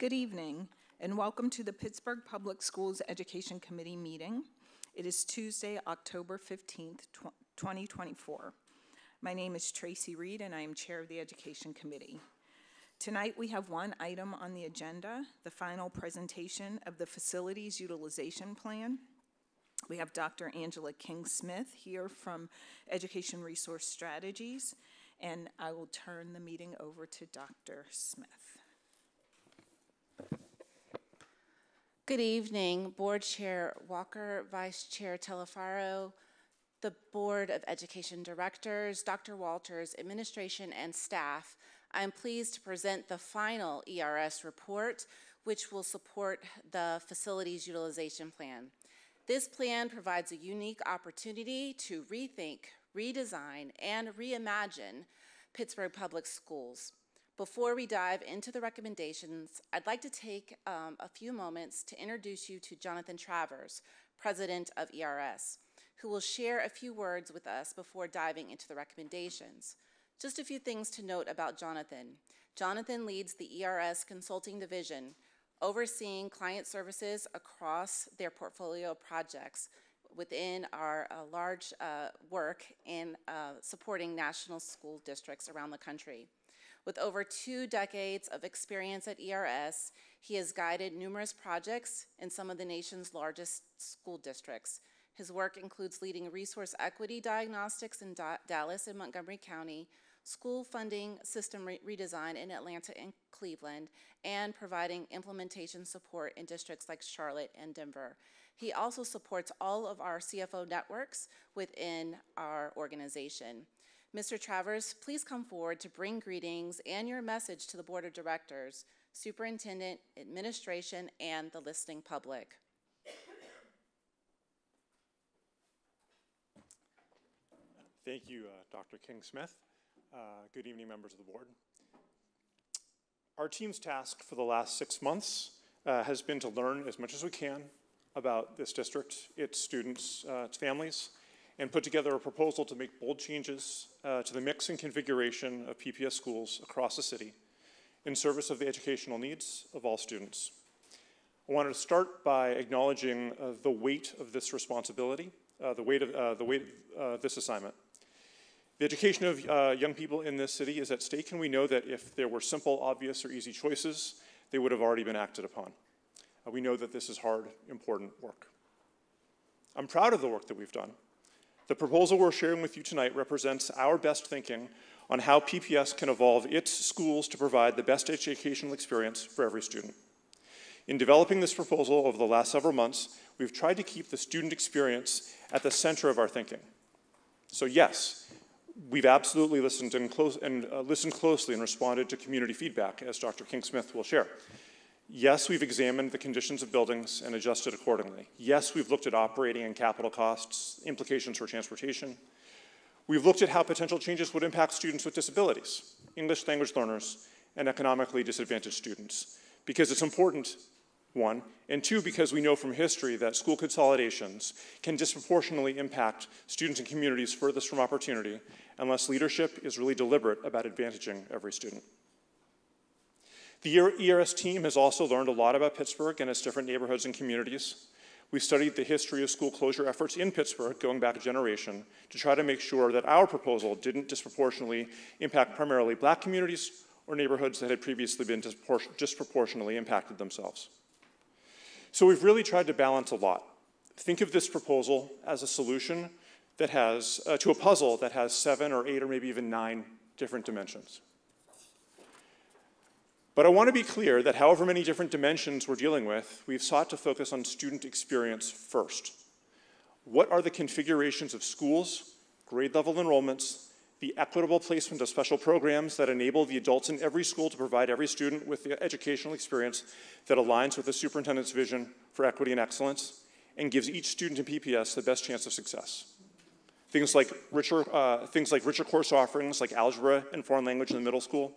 Good evening, and welcome to the Pittsburgh Public Schools Education Committee meeting. It is Tuesday, October 15th, 2024. My name is Tracey Reed, and I am Chair of the Education Committee. Tonight, we have one item on the agenda, the final presentation of the Facilities Utilization Plan. We have Dr. Angela King-Smith here from Education Resource Strategies, and I will turn the meeting over to Dr. Smith. Good evening, Board Chair Walker, Vice Chair Taliaferro, the Board of Education Directors, Dr. Walters, administration, and staff. I am pleased to present the final ERS report, which will support the Facilities Utilization Plan. This plan provides a unique opportunity to rethink, redesign, and reimagine Pittsburgh Public Schools. Before we dive into the recommendations, I'd like to take um, a few moments to introduce you to Jonathan Travers, President of ERS, who will share a few words with us before diving into the recommendations. Just a few things to note about Jonathan. Jonathan leads the ERS Consulting Division, overseeing client services across their portfolio projects within our uh, large uh, work in uh, supporting national school districts around the country. With over two decades of experience at ERS, he has guided numerous projects in some of the nation's largest school districts. His work includes leading resource equity diagnostics in da Dallas and Montgomery County, school funding system re redesign in Atlanta and Cleveland, and providing implementation support in districts like Charlotte and Denver. He also supports all of our CFO networks within our organization. Mr. Travers, please come forward to bring greetings and your message to the Board of Directors, Superintendent, Administration, and the listening public. Thank you, uh, Dr. King-Smith. Uh, good evening, members of the board. Our team's task for the last six months uh, has been to learn as much as we can about this district, its students, uh, its families, and put together a proposal to make bold changes uh, to the mix and configuration of PPS schools across the city in service of the educational needs of all students. I wanted to start by acknowledging uh, the weight of this responsibility, uh, the weight of uh, the weight of this assignment. The education of uh, young people in this city is at stake, and we know that if there were simple, obvious, or easy choices, they would have already been acted upon. Uh, we know that this is hard, important work. I'm proud of the work that we've done. The proposal we're sharing with you tonight represents our best thinking on how PPS can evolve its schools to provide the best educational experience for every student. In developing this proposal over the last several months, we've tried to keep the student experience at the center of our thinking. So yes, we've absolutely listened and, close, and uh, listened closely and responded to community feedback, as Dr. King-Smith will share. Yes, we've examined the conditions of buildings and adjusted accordingly. Yes, we've looked at operating and capital costs, implications for transportation. We've looked at how potential changes would impact students with disabilities, English language learners, and economically disadvantaged students, because it's important one, and two, because we know from history that school consolidations can disproportionately impact students and communities furthest from opportunity unless leadership is really deliberate about advantaging every student. The ERS team has also learned a lot about Pittsburgh and its different neighborhoods and communities. We studied the history of school closure efforts in Pittsburgh going back a generation to try to make sure that our proposal didn't disproportionately impact primarily black communities or neighborhoods that had previously been disproportionately impacted themselves. So we've really tried to balance a lot. Think of this proposal as a solution that has, uh, to a puzzle that has seven or eight or maybe even nine different dimensions. But I want to be clear that however many different dimensions we're dealing with, we've sought to focus on student experience first. What are the configurations of schools, grade level enrollments, the equitable placement of special programs that enable the adults in every school to provide every student with the educational experience that aligns with the superintendent's vision for equity and excellence and gives each student in PPS the best chance of success. Things like richer, uh, things like richer course offerings like algebra and foreign language in the middle school,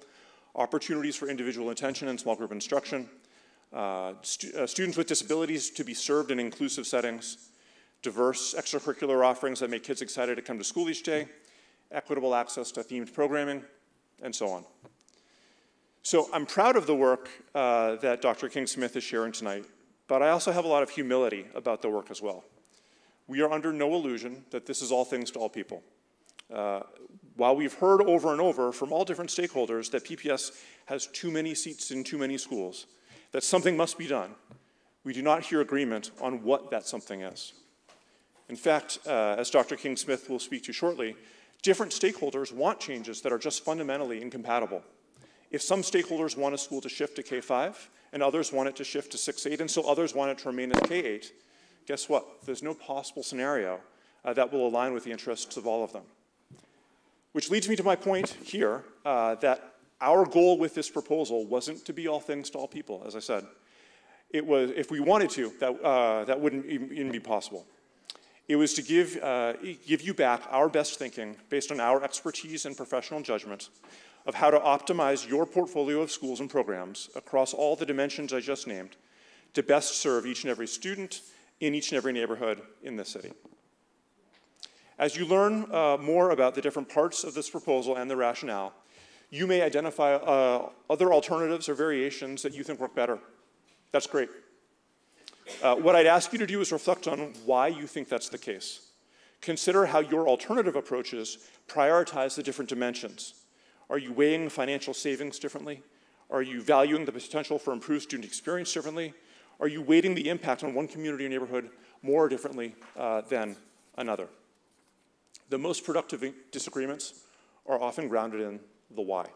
opportunities for individual attention and small group instruction, uh, stu uh, students with disabilities to be served in inclusive settings, diverse extracurricular offerings that make kids excited to come to school each day, equitable access to themed programming, and so on. So I'm proud of the work uh, that Dr. King Smith is sharing tonight, but I also have a lot of humility about the work as well. We are under no illusion that this is all things to all people. Uh, while we've heard over and over from all different stakeholders that PPS has too many seats in too many schools, that something must be done, we do not hear agreement on what that something is. In fact, uh, as Dr. King Smith will speak to shortly, different stakeholders want changes that are just fundamentally incompatible. If some stakeholders want a school to shift to K 5, and others want it to shift to 6 8, and still others want it to remain as K 8, guess what? There's no possible scenario uh, that will align with the interests of all of them. Which leads me to my point here uh, that our goal with this proposal wasn't to be all things to all people, as I said. It was, if we wanted to, that, uh, that wouldn't even be possible. It was to give, uh, give you back our best thinking based on our expertise and professional judgment of how to optimize your portfolio of schools and programs across all the dimensions I just named to best serve each and every student in each and every neighborhood in this city. As you learn uh, more about the different parts of this proposal and the rationale, you may identify uh, other alternatives or variations that you think work better. That's great. Uh, what I'd ask you to do is reflect on why you think that's the case. Consider how your alternative approaches prioritize the different dimensions. Are you weighing financial savings differently? Are you valuing the potential for improved student experience differently? Are you weighting the impact on one community or neighborhood more differently uh, than another? The most productive disagreements are often grounded in the why.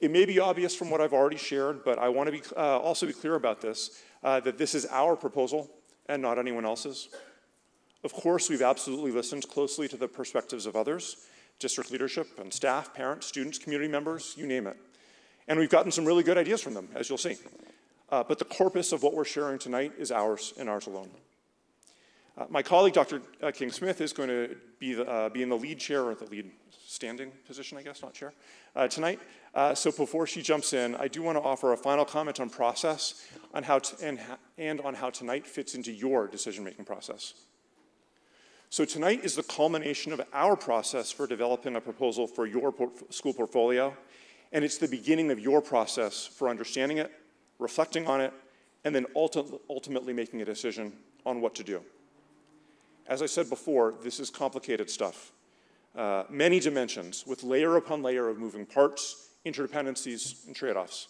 It may be obvious from what I've already shared, but I want to be, uh, also be clear about this uh, that this is our proposal and not anyone else's. Of course, we've absolutely listened closely to the perspectives of others, district leadership and staff, parents, students, community members, you name it. And we've gotten some really good ideas from them, as you'll see. Uh, but the corpus of what we're sharing tonight is ours and ours alone. Uh, my colleague, Dr. Uh, King Smith, is going to be, the, uh, be in the lead chair, or the lead standing position, I guess, not chair, uh, tonight. Uh, so before she jumps in, I do want to offer a final comment on process on how and, and on how tonight fits into your decision-making process. So tonight is the culmination of our process for developing a proposal for your port school portfolio, and it's the beginning of your process for understanding it, reflecting on it, and then ulti ultimately making a decision on what to do. As I said before, this is complicated stuff. Uh, many dimensions with layer upon layer of moving parts, interdependencies, and trade-offs.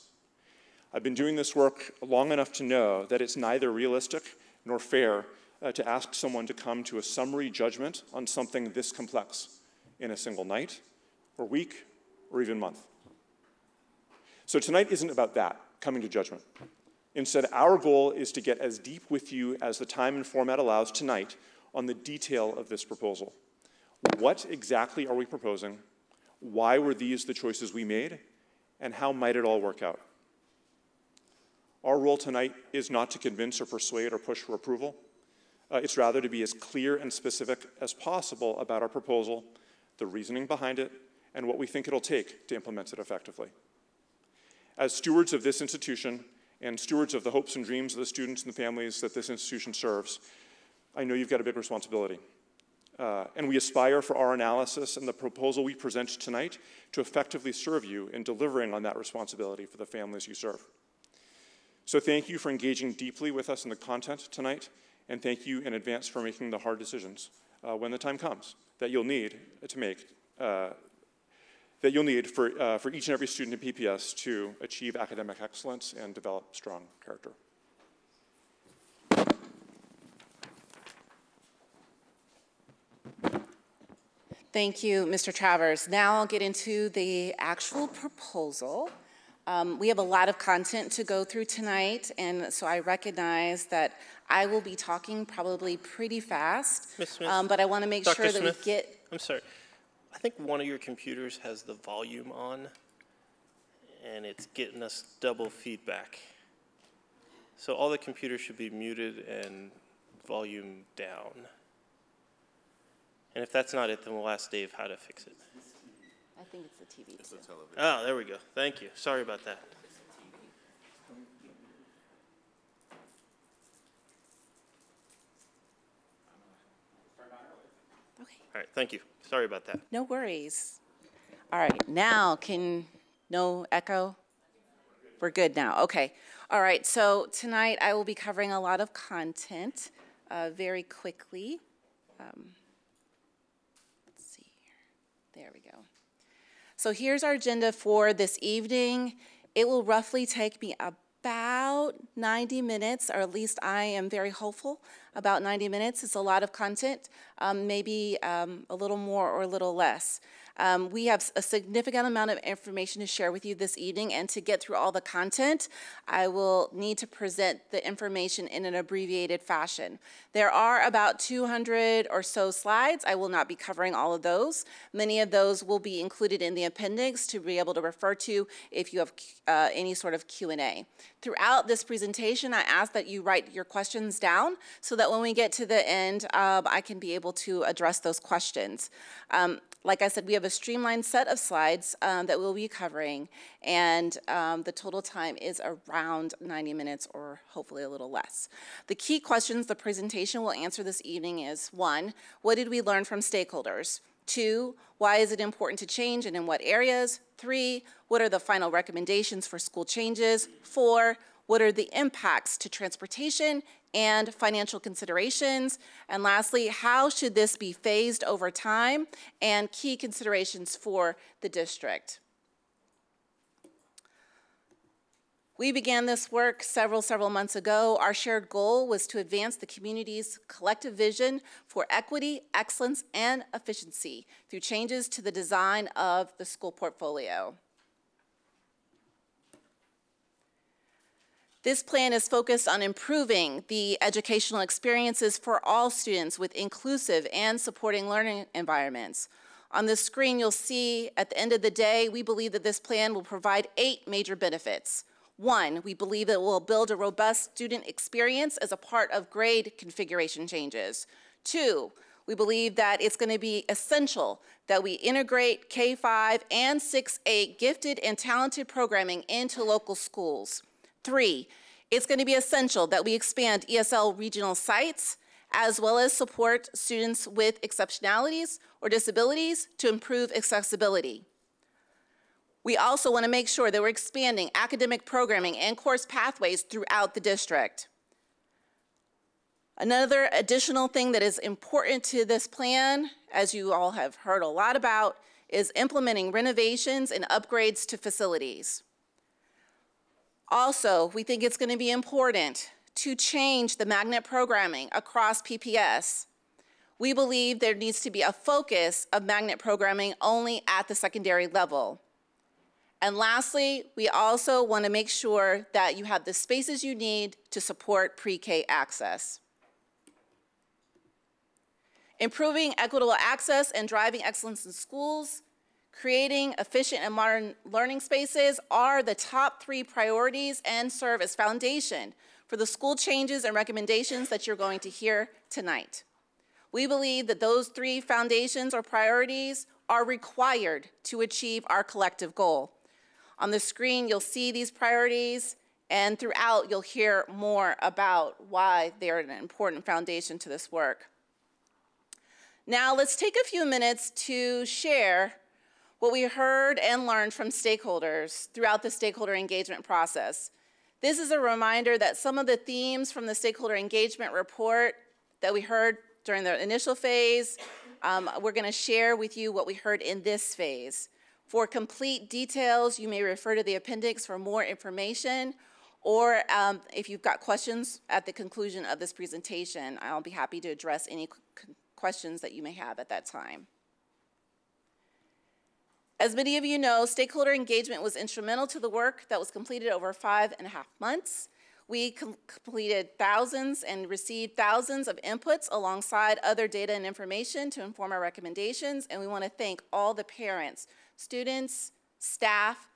I've been doing this work long enough to know that it's neither realistic nor fair uh, to ask someone to come to a summary judgment on something this complex in a single night, or week, or even month. So tonight isn't about that, coming to judgment. Instead, our goal is to get as deep with you as the time and format allows tonight on the detail of this proposal. What exactly are we proposing? Why were these the choices we made? And how might it all work out? Our role tonight is not to convince or persuade or push for approval. Uh, it's rather to be as clear and specific as possible about our proposal, the reasoning behind it, and what we think it'll take to implement it effectively. As stewards of this institution and stewards of the hopes and dreams of the students and the families that this institution serves, I know you've got a big responsibility. Uh, and we aspire for our analysis and the proposal we present tonight to effectively serve you in delivering on that responsibility for the families you serve. So thank you for engaging deeply with us in the content tonight, and thank you in advance for making the hard decisions uh, when the time comes that you'll need to make, uh, that you'll need for, uh, for each and every student in PPS to achieve academic excellence and develop strong character. Thank you, Mr. Travers. Now I'll get into the actual proposal. Um, we have a lot of content to go through tonight, and so I recognize that I will be talking probably pretty fast. Ms. Smith, um, but I want to make Dr. sure that Smith, we get. I'm sorry. I think one of your computers has the volume on, and it's getting us double feedback. So all the computers should be muted and volume down. And if that's not it, then we'll ask Dave how to fix it. I think it's the TV. It's too. Oh, there we go. Thank you. Sorry about that. Okay. All right, thank you. Sorry about that. No worries. All right, now can No echo? We're good now, okay. All right, so tonight I will be covering a lot of content uh, very quickly. Um, Let's see here. There we go. So here's our agenda for this evening. It will roughly take me about 90 minutes, or at least I am very hopeful about 90 minutes. It's a lot of content, um, maybe um, a little more or a little less. Um, we have a significant amount of information to share with you this evening, and to get through all the content, I will need to present the information in an abbreviated fashion. There are about 200 or so slides. I will not be covering all of those. Many of those will be included in the appendix to be able to refer to if you have uh, any sort of Q&A. Throughout this presentation, I ask that you write your questions down so that when we get to the end, um, I can be able to address those questions. Um, like I said, we have a streamlined set of slides um, that we'll be covering, and um, the total time is around 90 minutes or hopefully a little less. The key questions the presentation will answer this evening is, one, what did we learn from stakeholders? Two, why is it important to change and in what areas? Three, what are the final recommendations for school changes? Four, what are the impacts to transportation and financial considerations? And lastly, how should this be phased over time and key considerations for the district? We began this work several, several months ago. Our shared goal was to advance the community's collective vision for equity, excellence, and efficiency through changes to the design of the school portfolio. This plan is focused on improving the educational experiences for all students with inclusive and supporting learning environments. On the screen, you'll see at the end of the day, we believe that this plan will provide eight major benefits. One, we believe it will build a robust student experience as a part of grade configuration changes. Two, we believe that it's going to be essential that we integrate K-5 and 6-8 gifted and talented programming into local schools. Three, it's going to be essential that we expand ESL regional sites as well as support students with exceptionalities or disabilities to improve accessibility. We also want to make sure that we're expanding academic programming and course pathways throughout the district. Another additional thing that is important to this plan, as you all have heard a lot about, is implementing renovations and upgrades to facilities. Also, we think it's going to be important to change the magnet programming across PPS. We believe there needs to be a focus of magnet programming only at the secondary level. And lastly, we also want to make sure that you have the spaces you need to support pre-K access. Improving equitable access and driving excellence in schools creating efficient and modern learning spaces are the top three priorities and serve as foundation for the school changes and recommendations that you're going to hear tonight. We believe that those three foundations or priorities are required to achieve our collective goal. On the screen, you'll see these priorities, and throughout, you'll hear more about why they're an important foundation to this work. Now, let's take a few minutes to share what we heard and learned from stakeholders throughout the stakeholder engagement process. This is a reminder that some of the themes from the stakeholder engagement report that we heard during the initial phase, um, we're going to share with you what we heard in this phase. For complete details, you may refer to the appendix for more information, or um, if you've got questions at the conclusion of this presentation, I'll be happy to address any questions that you may have at that time. As many of you know, stakeholder engagement was instrumental to the work that was completed over five and a half months. We com completed thousands and received thousands of inputs alongside other data and information to inform our recommendations, and we want to thank all the parents, students, staff,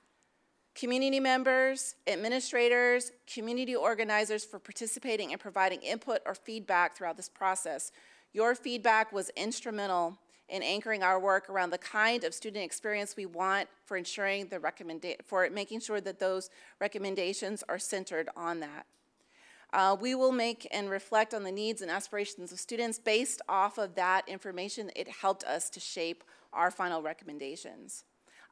community members, administrators, community organizers for participating and providing input or feedback throughout this process. Your feedback was instrumental in anchoring our work around the kind of student experience we want for ensuring the recommenda for making sure that those recommendations are centered on that. Uh, we will make and reflect on the needs and aspirations of students based off of that information. It helped us to shape our final recommendations.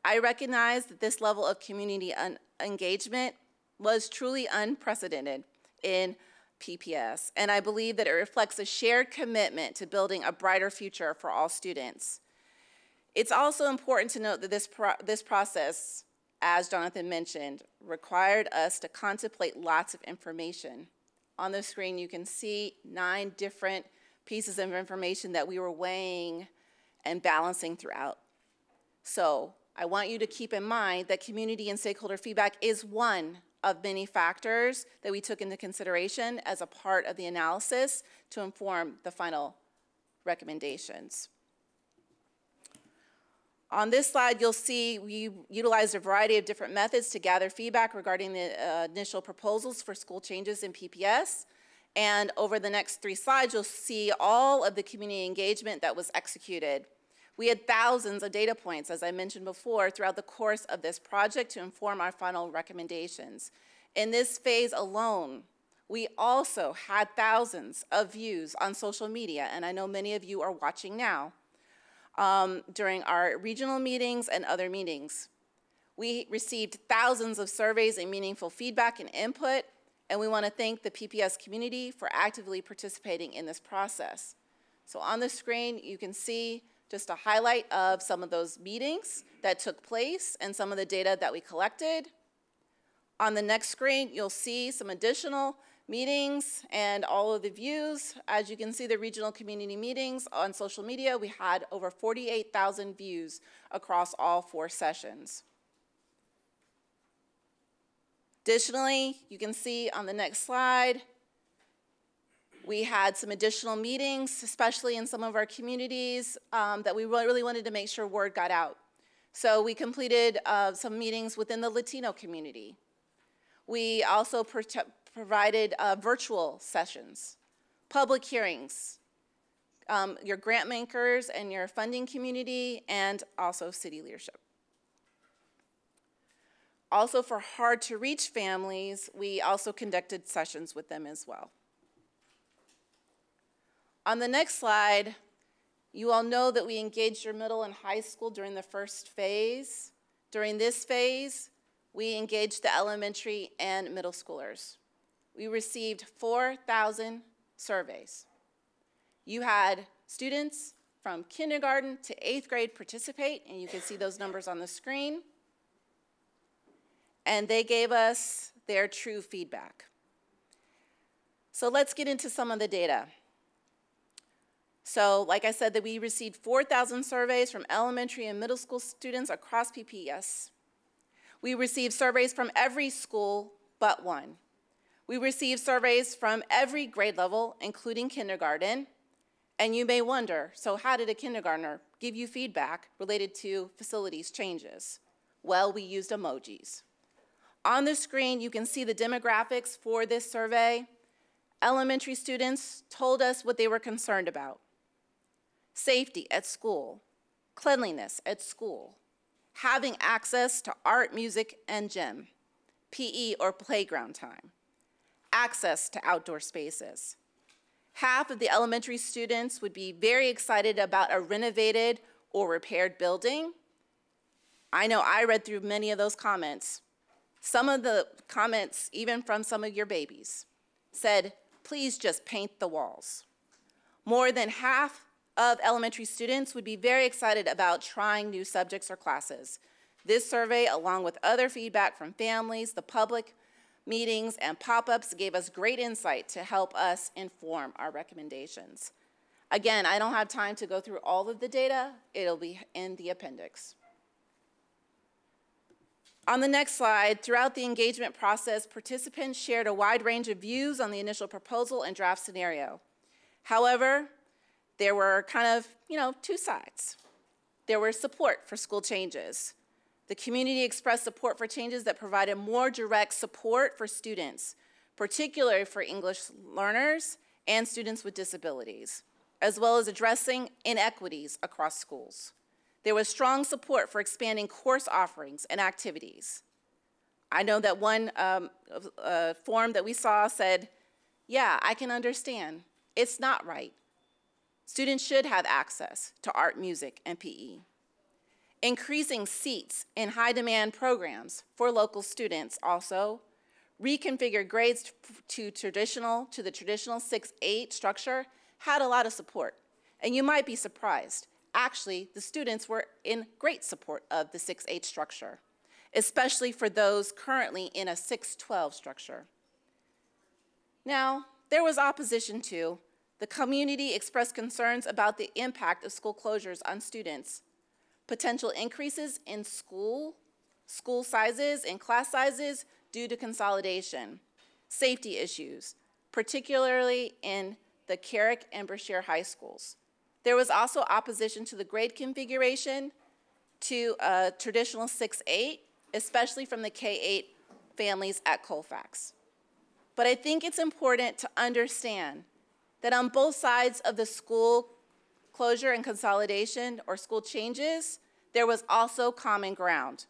I recognize that this level of community un- engagement was truly unprecedented in PPS, and I believe that it reflects a shared commitment to building a brighter future for all students. It's also important to note that this, pro- this process, as Jonathan mentioned, required us to contemplate lots of information. On the screen, you can see nine different pieces of information that we were weighing and balancing throughout. So I want you to keep in mind that community and stakeholder feedback is one of many factors that we took into consideration as a part of the analysis to inform the final recommendations. On this slide, you'll see we utilized a variety of different methods to gather feedback regarding the uh, initial proposals for school changes in PPS. And over the next three slides, you'll see all of the community engagement that was executed. We had thousands of data points, as I mentioned before, throughout the course of this project to inform our final recommendations. In this phase alone, we also had thousands of views on social media, and I know many of you are watching now um, during our regional meetings and other meetings. We received thousands of surveys and meaningful feedback and input, and we want to thank the PPS community for actively participating in this process. So on the screen, you can see just a highlight of some of those meetings that took place and some of the data that we collected. On the next screen, you'll see some additional meetings and all of the views. As you can see, the regional community meetings on social media, we had over 48,000 views across all four sessions. Additionally, you can see on the next slide, we had some additional meetings, especially in some of our communities, um, that we really wanted to make sure word got out. So we completed uh, some meetings within the Latino community. We also provided uh, virtual sessions, public hearings, um, your grant makers and your funding community, and also city leadership. Also for hard to reach families, we also conducted sessions with them as well. On the next slide, you all know that we engaged your middle and high school during the first phase. During this phase, we engaged the elementary and middle schoolers. We received 4,000 surveys. You had students from kindergarten to eighth grade participate, and you can see those numbers on the screen. And they gave us their true feedback. So let's get into some of the data. So like I said, that we received 4,000 surveys from elementary and middle school students across PPS. We received surveys from every school but one. We received surveys from every grade level, including kindergarten. And you may wonder, so how did a kindergartner give you feedback related to facilities changes? Well, we used emojis. On the screen, you can see the demographics for this survey. Elementary students told us what they were concerned about safety at school, cleanliness at school, having access to art, music, and gym, PE or playground time, access to outdoor spaces. Half of the elementary students would be very excited about a renovated or repaired building. I know I read through many of those comments. Some of the comments, even from some of your babies, said, please just paint the walls. More than half of elementary students would be very excited about trying new subjects or classes. This survey, along with other feedback from families, the public, meetings, and pop-ups gave us great insight to help us inform our recommendations. Again, I don't have time to go through all of the data. It'll be in the appendix. On the next slide, throughout the engagement process, participants shared a wide range of views on the initial proposal and draft scenario. However, there were kind of, you know, two sides. There was support for school changes. The community expressed support for changes that provided more direct support for students, particularly for English learners and students with disabilities, as well as addressing inequities across schools. There was strong support for expanding course offerings and activities. I know that one um, uh, form that we saw said, yeah, I can understand. It's not right. Students should have access to art, music, and PE. increasing seats in high-demand programs for local students also, reconfigured grades to traditional, to the traditional 6-8 structure, had a lot of support. And you might be surprised. Actually, the students were in great support of the 6-8 structure, especially for those currently in a 6-12 structure. Now, there was opposition too. The community expressed concerns about the impact of school closures on students, potential increases in school, school sizes and class sizes due to consolidation, safety issues, particularly in the Carrick and Brashear high schools. There was also opposition to the grade configuration to a traditional 6-8, especially from the K-8 families at Colfax. But I think it's important to understand that on both sides of the school closure and consolidation or school changes, there was also common ground.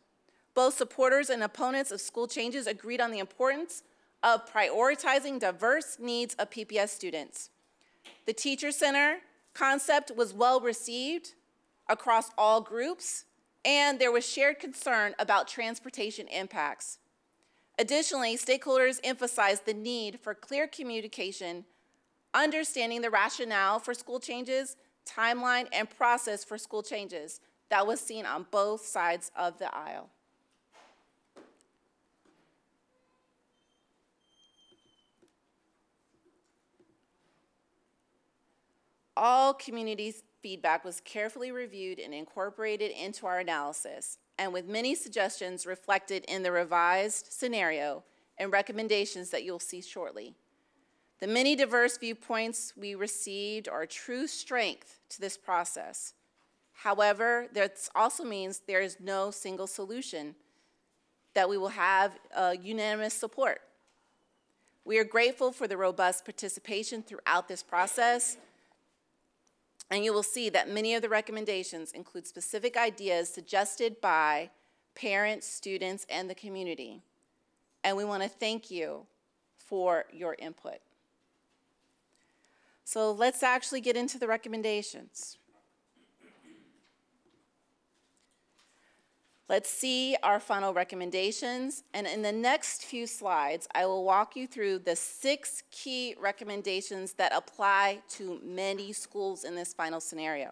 Both supporters and opponents of school changes agreed on the importance of prioritizing diverse needs of PPS students. The Teacher Center concept was well received across all groups, and there was shared concern about transportation impacts. Additionally, stakeholders emphasized the need for clear communication, understanding the rationale for school changes, timeline, and process for school changes that was seen on both sides of the aisle. All community feedback was carefully reviewed and incorporated into our analysis, and with many suggestions reflected in the revised scenario and recommendations that you'll see shortly. The many diverse viewpoints we received are true strength to this process. However, that also means there is no single solution that we will have uh, unanimous support. We are grateful for the robust participation throughout this process and you will see that many of the recommendations include specific ideas suggested by parents, students, and the community. And we want to thank you for your input. So let's actually get into the recommendations. Let's see our final recommendations, and in the next few slides, I will walk you through the six key recommendations that apply to many schools in this final scenario.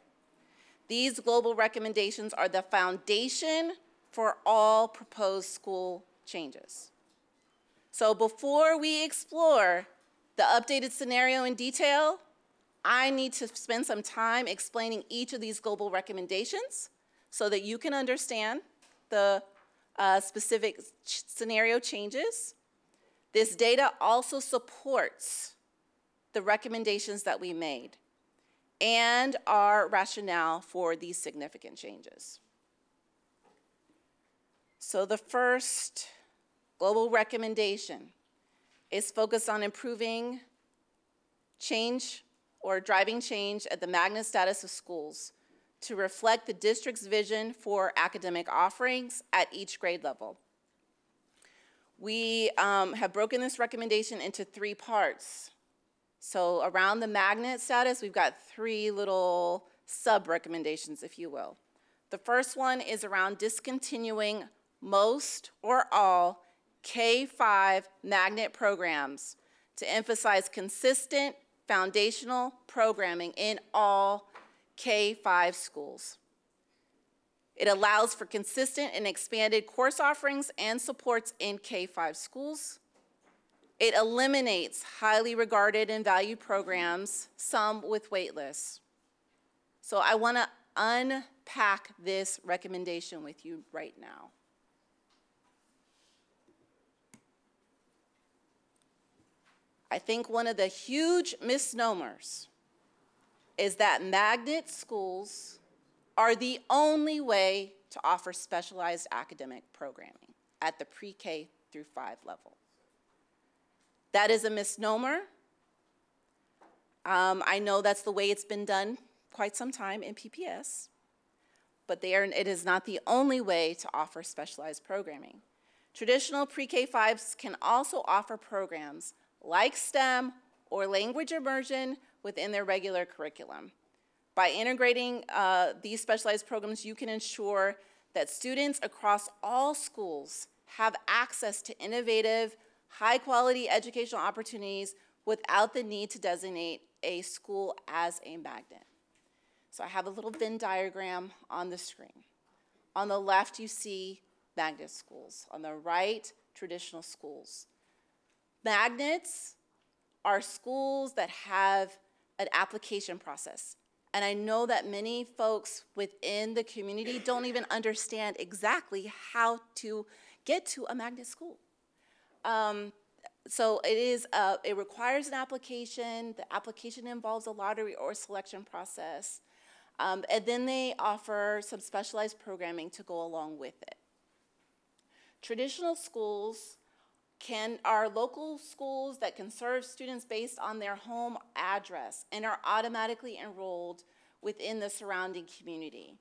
These global recommendations are the foundation for all proposed school changes. So before we explore the updated scenario in detail, I need to spend some time explaining each of these global recommendations so that you can understand the uh, specific ch scenario changes. This data also supports the recommendations that we made and our rationale for these significant changes. So the first global recommendation is focused on improving change or driving change at the magnet status of schools to reflect the district's vision for academic offerings at each grade level. We um, have broken this recommendation into three parts. So around the magnet status, we've got three little sub-recommendations, if you will. The first one is around discontinuing most or all K-5 magnet programs to emphasize consistent foundational programming in all K-5 schools. It allows for consistent and expanded course offerings and supports in K-5 schools. It eliminates highly regarded and valued programs, some with waitlists. So I want to unpack this recommendation with you right now. I think one of the huge misnomers is that magnet schools are the only way to offer specialized academic programming at the pre-K through 5 level. That is a misnomer. Um, I know that's the way it's been done quite some time in PPS, but are, it is not the only way to offer specialized programming. Traditional pre-K-5s can also offer programs like STEM or language immersion within their regular curriculum. By integrating uh, these specialized programs, you can ensure that students across all schools have access to innovative, high-quality educational opportunities without the need to designate a school as a magnet. So I have a little Venn diagram on the screen. On the left, you see magnet schools. On the right, traditional schools. Magnets are schools that have an application process. And I know that many folks within the community don't even understand exactly how to get to a magnet school. Um, so it is, uh, it requires an application. The application involves a lottery or selection process. Um, and then they offer some specialized programming to go along with it. Traditional schools can are local schools that can serve students based on their home address and are automatically enrolled within the surrounding community.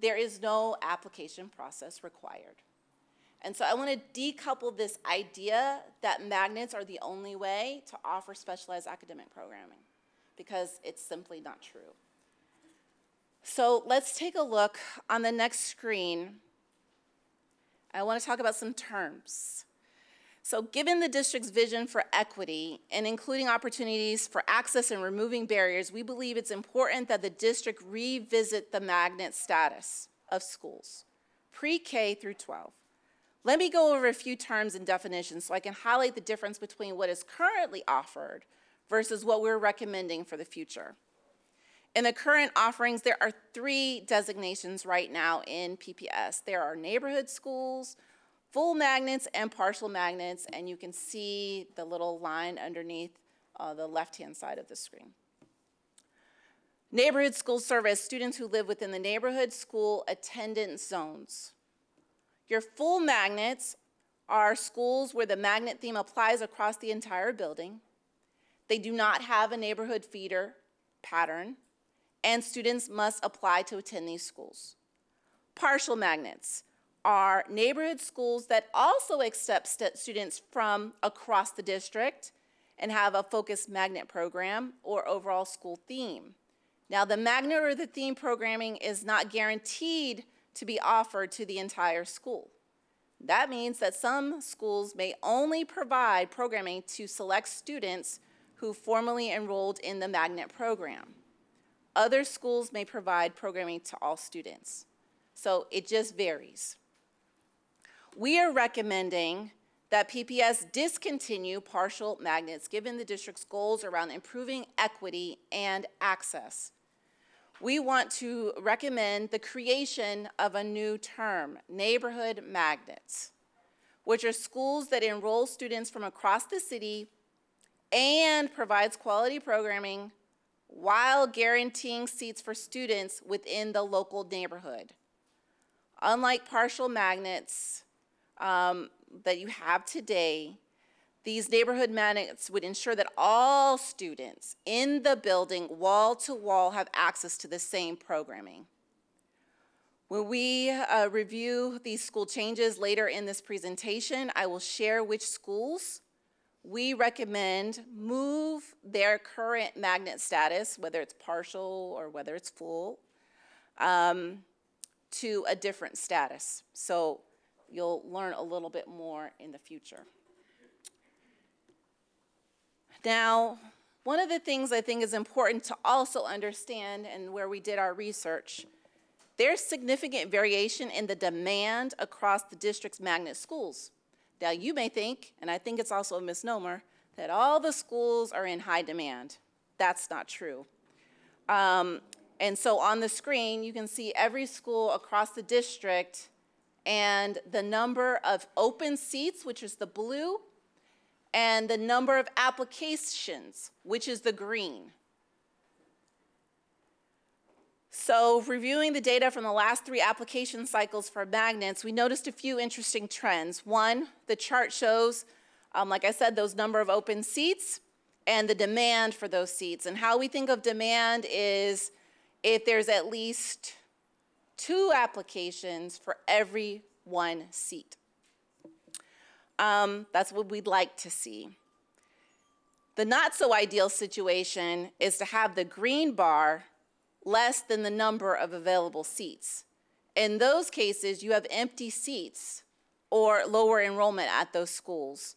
There is no application process required. And so I want to decouple this idea that magnets are the only way to offer specialized academic programming because it's simply not true. So let's take a look on the next screen. I want to talk about some terms. So given the district's vision for equity and including opportunities for access and removing barriers, we believe it's important that the district revisit the magnet status of schools, pre-K through 12. Let me go over a few terms and definitions so I can highlight the difference between what is currently offered versus what we're recommending for the future. In the current offerings, there are three designations right now in PPS. There are neighborhood schools, full magnets and partial magnets, and you can see the little line underneath uh, the left-hand side of the screen. Neighborhood schools serve as students who live within the neighborhood school attendance zones. Your full magnets are schools where the magnet theme applies across the entire building. They do not have a neighborhood feeder pattern, and students must apply to attend these schools. Partial magnets are neighborhood schools that also accept st students from across the district and have a focused magnet program or overall school theme. Now, the magnet or the theme programming is not guaranteed to be offered to the entire school. That means that some schools may only provide programming to select students who formally enrolled in the magnet program. Other schools may provide programming to all students. So it just varies. We are recommending that PPS discontinue partial magnets given the district's goals around improving equity and access. We want to recommend the creation of a new term, neighborhood magnets, which are schools that enroll students from across the city and provides quality programming while guaranteeing seats for students within the local neighborhood. Unlike partial magnets, um, that you have today, these neighborhood magnets would ensure that all students in the building, wall to wall, have access to the same programming. When we uh, review these school changes later in this presentation, I will share which schools we recommend move their current magnet status, whether it's partial or whether it's full, um, to a different status. So you'll learn a little bit more in the future. Now, one of the things I think is important to also understand and where we did our research, there's significant variation in the demand across the district's magnet schools. Now, you may think, and I think it's also a misnomer, that all the schools are in high demand. That's not true. Um, and so on the screen, you can see every school across the district and the number of open seats, which is the blue, and the number of applications, which is the green. So reviewing the data from the last three application cycles for magnets, we noticed a few interesting trends. One, the chart shows, um, like I said, those number of open seats and the demand for those seats. And how we think of demand is if there's at least two applications for every one seat. Um, that's what we'd like to see. The not so ideal situation is to have the green bar less than the number of available seats. In those cases, you have empty seats or lower enrollment at those schools.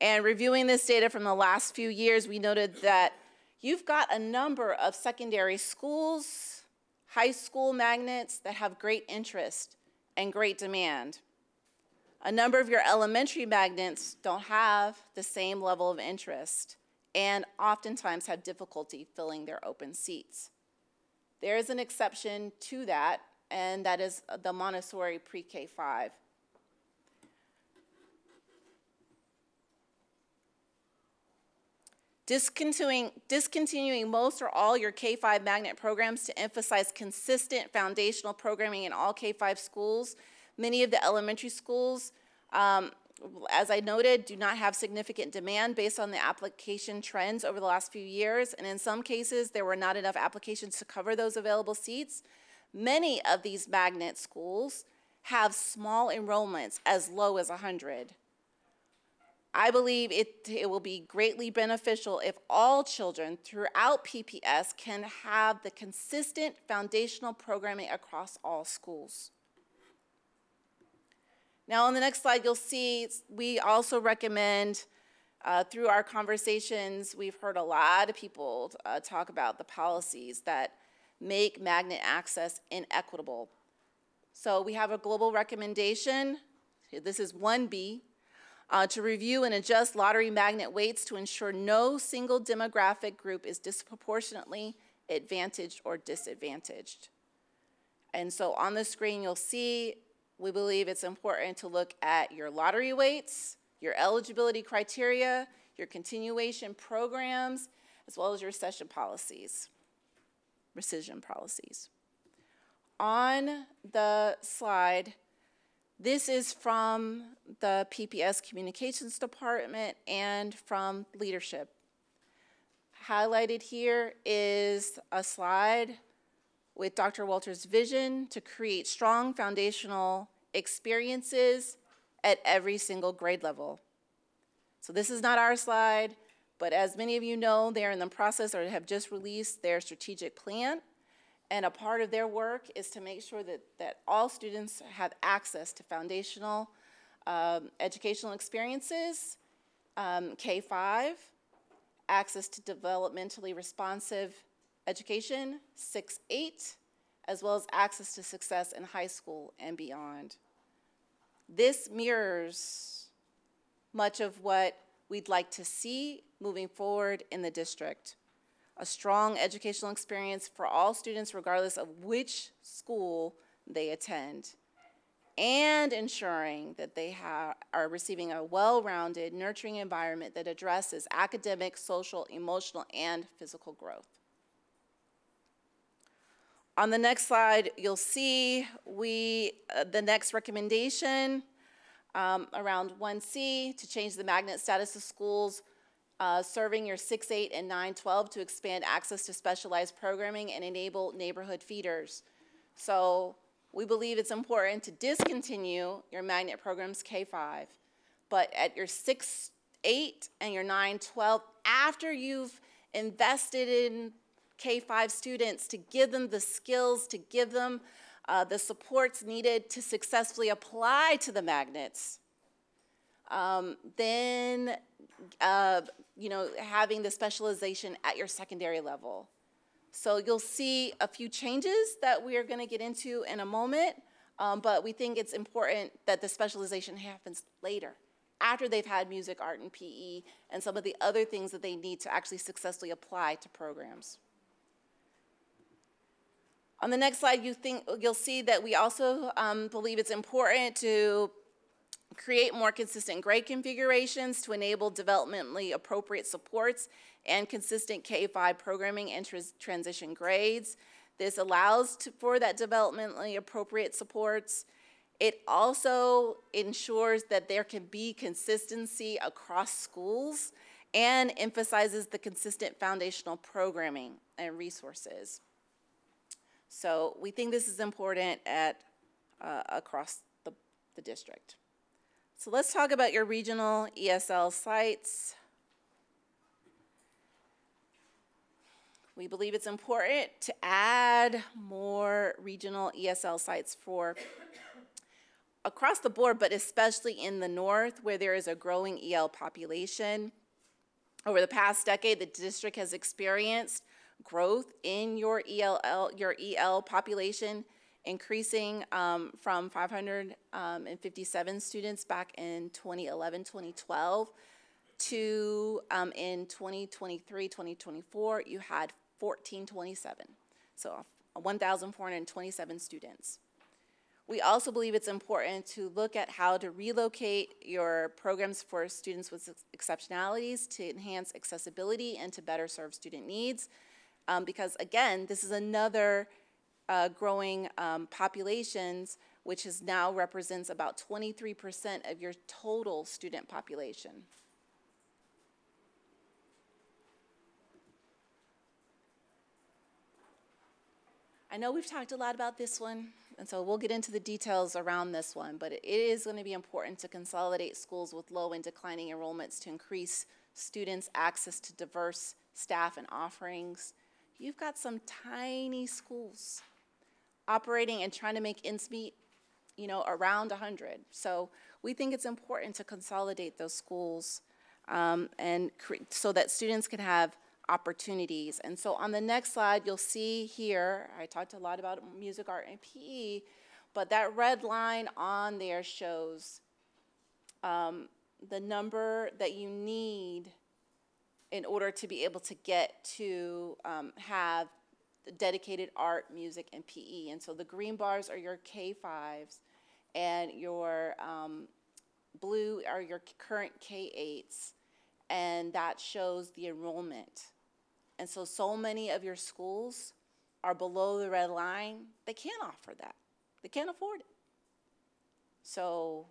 And reviewing this data from the last few years, we noted that you've got a number of secondary schools, high school magnets that have great interest and great demand. A number of your elementary magnets don't have the same level of interest and oftentimes have difficulty filling their open seats. There is an exception to that, and that is the Montessori pre-K 5. Discontinuing, discontinuing most or all your K-5 magnet programs to emphasize consistent foundational programming in all K-5 schools. Many of the elementary schools, um, as I noted, do not have significant demand based on the application trends over the last few years, and in some cases, there were not enough applications to cover those available seats. Many of these magnet schools have small enrollments as low as 100. I believe it, it will be greatly beneficial if all children throughout PPS can have the consistent foundational programming across all schools. Now on the next slide, you'll see we also recommend, uh, through our conversations, we've heard a lot of people uh, talk about the policies that make magnet access inequitable. So we have a global recommendation. This is 1B uh, to review and adjust lottery magnet weights to ensure no single demographic group is disproportionately advantaged or disadvantaged. And so on the screen, you'll see we believe it's important to look at your lottery weights, your eligibility criteria, your continuation programs, as well as your session policies, rescission policies. On the slide, this is from the PPS Communications Department and from leadership. Highlighted here is a slide with Dr. Walter's vision to create strong foundational experiences at every single grade level. So this is not our slide, but as many of you know, they're in the process or have just released their strategic plan. And a part of their work is to make sure that, that all students have access to foundational um, educational experiences, um, K-5, access to developmentally responsive education, 6-8, as well as access to success in high school and beyond. This mirrors much of what we'd like to see moving forward in the district a strong educational experience for all students regardless of which school they attend, and ensuring that they are receiving a well-rounded, nurturing environment that addresses academic, social, emotional, and physical growth. On the next slide, you'll see we, uh, the next recommendation um, around 1C to change the magnet status of schools uh, serving your 6, 8, and 9, 12 to expand access to specialized programming and enable neighborhood feeders. So we believe it's important to discontinue your magnet programs K-5, but at your 6, 8, and your 9, 12, after you've invested in K-5 students to give them the skills, to give them uh, the supports needed to successfully apply to the magnets, um, then uh, you know, having the specialization at your secondary level. So you'll see a few changes that we are going to get into in a moment, um, but we think it's important that the specialization happens later, after they've had music, art, and PE, and some of the other things that they need to actually successfully apply to programs. On the next slide, you think, you'll see that we also um, believe it's important to create more consistent grade configurations to enable developmentally appropriate supports and consistent K-5 programming and transition grades. This allows to, for that developmentally appropriate supports. It also ensures that there can be consistency across schools and emphasizes the consistent foundational programming and resources. So we think this is important at, uh, across the, the district. So let's talk about your regional ESL sites. We believe it's important to add more regional ESL sites for across the board, but especially in the north where there is a growing EL population. Over the past decade, the district has experienced growth in your ELL, your EL population, increasing um, from 557 students back in 2011, 2012 to um, in 2023, 2024, you had 1427. So 1,427 students. We also believe it's important to look at how to relocate your programs for students with exceptionalities to enhance accessibility and to better serve student needs. Um, because again, this is another uh, growing um, populations, which is now represents about 23% of your total student population. I know we've talked a lot about this one, and so we'll get into the details around this one, but it is going to be important to consolidate schools with low and declining enrollments to increase students' access to diverse staff and offerings. You've got some tiny schools operating and trying to make ends meet, you know, around 100. So we think it's important to consolidate those schools um, and so that students can have opportunities. And so on the next slide, you'll see here, I talked a lot about music, art, and PE, but that red line on there shows um, the number that you need in order to be able to get to um, have dedicated art, music, and PE. And so the green bars are your K-5s, and your um, blue are your current K-8s, and that shows the enrollment. And so, so many of your schools are below the red line. They can't offer that. They can't afford it. So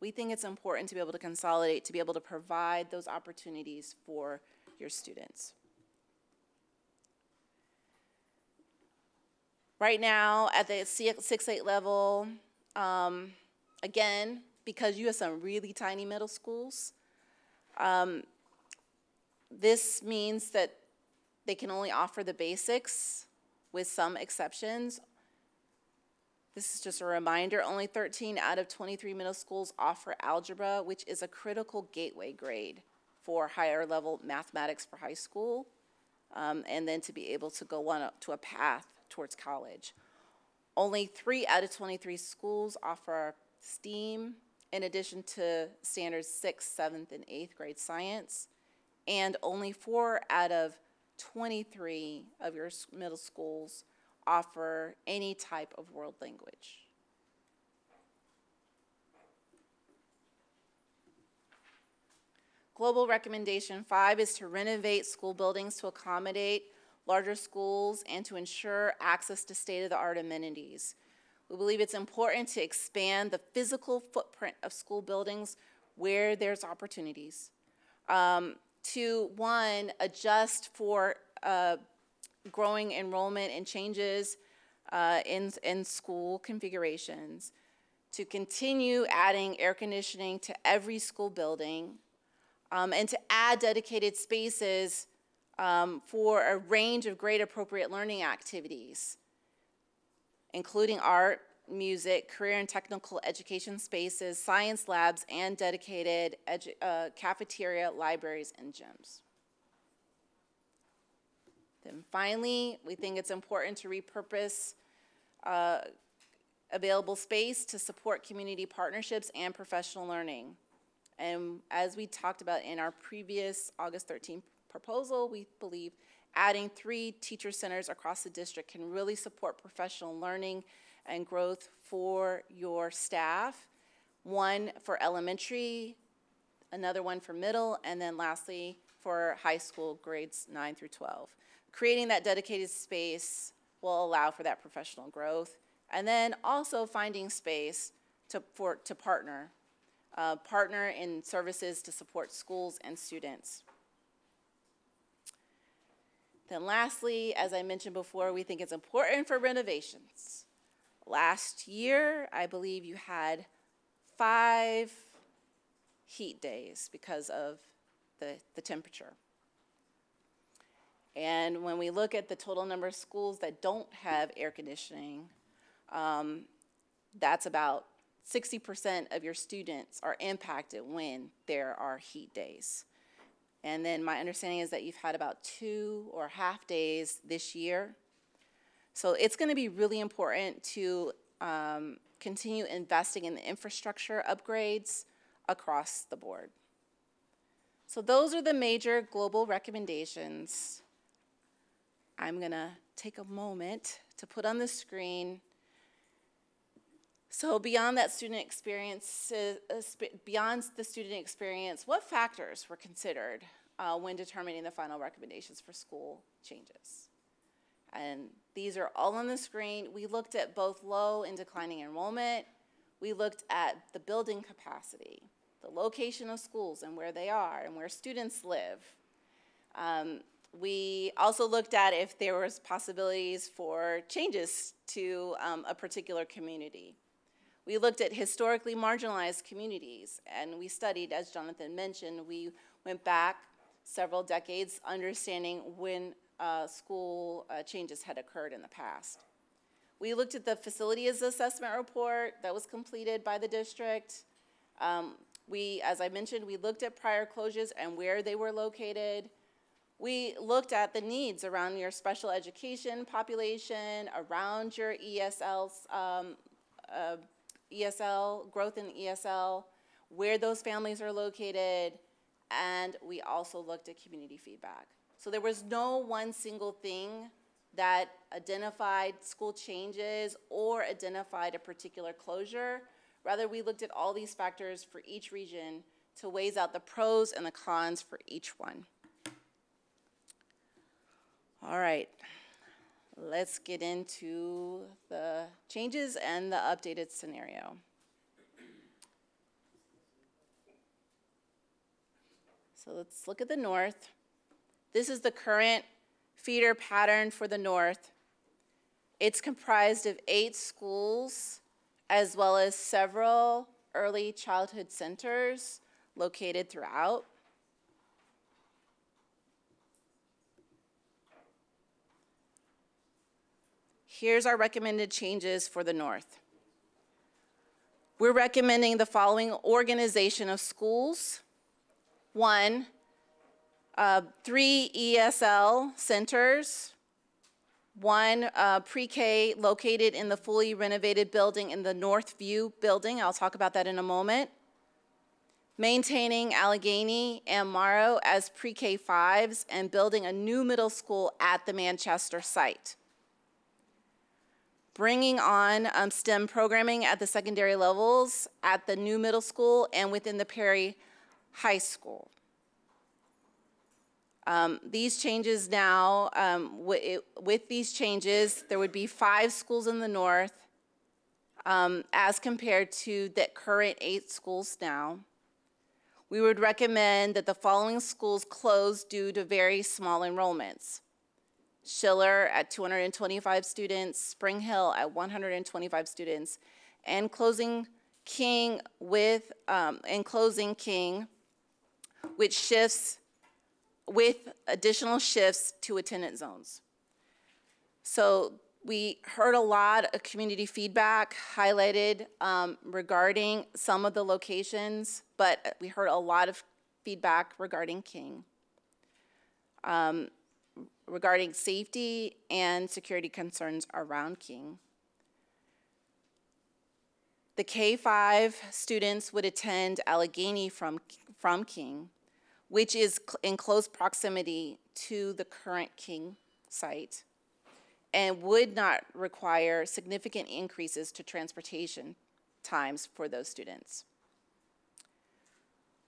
we think it's important to be able to consolidate, to be able to provide those opportunities for your students. Right now, at the 6-8 level, um, again, because you have some really tiny middle schools, um, this means that they can only offer the basics with some exceptions. This is just a reminder, only 13 out of 23 middle schools offer algebra, which is a critical gateway grade for higher level mathematics for high school, um, and then to be able to go on to a path towards college. Only three out of 23 schools offer STEAM, in addition to standards sixth, seventh, and eighth grade science, and only four out of 23 of your middle schools offer any type of world language. Global recommendation five is to renovate school buildings to accommodate larger schools and to ensure access to state-of-the-art amenities. We believe it's important to expand the physical footprint of school buildings where there's opportunities. Um, to one, adjust for uh, growing enrollment and changes uh, in, in school configurations, to continue adding air conditioning to every school building, um, and to add dedicated spaces um, for a range of grade appropriate learning activities, including art, music, career and technical education spaces, science labs, and dedicated uh, cafeteria, libraries, and gyms. Then finally, we think it's important to repurpose uh, available space to support community partnerships and professional learning. And as we talked about in our previous August 13th proposal, we believe adding three teacher centers across the district can really support professional learning and growth for your staff. One for elementary, another one for middle, and then lastly for high school grades 9 through 12. Creating that dedicated space will allow for that professional growth. And then also finding space to, for, to partner, uh, partner in services to support schools and students. Then lastly, as I mentioned before, we think it's important for renovations Last year, I believe you had five heat days because of the, the temperature. And when we look at the total number of schools that don't have air conditioning, um, that's about 60% of your students are impacted when there are heat days. And then my understanding is that you've had about two or half days this year. So it's going to be really important to um, continue investing in the infrastructure upgrades across the board. So those are the major global recommendations. I'm going to take a moment to put on the screen so beyond that student experience, uh, beyond the student experience, what factors were considered uh, when determining the final recommendations for school changes? And these are all on the screen. We looked at both low and declining enrollment. We looked at the building capacity, the location of schools and where they are and where students live. Um, we also looked at if there was possibilities for changes to um, a particular community. We looked at historically marginalized communities, and we studied, as Jonathan mentioned, we went back several decades understanding when uh, school uh, changes had occurred in the past. We looked at the facilities assessment report that was completed by the district. Um, we, as I mentioned, we looked at prior closures and where they were located. We looked at the needs around your special education population, around your ESL um, uh, ESL, growth in ESL, where those families are located, and we also looked at community feedback. So there was no one single thing that identified school changes or identified a particular closure. Rather, we looked at all these factors for each region to weigh out the pros and the cons for each one. All right let's get into the changes and the updated scenario. So let's look at the north. This is the current feeder pattern for the north. It's comprised of eight schools as well as several early childhood centers located throughout. Here's our recommended changes for the North. We're recommending the following organization of schools. One, uh, three ESL centers, one uh, pre-K located in the fully renovated building in the North View building. I'll talk about that in a moment. Maintaining Allegheny and Morrow as pre-K fives and building a new middle school at the Manchester site bringing on um, STEM programming at the secondary levels at the new middle school and within the Perry High School. Um, these changes now, um, it, with these changes, there would be five schools in the north um, as compared to the current eight schools now. We would recommend that the following schools close due to very small enrollments. Schiller at 225 students, Spring Hill at 125 students, and closing King with, um, and closing King, which shifts with additional shifts to attendance zones. So we heard a lot of community feedback highlighted um, regarding some of the locations, but we heard a lot of feedback regarding King. Um, regarding safety and security concerns around King. The K-5 students would attend Allegheny from, from King, which is in close proximity to the current King site and would not require significant increases to transportation times for those students.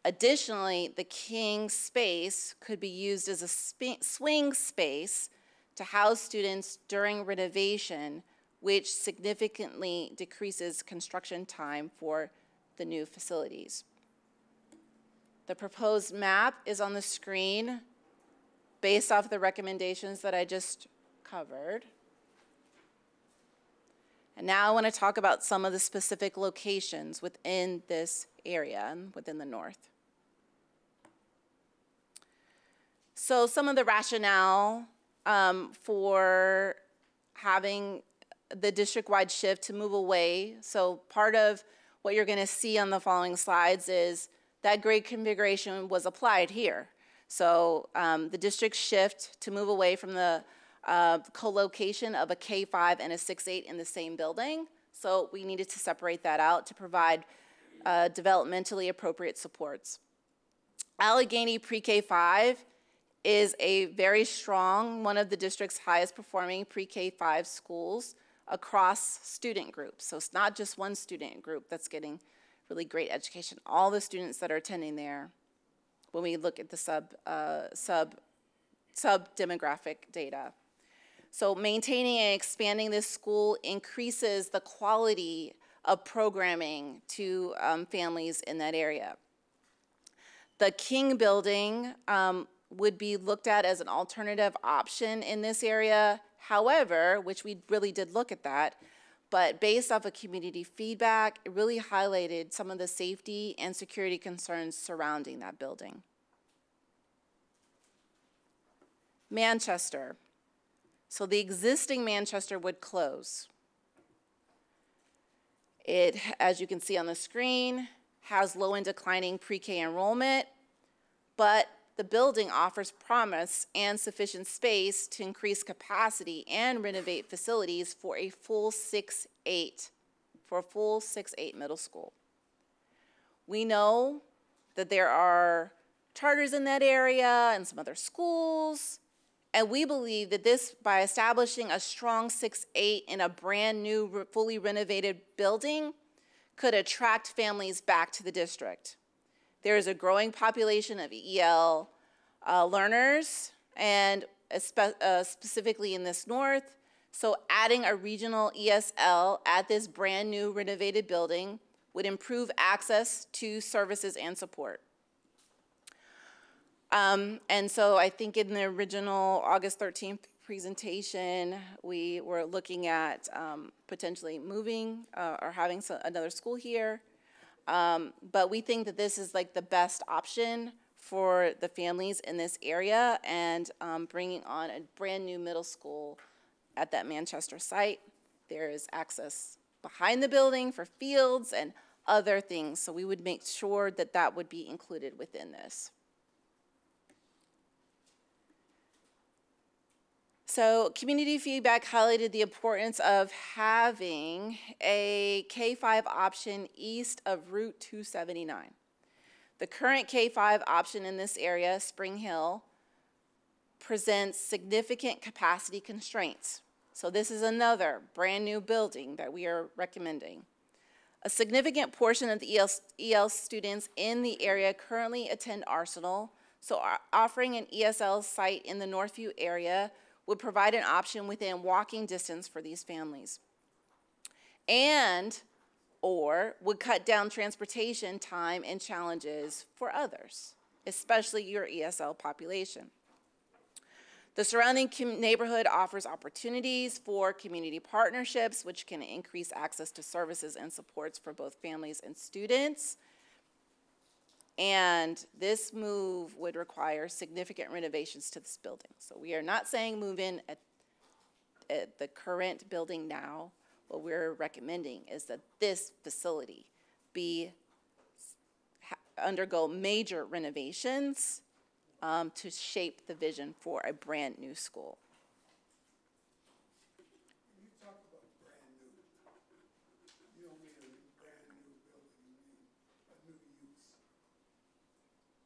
Additionally, the King space could be used as a swing space to house students during renovation, which significantly decreases construction time for the new facilities. The proposed map is on the screen based off the recommendations that I just covered. And now I want to talk about some of the specific locations within this area and within the north. So some of the rationale um, for having the district-wide shift to move away. So part of what you're gonna see on the following slides is that grade configuration was applied here. So um, the district shift to move away from the uh, co-location of a K-5 and a 6-8 in the same building. So we needed to separate that out to provide uh, developmentally appropriate supports. Allegheny Pre-K 5 is a very strong, one of the district's highest performing pre-K 5 schools across student groups. So it's not just one student group that's getting really great education. All the students that are attending there, when we look at the sub, uh, sub, sub demographic data. So maintaining and expanding this school increases the quality of programming to um, families in that area. The King Building um, would be looked at as an alternative option in this area. However, which we really did look at that, but based off of community feedback, it really highlighted some of the safety and security concerns surrounding that building. Manchester. So the existing Manchester would close. It, as you can see on the screen, has low and declining pre-K enrollment, but the building offers promise and sufficient space to increase capacity and renovate facilities for a full 6-8, for a full 6-8 middle school. We know that there are charters in that area and some other schools, and we believe that this, by establishing a strong 6-8 in a brand new, fully renovated building, could attract families back to the district. There is a growing population of EL uh, learners, and spe uh, specifically in this north. So adding a regional ESL at this brand new renovated building would improve access to services and support. Um, and so I think in the original August 13th presentation, we were looking at um, potentially moving uh, or having so another school here. Um, but we think that this is like the best option for the families in this area and um, bringing on a brand new middle school at that Manchester site. There is access behind the building for fields and other things, so we would make sure that that would be included within this. So community feedback highlighted the importance of having a K-5 option east of Route 279. The current K-5 option in this area, Spring Hill, presents significant capacity constraints. So this is another brand new building that we are recommending. A significant portion of the EL, students in the area currently attend Arsenal, so offering an ESL site in the Northview area would provide an option within walking distance for these families. And or would cut down transportation time and challenges for others, especially your ESL population. The surrounding neighborhood offers opportunities for community partnerships, which can increase access to services and supports for both families and students. And this move would require significant renovations to this building. So we are not saying move in at, at the current building now. What we're recommending is that this facility be undergo major renovations um, to shape the vision for a brand new school.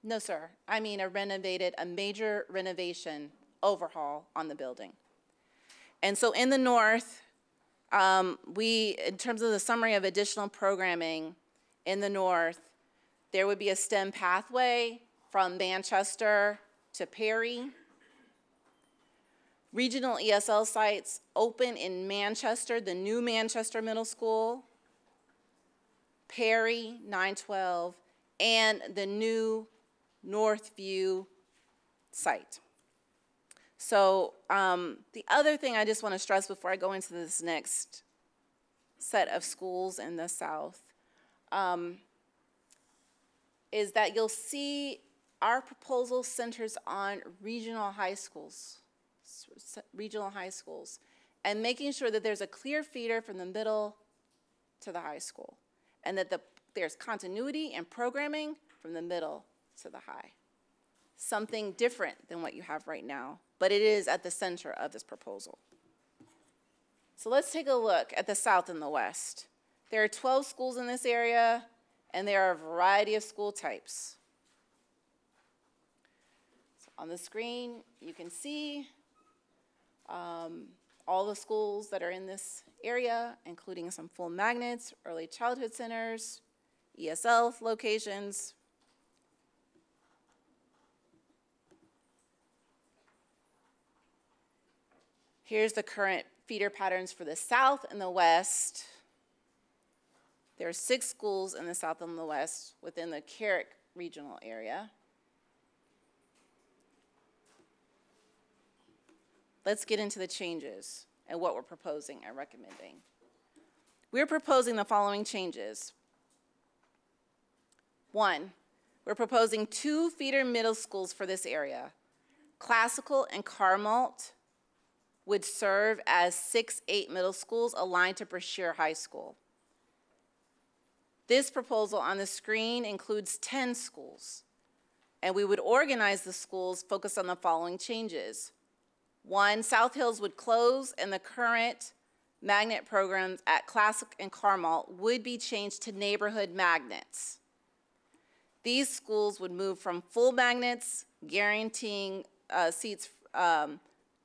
No, sir. I mean a renovated, a major renovation overhaul on the building. And so in the north, um, we, in terms of the summary of additional programming in the north, there would be a STEM pathway from Manchester to Perry. Regional ESL sites open in Manchester, the new Manchester Middle School, Perry 912, and the new Northview site. So um, the other thing I just want to stress before I go into this next set of schools in the South um, is that you'll see our proposal centers on regional high schools. regional high schools, and making sure that there's a clear feeder from the middle to the high school, and that the, there's continuity and programming from the middle to the high. Something different than what you have right now, but it is at the center of this proposal. So let's take a look at the south and the west. There are 12 schools in this area, and there are a variety of school types. So on the screen, you can see um, all the schools that are in this area, including some full magnets, early childhood centers, ESL locations. Here's the current feeder patterns for the south and the west. There are six schools in the south and the west within the Carrick regional area. Let's get into the changes and what we're proposing and recommending. We're proposing the following changes. One, we're proposing two feeder middle schools for this area. Classical and Carmalt would serve as six, eight middle schools aligned to Brashear High School. This proposal on the screen includes 10 schools, and we would organize the schools focused on the following changes. One, South Hills would close, and the current magnet programs at Classic and Carmalt would be changed to neighborhood magnets. These schools would move from full magnets, guaranteeing uh, seats um,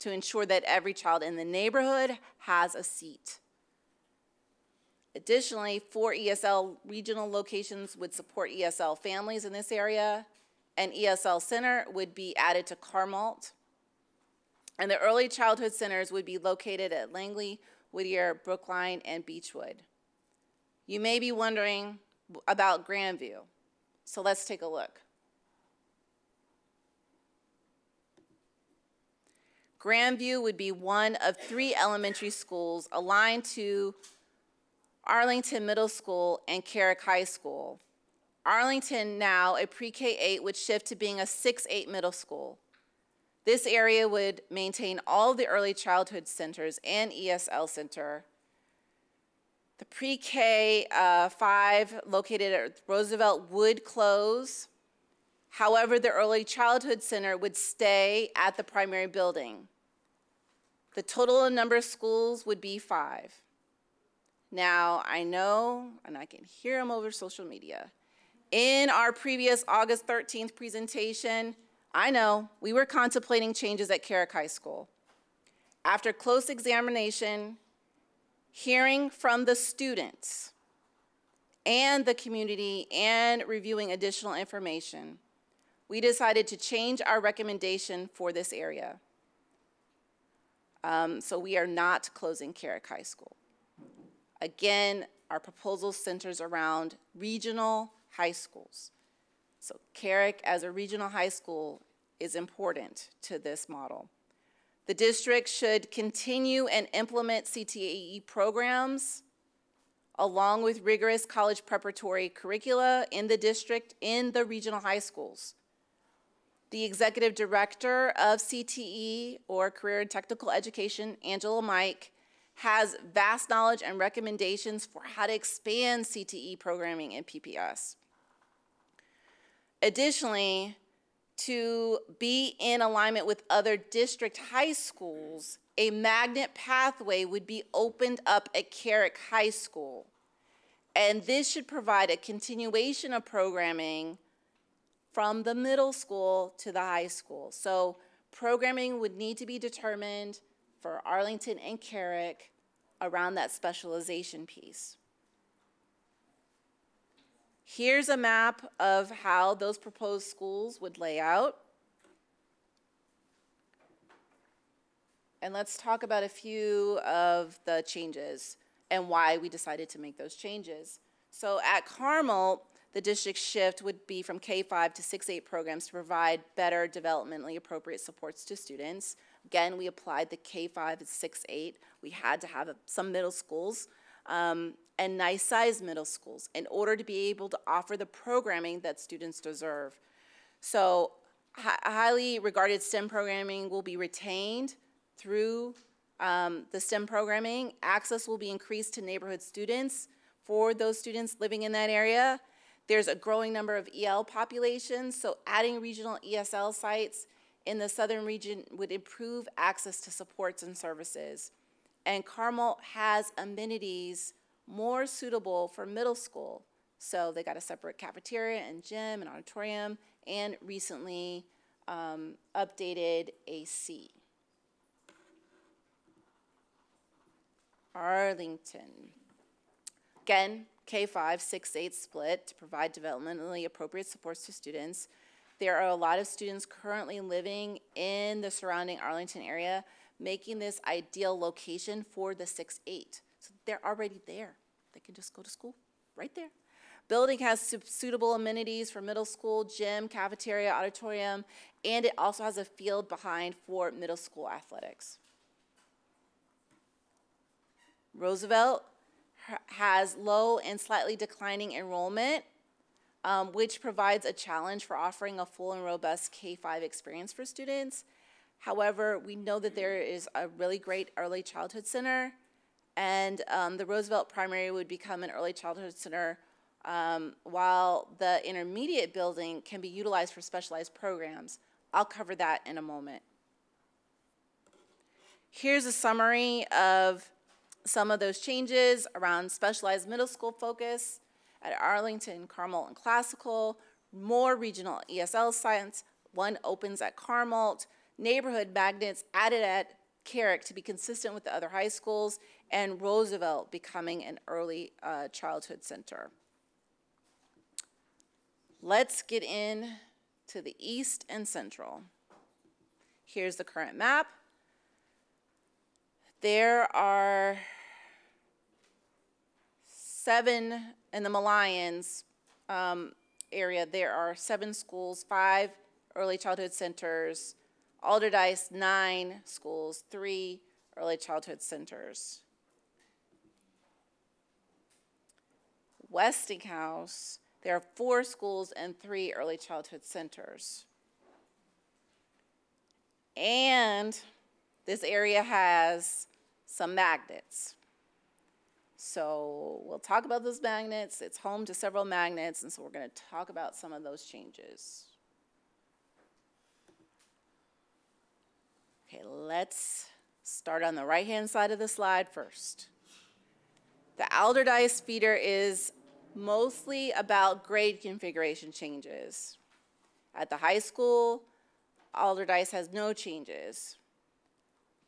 to ensure that every child in the neighborhood has a seat. Additionally, four ESL regional locations would support ESL families in this area. An ESL center would be added to Carmalt. And the early childhood centers would be located at Langley, Whittier, Brookline, and Beechwood. You may be wondering about Grandview, so let's take a look. Grandview would be one of three elementary schools aligned to Arlington Middle School and Carrick High School. Arlington now, a pre-K 8 would shift to being a 6-8 middle school. This area would maintain all the early childhood centers and ESL center. The pre-K uh, 5 located at Roosevelt would close. However, the early childhood center would stay at the primary building. The total number of schools would be five. Now, I know, and I can hear them over social media. In our previous August 13th presentation, I know we were contemplating changes at Carrick High School. After close examination, hearing from the students and the community, and reviewing additional information, we decided to change our recommendation for this area. Um, so we are not closing Carrick High School. Again, our proposal centers around regional high schools. So Carrick as a regional high school is important to this model. The district should continue and implement CTAE programs along with rigorous college preparatory curricula in the district in the regional high schools. The executive director of CTE or Career and Technical Education, Angela Mike, has vast knowledge and recommendations for how to expand CTE programming in PPS. Additionally, to be in alignment with other district high schools, a magnet pathway would be opened up at Carrick High School. And this should provide a continuation of programming from the middle school to the high school. So programming would need to be determined for Arlington and Carrick around that specialization piece. Here's a map of how those proposed schools would lay out. And let's talk about a few of the changes and why we decided to make those changes. So at Carmalt, the district shift would be from K-5 to 6-8 programs to provide better developmentally appropriate supports to students. Again, we applied the K-5 to 6-8. We had to have some middle schools um, and nice-sized middle schools in order to be able to offer the programming that students deserve. So hi highly regarded STEM programming will be retained, through um, the STEM programming. Access will be increased to neighborhood students for those students living in that area. There's a growing number of EL populations, so adding regional ESL sites in the southern region would improve access to supports and services. And Carmalt has amenities more suitable for middle school. So they got a separate cafeteria and gym and auditorium, and recently um, updated AC. Arlington. Again, K-5, 6-8 split to provide developmentally appropriate supports to students. There are a lot of students currently living in the surrounding Arlington area, making this ideal location for the 6-8. So they're already there. They can just go to school right there. Building has suitable amenities for middle school, gym, cafeteria, auditorium, and it also has a field behind for middle school athletics. Roosevelt has low and slightly declining enrollment, um, which provides a challenge for offering a full and robust K 5 experience for students. However, we know that there is a really great early childhood center, and um, the Roosevelt Primary would become an early childhood center, um, while the intermediate building can be utilized for specialized programs. I'll cover that in a moment. Here's a summary of some of those changes around specialized middle school focus at Arlington, Carmalt, and Classical, more regional ESL science, one opens at Carmalt, neighborhood magnets added at Carrick to be consistent with the other high schools, and Roosevelt becoming an early uh, childhood center. Let's get in to the east and central. Here's the current map. There are seven in the Milliones um, area. There are seven schools, five early childhood centers. Alderdice, nine schools, three early childhood centers. Westinghouse, there are four schools and three early childhood centers. And this area has some magnets. So we'll talk about those magnets. It's home to several magnets, and so we're going to talk about some of those changes. Okay, let's start on the right-hand side of the slide first. The Alderdice feeder is mostly about grade configuration changes. At the high school, Alderdice has no changes.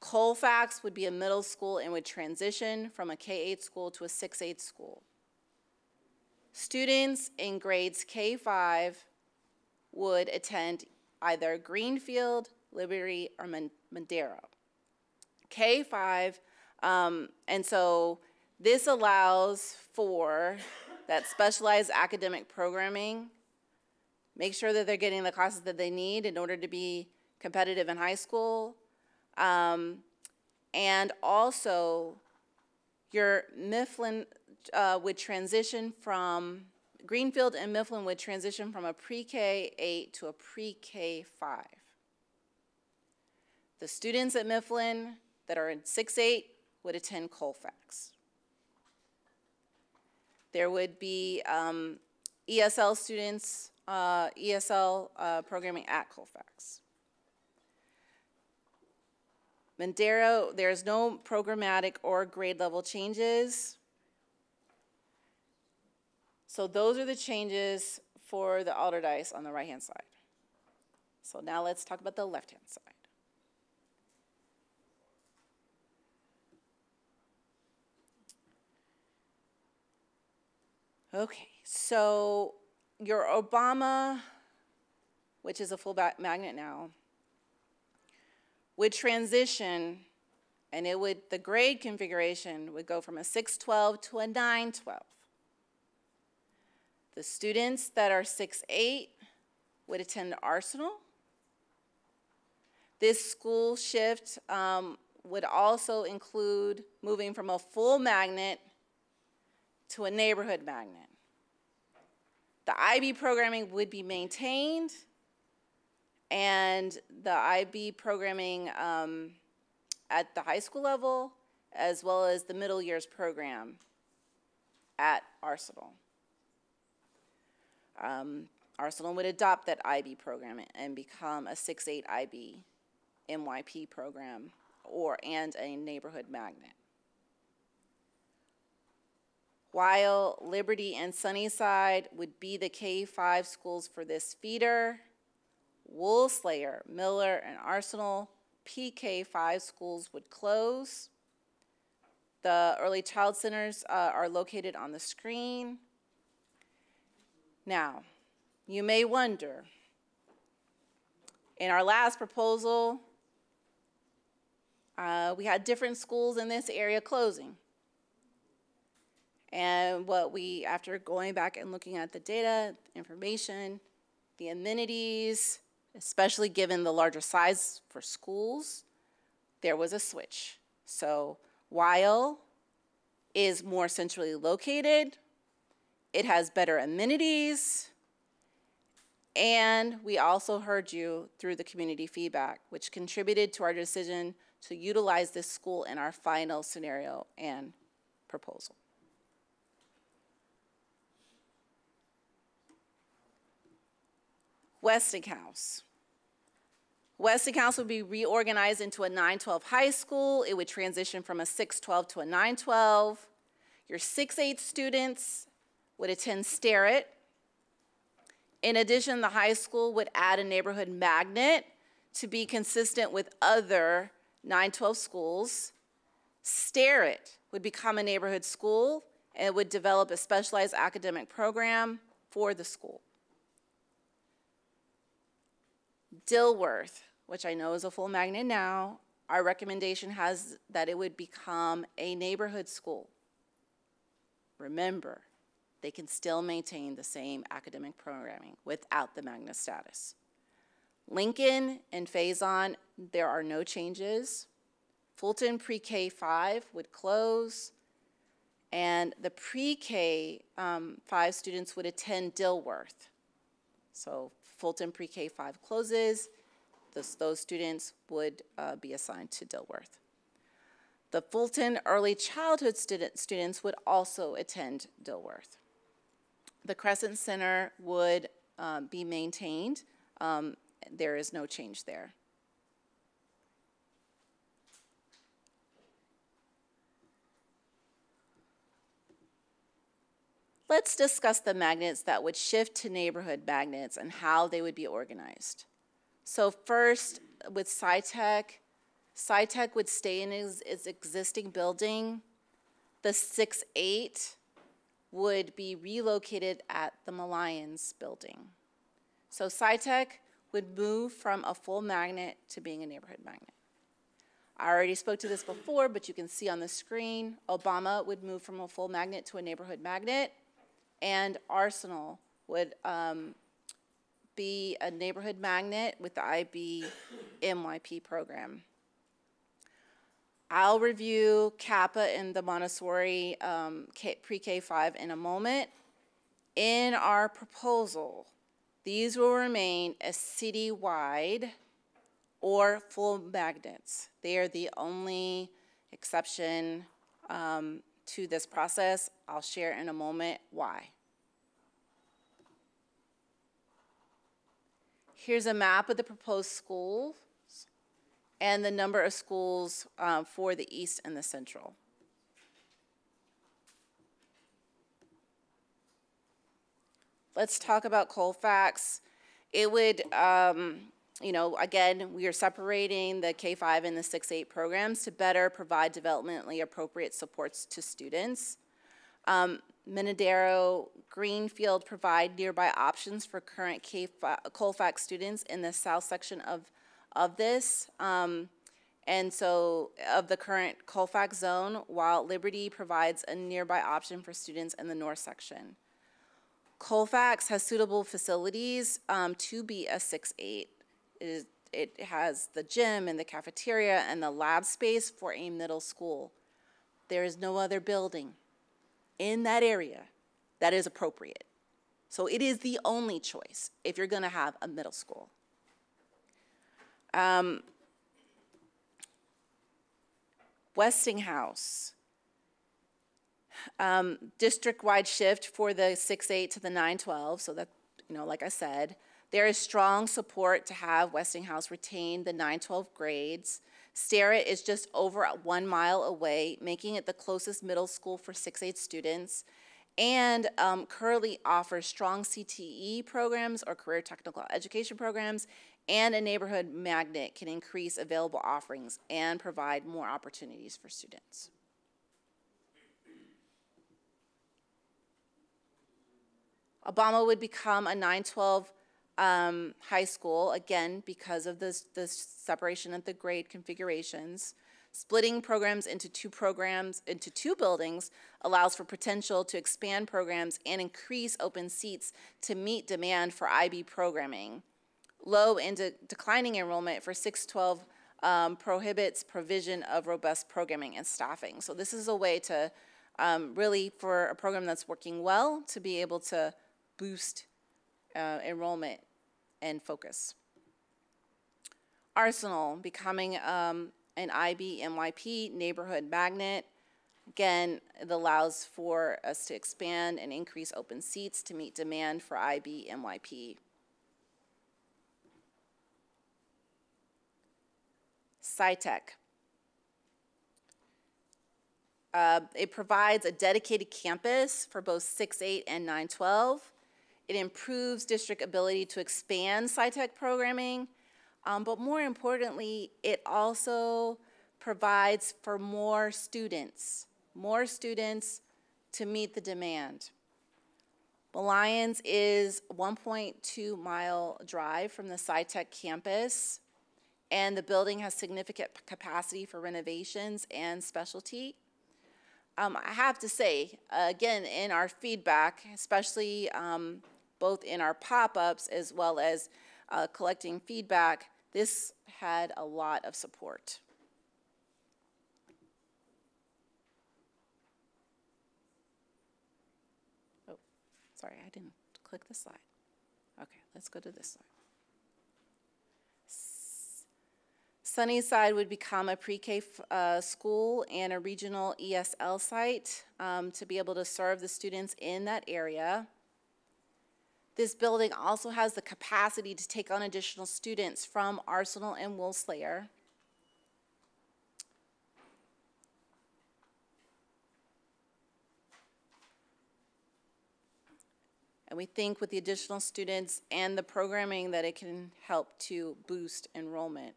Colfax would be a middle school and would transition from a K-8 school to a 6-8 school. Students in grades K-5 would attend either Greenfield, Liberty, or Minadeo. K-5, um, and so this allows for that specialized academic programming, make sure that they're getting the classes that they need in order to be competitive in high school, um, and also, your Mifflin uh, would transition from, Greenfield and Mifflin would transition from a pre-K 8 to a pre-K 5. The students at Mifflin that are in 6-8 would attend Colfax. There would be um, ESL students, uh, ESL uh, programming at Colfax. Minadeo, there's no programmatic or grade level changes. So those are the changes for the Alderdice on the right-hand side. So now let's talk about the left-hand side. Okay, so your Obama, which is a full magnet now, would transition and it would the grade configuration would go from a 612 to a 912. The students that are 6'8 would attend Arsenal. This school shift um, would also include moving from a full magnet to a neighborhood magnet. The IB programming would be maintained, and the IB programming um, at the high school level, as well as the middle years program at Arsenal. Um, Arsenal would adopt that IB program and become a 6-8 IB MYP program or and a neighborhood magnet. While Liberty and Sunnyside would be the K-5 schools for this feeder, Woolslayer, Miller, and Arsenal PK5 schools would close. The early child centers uh, are located on the screen. Now, you may wonder, in our last proposal, uh, we had different schools in this area closing. And what we, after going back and looking at the data, information, the amenities, especially given the larger size for schools, there was a switch. So Weil is more centrally located, it has better amenities, and we also heard you through the community feedback, which contributed to our decision to utilize this school in our final scenario and proposal. Westinghouse. Westinghouse would be reorganized into a 912 high school. It would transition from a 612 to a 912. Your 6-8 students would attend Sterrett. In addition, the high school would add a neighborhood magnet to be consistent with other 912 schools. Sterrett would become a neighborhood school and would develop a specialized academic program for the school. Dilworth, which I know is a full magnet now, our recommendation has that it would become a neighborhood school. Remember, they can still maintain the same academic programming without the magnet status. Lincoln and Faison, there are no changes. Fulton Pre-K 5 would close, and the Pre-K um, 5 students would attend Dilworth. So Fulton Pre-K 5 closes, those, those students would uh, be assigned to Dilworth. The Fulton Early Childhood student, students would also attend Dilworth. The Crescent Center would um, be maintained. Um, there is no change there. Let's discuss the magnets that would shift to neighborhood magnets and how they would be organized. So first, with SciTech, SciTech would stay in its, its existing building. The 6-8 would be relocated at the Milliones building. So SciTech would move from a full magnet to being a neighborhood magnet. I already spoke to this before, but you can see on the screen, Obama would move from a full magnet to a neighborhood magnet and Arsenal would um, be a neighborhood magnet with the IB MYP program. I'll review CAPA and the Montessori um, pre-K 5 in a moment. In our proposal, these will remain as city-wide or full magnets. They are the only exception um, to this process. I'll share in a moment why. Here's a map of the proposed schools and the number of schools uh, for the east and the central. Let's talk about Colfax. It would um, you know, again, we are separating the K-5 and the 6-8 programs to better provide developmentally appropriate supports to students. Um, Minadeo, Greenfield provide nearby options for current K Colfax students in the south section of, of this. Um, and so of the current Colfax zone, while Liberty provides a nearby option for students in the north section. Colfax has suitable facilities um, to be a 6-8 it, it has the gym and the cafeteria and the lab space for a middle school. There is no other building in that area that is appropriate. So it is the only choice if you're going to have a middle school. Um, Westinghouse. Um, district-wide shift for the 6-8 to the 9-12, so that, you know, like I said, there is strong support to have Westinghouse retain the 9-12 grades. Sterrett is just over one mile away, making it the closest middle school for 6-8 students, and um, currently offers strong CTE programs or career technical education programs, and a neighborhood magnet can increase available offerings and provide more opportunities for students. Obama would become a 912 um, high school, again, because of this, this separation of the grade configurations. Splitting programs into two programs, into two buildings allows for potential to expand programs and increase open seats to meet demand for IB programming. Low and de declining enrollment for 612 um, prohibits provision of robust programming and staffing. So this is a way to um, really, for a program that's working well, to be able to boost uh, enrollment and focus. Arsenal becoming um, an IB MYP neighborhood magnet. Again, it allows for us to expand and increase open seats to meet demand for IB MYP. SciTech. Uh, it provides a dedicated campus for both 6-8 and 9-12. It improves district ability to expand SciTech programming, um, but more importantly, it also provides for more students, more students to meet the demand. Lyons is 1.2 mile drive from the SciTech campus, and the building has significant capacity for renovations and specialty. Um, I have to say, again, in our feedback, especially um, both in our pop-ups as well as uh, collecting feedback, this had a lot of support. Oh, sorry, I didn't click the slide. Okay, let's go to this slide. Sunnyside would become a pre-K uh, school and a regional ESL site um, to be able to serve the students in that area. This building also has the capacity to take on additional students from Arsenal and Woolslayer. And we think with the additional students and the programming that it can help to boost enrollment.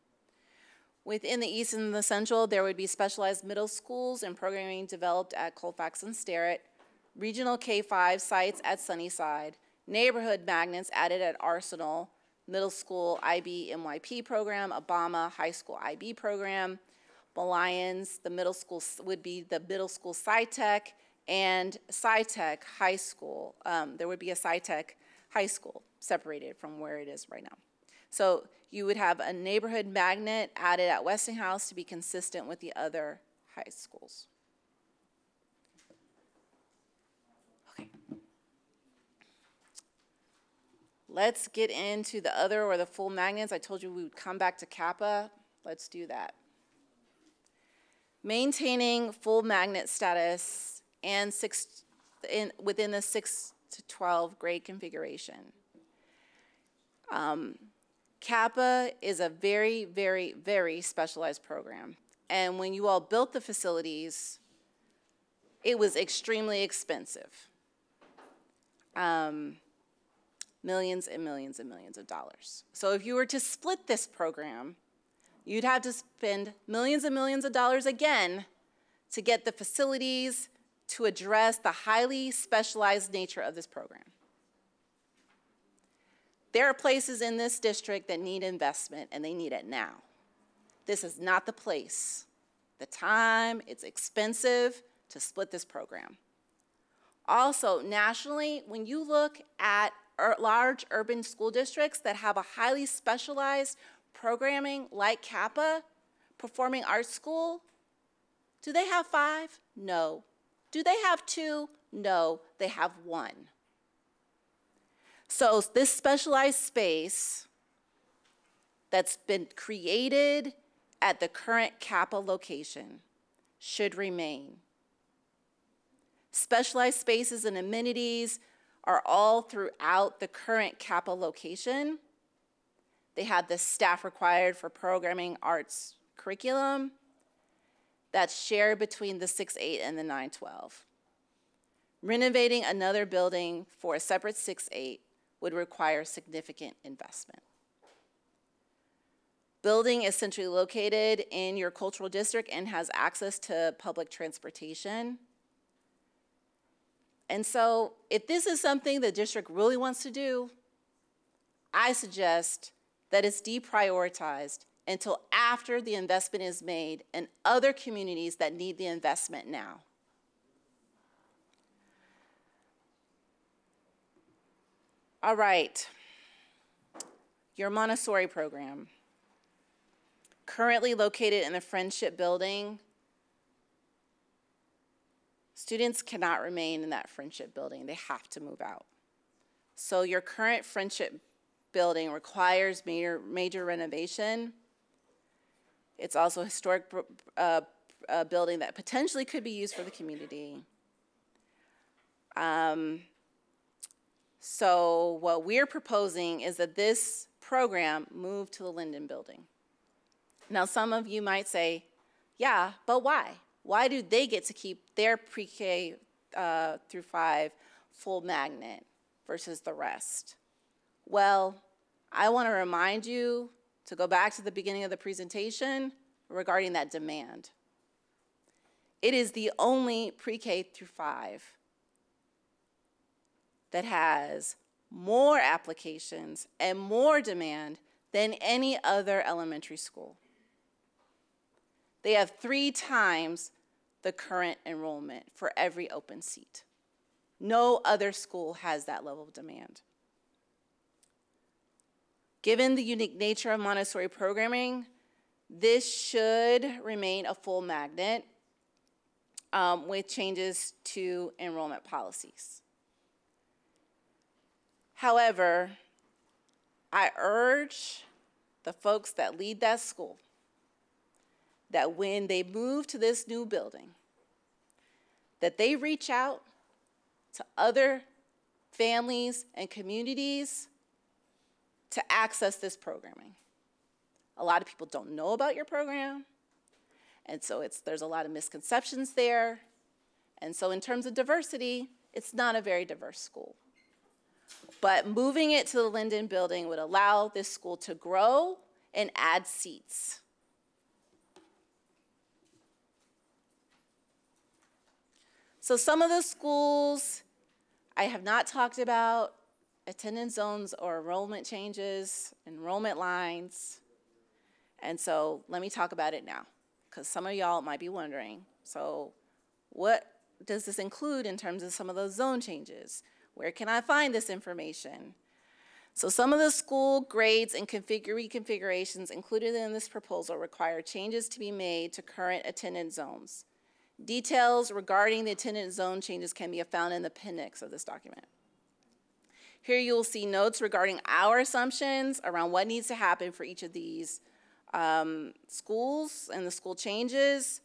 Within the East and the Central, there would be specialized middle schools and programming developed at Colfax and Sterrett, regional K-5 sites at Sunnyside, neighborhood magnets added at Arsenal, middle school IB MYP program, Obama high school IB program, Milliones, the middle school would be the middle school SciTech, and SciTech High School. Um, there would be a SciTech High School separated from where it is right now. So you would have a neighborhood magnet added at Westinghouse to be consistent with the other high schools. Let's get into the other or the full magnets. I told you we would come back to CAPA. Let's do that. Maintaining full magnet status and six in, within the 6 to 12 grade configuration. Um, CAPA is a very, very, very specialized program. And when you all built the facilities, it was extremely expensive. Um, millions and millions and millions of dollars. So if you were to split this program, you'd have to spend millions and millions of dollars again to get the facilities to address the highly specialized nature of this program. There are places in this district that need investment and they need it now. This is not the place, the time, it's expensive to split this program. Also, nationally, when you look at large urban school districts that have a highly specialized programming like CAPA, Performing Arts School, do they have five? No. Do they have two? No, they have one. So this specialized space that's been created at the current CAPA location should remain. Specialized spaces and amenities are all throughout the current CAPA location. They have the staff required for programming arts curriculum that's shared between the 6-8 and the 9-12. Renovating another building for a separate 6-8 would require significant investment. Building is centrally located in your cultural district and has access to public transportation. And so if this is something the district really wants to do, I suggest that it's deprioritized until after the investment is made in other communities that need the investment now. All right, your Montessori program. Currently located in the Friendship Building, students cannot remain in that Friendship Building. They have to move out. So your current Friendship Building requires major, major renovation. It's also a historic uh, uh, building that potentially could be used for the community. Um, so what we're proposing is that this program move to the Linden Building. Now, some of you might say, yeah, but why? Why do they get to keep their pre-K uh, through five full magnet versus the rest? Well, I want to remind you to go back to the beginning of the presentation regarding that demand. It is the only pre-K through five that has more applications and more demand than any other elementary school. They have three times the current enrollment for every open seat. No other school has that level of demand. Given the unique nature of Montessori programming, this should remain a full magnet um, with changes to enrollment policies. However, I urge the folks that lead that school that when they move to this new building, that they reach out to other families and communities to access this programming. A lot of people don't know about your program, and so it's, there's a lot of misconceptions there. And so in terms of diversity, it's not a very diverse school. But moving it to the Linden building would allow this school to grow and add seats. So some of the schools I have not talked about, attendance zones or enrollment changes, enrollment lines. And so let me talk about it now, because some of y'all might be wondering, so what does this include in terms of some of those zone changes? Where can I find this information? So some of the school grades and configure reconfigurations included in this proposal require changes to be made to current attendance zones. Details regarding the attendance zone changes can be found in the appendix of this document. Here you will see notes regarding our assumptions around what needs to happen for each of these um, schools and the school changes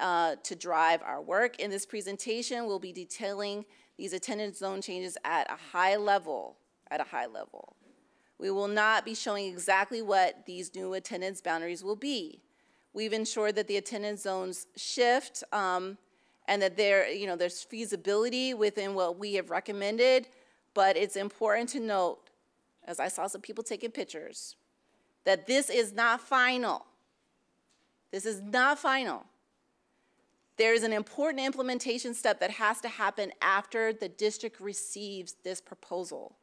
uh, to drive our work. In this presentation, we'll be detailing these attendance zone changes at a high level, at a high level. We will not be showing exactly what these new attendance boundaries will be. We've ensured that the attendance zones shift um, and that there, you know, there's feasibility within what we have recommended, but it's important to note, as I saw some people taking pictures, that this is not final. This is not final. There is an important implementation step that has to happen after the district receives this proposal.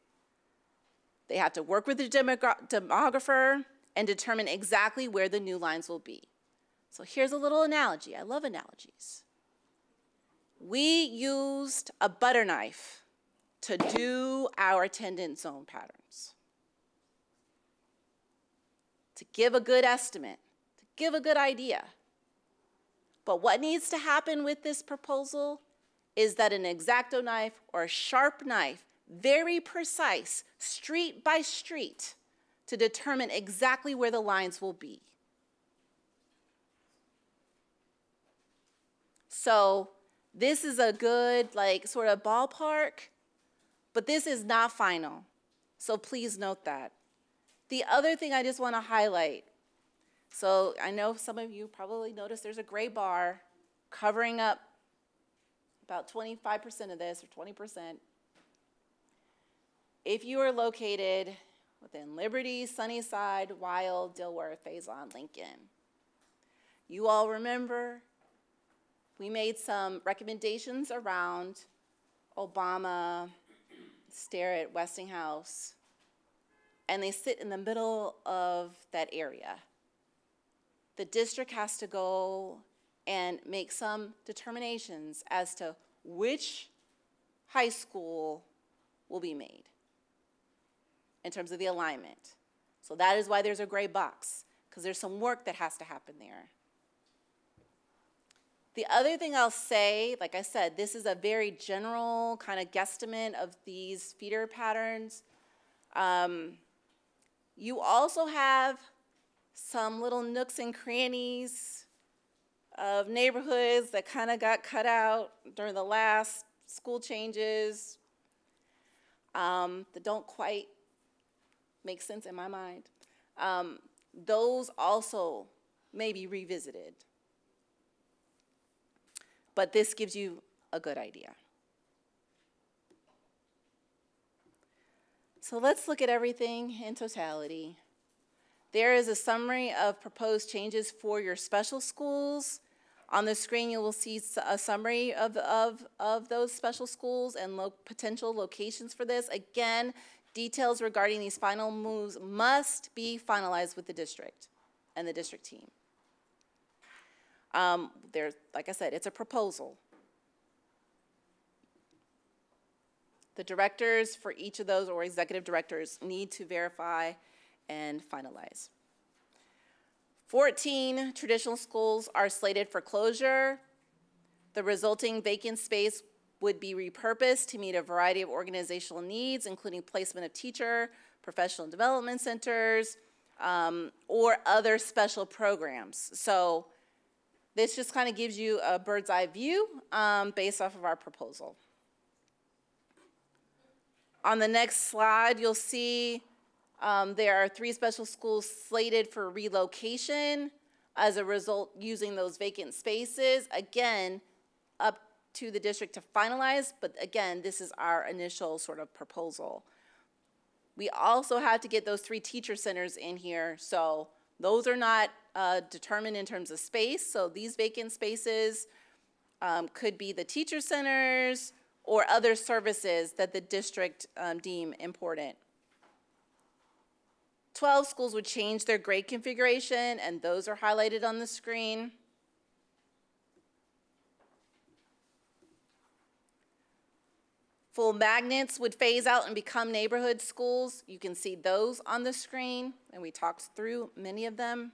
They have to work with the demographer and determine exactly where the new lines will be. So here's a little analogy. I love analogies. We used a butter knife to do our attendance zone patterns. To give a good estimate, to give a good idea. But what needs to happen with this proposal is that an X-Acto knife or a sharp knife, very precise, street by street, to determine exactly where the lines will be. So this is a good, like, sort of ballpark, but this is not final. So please note that. The other thing I just want to highlight so I know some of you probably noticed there's a gray bar covering up about 25% of this or 20%. If you are located within Liberty, Sunnyside, Wild, Dilworth, Faison, Lincoln, you all remember we made some recommendations around Obama, Sterrett, Westinghouse, and they sit in the middle of that area the district has to go and make some determinations as to which high school will be made in terms of the alignment. So that is why there's a gray box, because there's some work that has to happen there. The other thing I'll say, like I said, this is a very general kind of guesstimate of these feeder patterns. Um, you also have some little nooks and crannies of neighborhoods that kind of got cut out during the last school changes um, that don't quite make sense in my mind. Um, those also may be revisited. But this gives you a good idea. So let's look at everything in totality. There is a summary of proposed changes for your special schools. On the screen, you will see a summary of, of, of those special schools and lo potential locations for this. Again, details regarding these final moves must be finalized with the district and the district team. Um, there, like I said, it's a proposal. The directors for each of those or executive directors need to verify and finalize. 14 traditional schools are slated for closure. The resulting vacant space would be repurposed to meet a variety of organizational needs, including placement of teacher, professional development centers, um, or other special programs. So this just kind of gives you a bird's eye view um, based off of our proposal. On the next slide, you'll see um, there are three special schools slated for relocation as a result using those vacant spaces. Again, up to the district to finalize, but again, this is our initial sort of proposal. We also have to get those three teacher centers in here, so those are not uh, determined in terms of space, so these vacant spaces um, could be the teacher centers or other services that the district um, deem important. 12 schools would change their grade configuration, and those are highlighted on the screen. Full magnets would phase out and become neighborhood schools. You can see those on the screen, and we talked through many of them.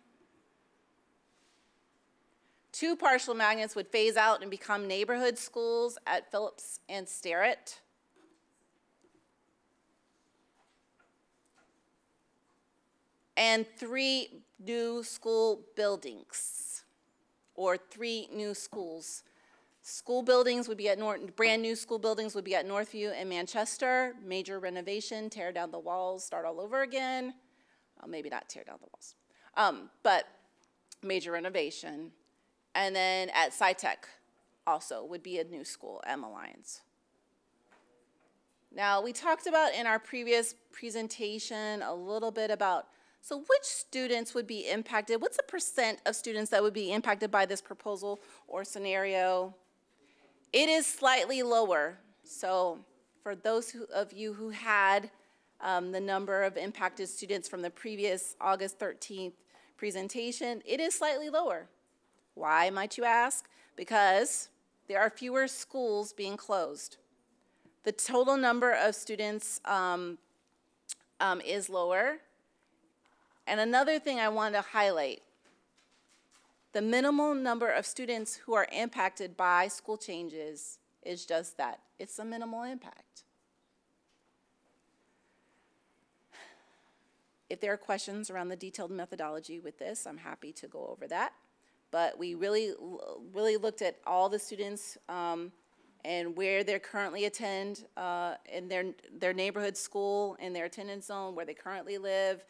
Two partial magnets would phase out and become neighborhood schools at Phillips and Sterrett. and three new school buildings, or three new schools. School buildings would be at Norton, brand new school buildings would be at Northview and Manchester. Major renovation, tear down the walls, start all over again. Well, maybe not tear down the walls, um, but major renovation. And then at SciTech also would be a new school, Emma Lyons. Now, we talked about in our previous presentation a little bit about so which students would be impacted? What's the percent of students that would be impacted by this proposal or scenario? It is slightly lower. So for those who, of you who had um, the number of impacted students from the previous August 13th presentation, it is slightly lower. Why, might you ask? Because there are fewer schools being closed. The total number of students um, um, is lower, and another thing I want to highlight, the minimal number of students who are impacted by school changes is just that. It's a minimal impact. If there are questions around the detailed methodology with this, I'm happy to go over that. but we really, really looked at all the students um, and where they currently attend uh, in their, their neighborhood school, in their attendance zone, where they currently live.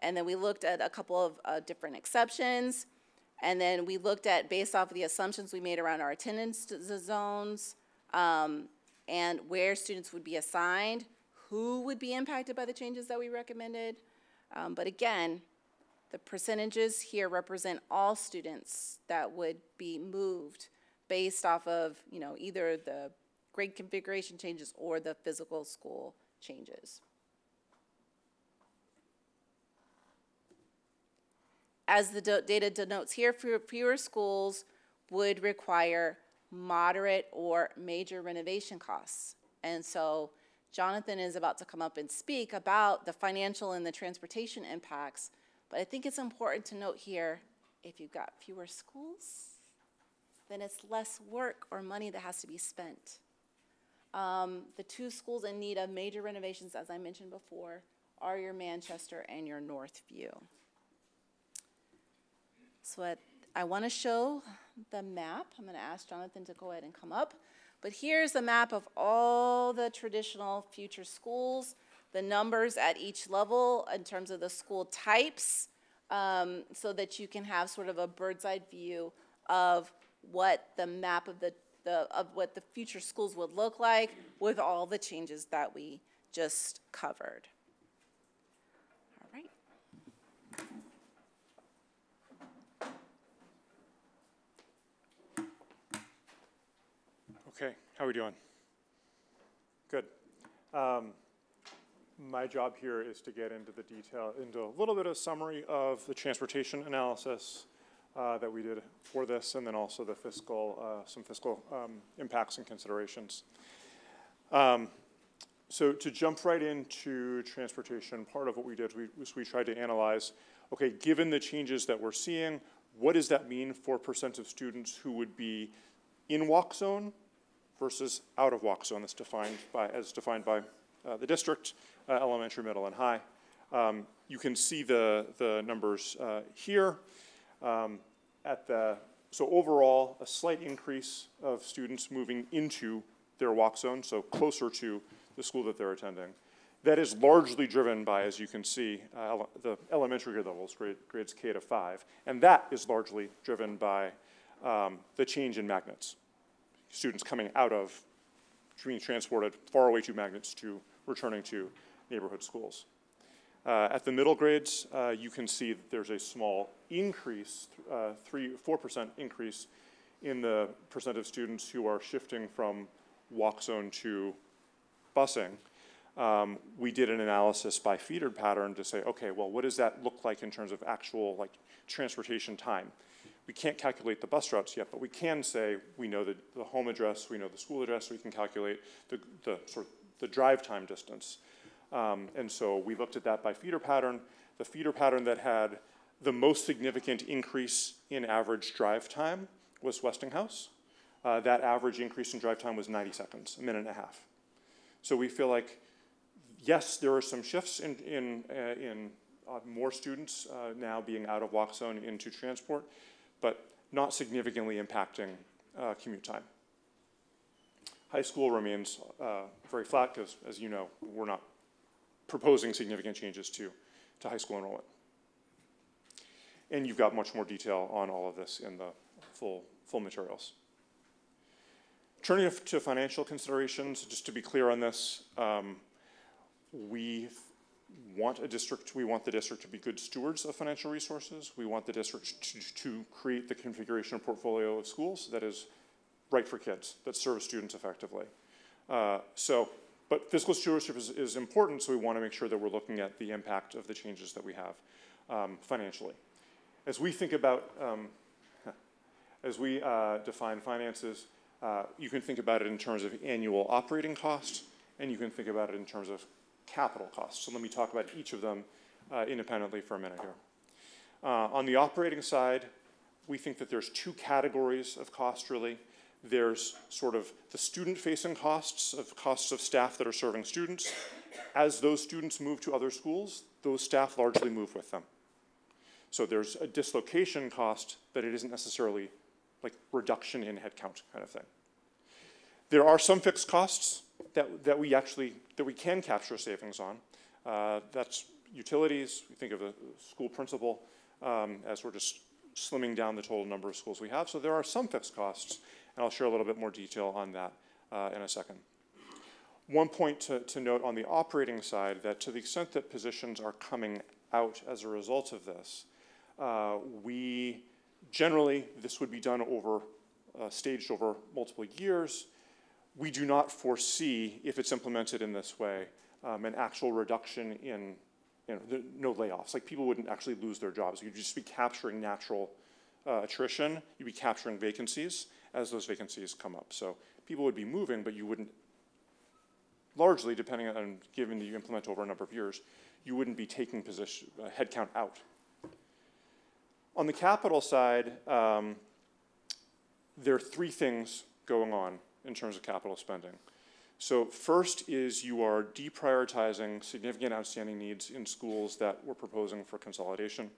And then we looked at a couple of uh, different exceptions. And then we looked at, based off of the assumptions we made around our attendance z- zones, um, and where students would be assigned, who would be impacted by the changes that we recommended. Um, but again, the percentages here represent all students that would be moved based off of, you know, either the grade configuration changes or the physical school changes. As the data denotes here, fewer, fewer schools would require moderate or major renovation costs. And so Jonathan is about to come up and speak about the financial and the transportation impacts. But I think it's important to note here, if you've got fewer schools, then it's less work or money that has to be spent. Um, the two schools in need of major renovations, as I mentioned before, are your Manchester and your Northview. So what I want to show the map. I'm going to ask Jonathan to go ahead and come up. But here's the map of all the traditional future schools, the numbers at each level in terms of the school types, um, so that you can have sort of a bird's eye view of what the map of the, the of what the future schools would look like with all the changes that we just covered. All right. Okay, how are we doing? Good. Um, My job here is to get into the detail, into a little bit of summary of the transportation analysis uh, that we did for this, and then also the fiscal, uh, some fiscal um, impacts and considerations. Um, So to jump right into transportation, part of what we did was we tried to analyze, okay, given the changes that we're seeing, what does that mean for percent of students who would be in walk zone versus out of walk zone that's defined by, as defined by uh, the district, uh, elementary, middle, and high. Um, You can see the, the numbers uh, here. Um, At the, so overall, a slight increase of students moving into their walk zone, so closer to the school that they're attending. That is largely driven by, as you can see, uh, ele- the elementary grade levels, grade, grades K to five. And that is largely driven by um, the change in magnets students coming out of being transported far away to magnets to returning to neighborhood schools. Uh, at the middle grades, uh, you can see that there's a small increase, uh, three, four percent increase in the percent of students who are shifting from walk zone to busing. Um, we did an analysis by feeder pattern to say, okay, well, what does that look like in terms of actual like transportation time? We can't calculate the bus routes yet, but we can say we know the, the home address, we know the school address, so we can calculate the, the sort of the drive time distance. Um, and so we looked at that by feeder pattern. The feeder pattern that had the most significant increase in average drive time was Westinghouse. Uh, that average increase in drive time was 90 seconds, a minute and a half. So we feel like, yes, there are some shifts in, in, uh, in uh, more students uh, now being out of walk zone into transport, but not significantly impacting uh, commute time. High school remains uh, very flat because, as you know, we're not proposing significant changes to, to high school enrollment. And you've got much more detail on all of this in the full, full materials. Turning to financial considerations, just to be clear on this, um, we want a district, we want the district to be good stewards of financial resources. We want the district to, to create the configuration and portfolio of schools that is right for kids, that serves students effectively. Uh, so, but fiscal stewardship is, is important, so we want to make sure that we're looking at the impact of the changes that we have um, financially. As we think about, um, as we uh, define finances, uh, you can think about it in terms of annual operating costs, and you can think about it in terms of capital costs. So let me talk about each of them uh, independently for a minute here. Uh, on the operating side, we think that there's two categories of cost really. There's sort of the student-facing costs of costs of staff that are serving students. As those students move to other schools, those staff largely move with them. So there's a dislocation cost, but it isn't necessarily like reduction in headcount kind of thing. There are some fixed costs that, that we actually, that we can capture savings on. Uh, that's utilities, we think of the school principal, um, as we're just slimming down the total number of schools we have. So there are some fixed costs, and I'll share a little bit more detail on that uh, in a second. One point to, to note on the operating side, that to the extent that positions are coming out as a result of this, uh, we generally, this would be done over, uh, staged over multiple years. We do not foresee, if it's implemented in this way, um, an actual reduction in, you know, the, no layoffs. Like people wouldn't actually lose their jobs. You'd just be capturing natural uh, attrition. You'd be capturing vacancies as those vacancies come up. So people would be moving, but you wouldn't, largely, depending on, given that you implement over a number of years, you wouldn't be taking position, uh, headcount out. On the capital side, um, there are three things going on in terms of capital spending. So first is you are deprioritizing significant outstanding needs in schools that we're proposing for consolidation.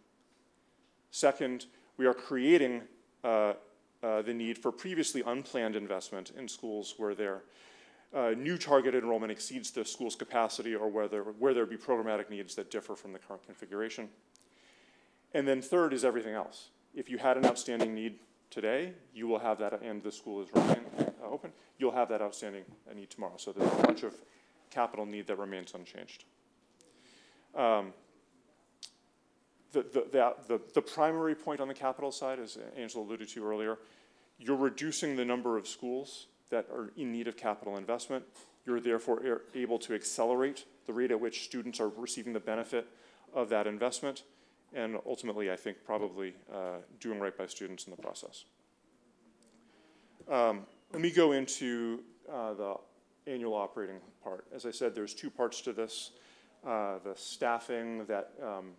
Second, we are creating uh, uh, the need for previously unplanned investment in schools where their uh, new target enrollment exceeds the school's capacity or where there, where there be programmatic needs that differ from the current configuration. And then third is everything else. If you had an outstanding need today, you will have that, and the school is running open, you'll have that outstanding uh, need tomorrow. So there's a bunch of capital need that remains unchanged. Um, the, the, the, the, the primary point on the capital side, as Angela alluded to earlier, you're reducing the number of schools that are in need of capital investment. You're therefore able to accelerate the rate at which students are receiving the benefit of that investment and ultimately, I think, probably uh, doing right by students in the process. Um, let me go into uh, the annual operating part. As I said, there's two parts to this. Uh, the staffing that um,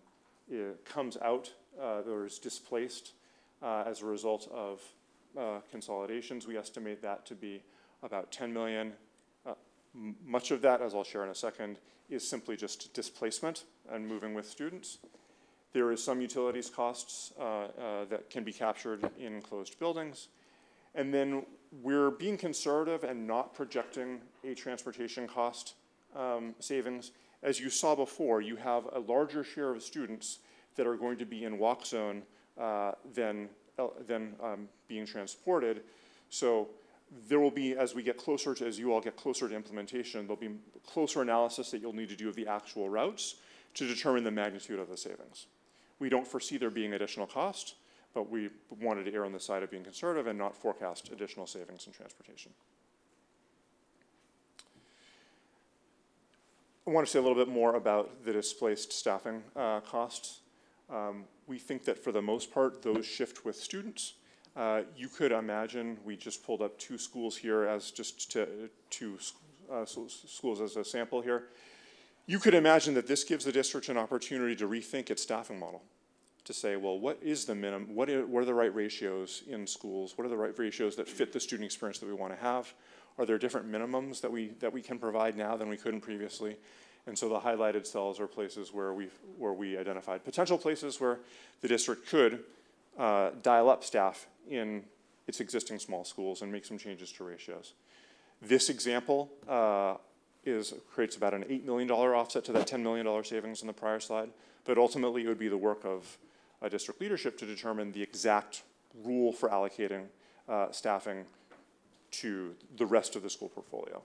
comes out uh, or is displaced uh, as a result of uh, consolidations. We estimate that to be about 10 million. much of that, as I'll share in a second, is simply just displacement and moving with students. There is some utilities costs uh, uh, that can be captured in closed buildings. And then we're being conservative and not projecting a transportation cost um, savings. As you saw before, you have a larger share of students that are going to be in walk zone uh, than, uh, than um, being transported. So there will be, as we get closer to, as you all get closer to implementation, there'll be closer analysis that you'll need to do of the actual routes to determine the magnitude of the savings. We don't foresee there being additional cost, but we wanted to err on the side of being conservative and not forecast additional savings in transportation. I want to say a little bit more about the displaced staffing uh, costs. Um, we think that for the most part, those shift with students. Uh, you could imagine, we just pulled up two schools here as just to, two uh, schools as a sample here. You could imagine that this gives the district an opportunity to rethink its staffing model, to say, well, what is the minimum, what are, what are the right ratios in schools? What are the right ratios that fit the student experience that we want to have? Are there different minimums that we, that we can provide now than we couldn't previously? And so the highlighted cells are places where we where we identified potential places where the district could uh, dial up staff in its existing small schools and make some changes to ratios. This example uh, is, creates about an $8 million offset to that $10 million savings in the prior slide. But ultimately, it would be the work of uh, district leadership to determine the exact rule for allocating uh, staffing to the rest of the school portfolio.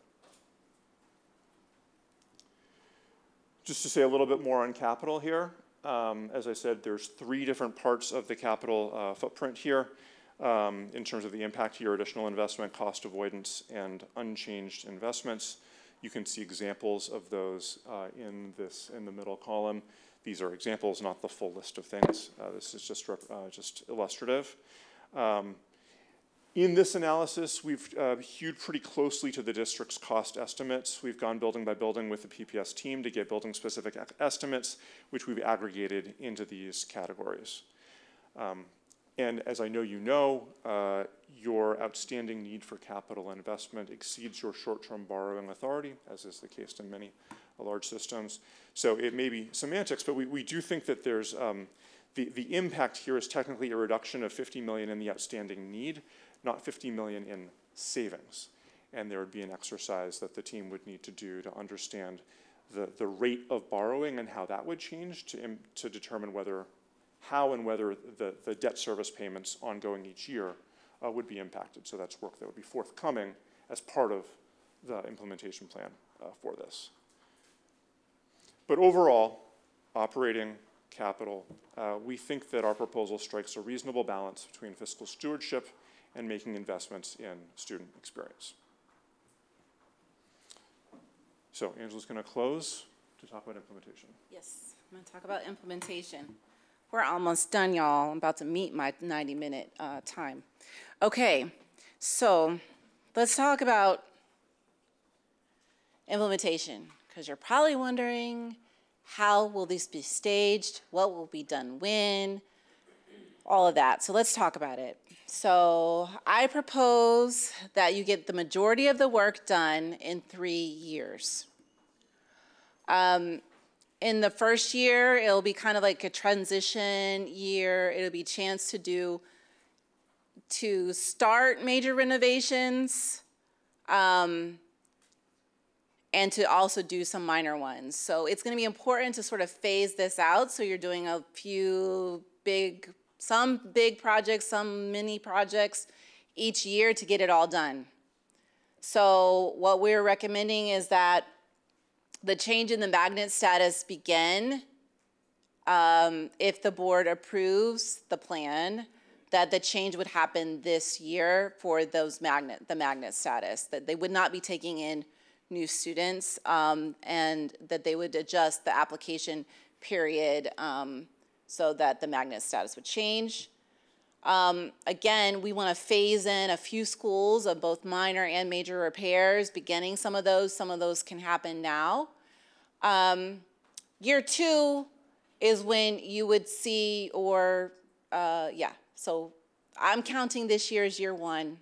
Just to say a little bit more on capital here, um, as I said, there's three different parts of the capital uh, footprint here um, in terms of the impact here, additional investment, cost avoidance, and unchanged investments. You can see examples of those uh, in this in the middle column. These are examples, not the full list of things. Uh, this is just uh, just illustrative. Um, in this analysis, we've uh, hewed pretty closely to the district's cost estimates. We've gone building by building with the PPS team to get building specific estimates, which we've aggregated into these categories. Um, and as I know you know, uh, your outstanding need for capital investment exceeds your short-term borrowing authority, as is the case in many uh, large systems. So it may be semantics, but we, we do think that there's um, the, the impact here is technically a reduction of 50 million in the outstanding need, not 50 million in savings. And there would be an exercise that the team would need to do to understand the, the rate of borrowing and how that would change to, to determine whether, how and whether the, the debt service payments ongoing each year uh, would be impacted. So that's work that would be forthcoming as part of the implementation plan uh, for this. But overall, operating capital, uh, we think that our proposal strikes a reasonable balance between fiscal stewardship and making investments in student experience. So Angela's going to close to talk about implementation. Yes, I'm gonna talk about implementation. We're almost done, y'all. I'm about to meet my 90-minute uh, time. Okay, so let's talk about implementation, because you're probably wondering, how will this be staged? What will be done when? All of that. So let's talk about it. So I propose that you get the majority of the work done in three years. Um, in the first year, it'll be kind of like a transition year. It'll be a chance to do, to start major renovations, um, and to also do some minor ones. So it's gonna be important to sort of phase this out. So you're doing a few big, some big projects, some mini projects each year to get it all done. So what we're recommending is that the change in the magnet status begin um, if the board approves the plan, that the change would happen this year for those magnet, the magnet status, that they would not be taking in new students, um, and that they would adjust the application period um, so that the magnet status would change. Um, again, we want to phase in a few schools of both minor and major repairs, beginning some of those. Some of those can happen now. Um, year two is when you would see, or uh, yeah, so I'm counting this year as year one.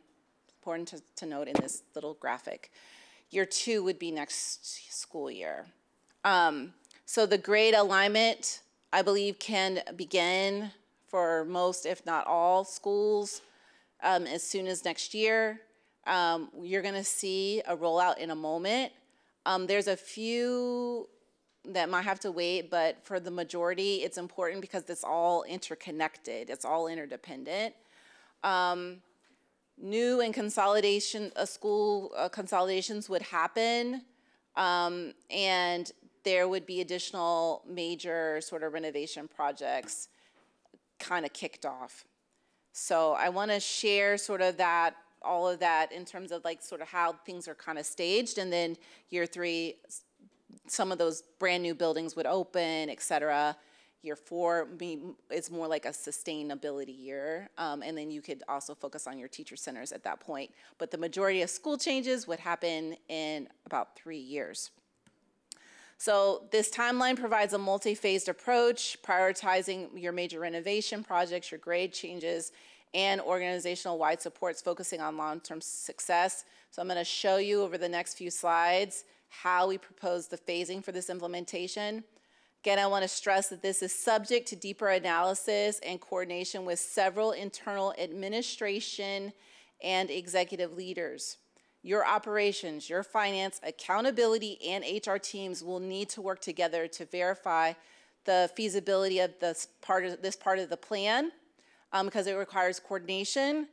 Important to, to note in this little graphic. Year two would be next school year. Um, so the grade alignment, I believe, can begin for most, if not all, schools um, as soon as next year. Um, you're going to see a rollout in a moment. Um, there's a few that might have to wait, but for the majority, it's important because it's all interconnected. It's all interdependent. Um, new and consolidation, school uh, consolidations would happen, um, and there would be additional major sort of renovation projects kind of kicked off. So I want to share sort of that, all of that in terms of like sort of how things are kind of staged, and then year three, some of those brand new buildings would open, et cetera. Year four is more like a sustainability year, um, and then you could also focus on your teacher centers at that point. But the majority of school changes would happen in about three years. So this timeline provides a multi-phased approach, prioritizing your major renovation projects, your grade changes, and organizational wide supports focusing on long-term success. So I'm gonna show you over the next few slides how we propose the phasing for this implementation. Again, I wanna stress that this is subject to deeper analysis and coordination with several internal administration and executive leaders. Your operations, your finance, accountability, and HR teams will need to work together to verify the feasibility of this part of, this part of the plan um, because it requires coordination.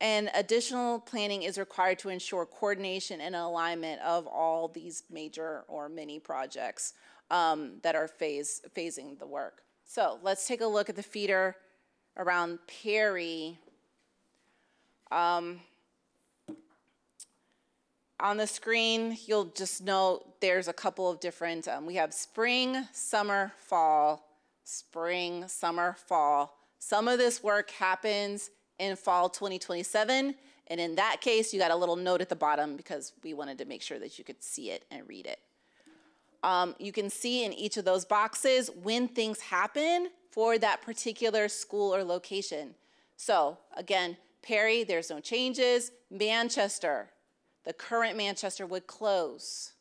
And additional planning is required to ensure coordination and alignment of all these major or mini projects um, that are phase, phasing the work. So let's take a look at the feeder around Perry. Um, on the screen, you'll just know there's a couple of different, um, we have spring, summer, fall, spring, summer, fall. Some of this work happens in fall 2027, and in that case, you got a little note at the bottom because we wanted to make sure that you could see it and read it. Um, you can see in each of those boxes when things happen for that particular school or location. So again, Perry, there's no changes. Manchester, the current Manchester would close.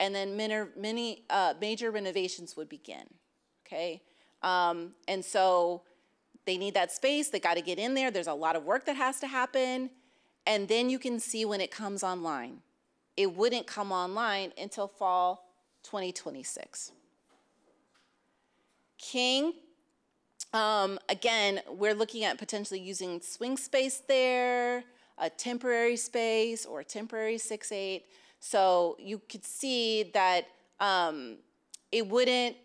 And then many, many uh, major renovations would begin, okay? Um, and so they need that space, they gotta get in there, there's a lot of work that has to happen. And then you can see when it comes online. It wouldn't come online until fall 2026. King, um, again, we're looking at potentially using swing space there, a temporary space or a temporary six eight. So you could see that um, it wouldn't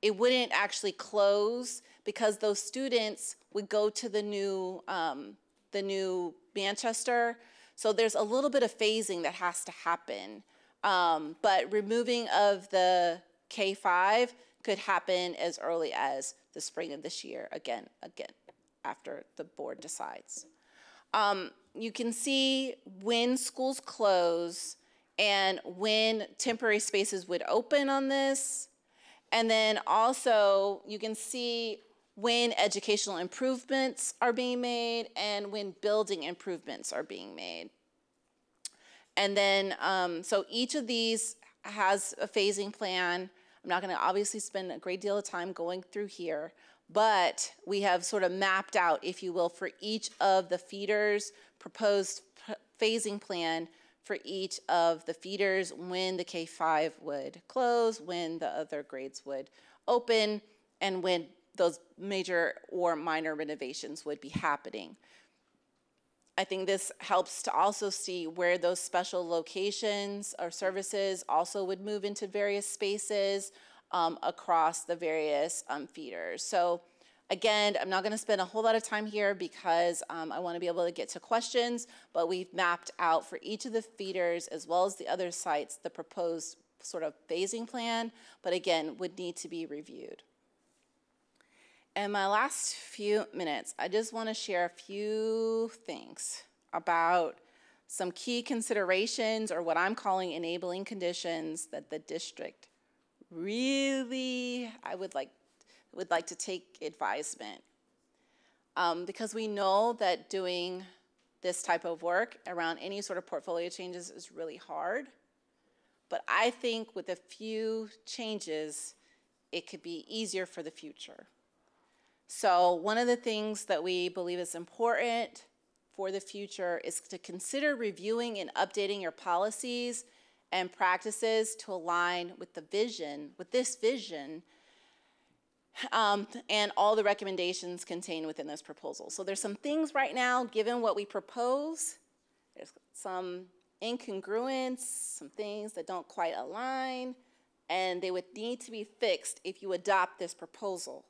it wouldn't actually close because those students would go to the new um, the new Manchester. So there's a little bit of phasing that has to happen. Um, but removing of the K5 could happen as early as the spring of this year, again, again, after the board decides. Um, you can see when schools close and when temporary spaces would open on this. And then also you can see when educational improvements are being made and when building improvements are being made. And then, um, so each of these has a phasing plan. I'm not gonna obviously spend a great deal of time going through here, but we have sort of mapped out, if you will, for each of the feeders, proposed phasing plan for each of the feeders, when the K-5 would close, when the other grades would open, and when those major or minor renovations would be happening. I think this helps to also see where those special locations or services also would move into various spaces um, across the various um, feeders. So again, I'm not gonna spend a whole lot of time here because um, I wanna be able to get to questions, but we've mapped out for each of the feeders as well as the other sites, the proposed sort of phasing plan, but again, would need to be reviewed. In my last few minutes, I just want to share a few things about some key considerations or what I'm calling enabling conditions that the district really, I would like, would like to take advisement. Um, because we know that doing this type of work around any sort of portfolio changes is really hard. But I think with a few changes, it could be easier for the future. So one of the things that we believe is important for the future is to consider reviewing and updating your policies and practices to align with the vision, with this vision, um, and all the recommendations contained within this proposal. So there's some things right now, given what we propose, there's some incongruence, some things that don't quite align, and they would need to be fixed if you adopt this proposal.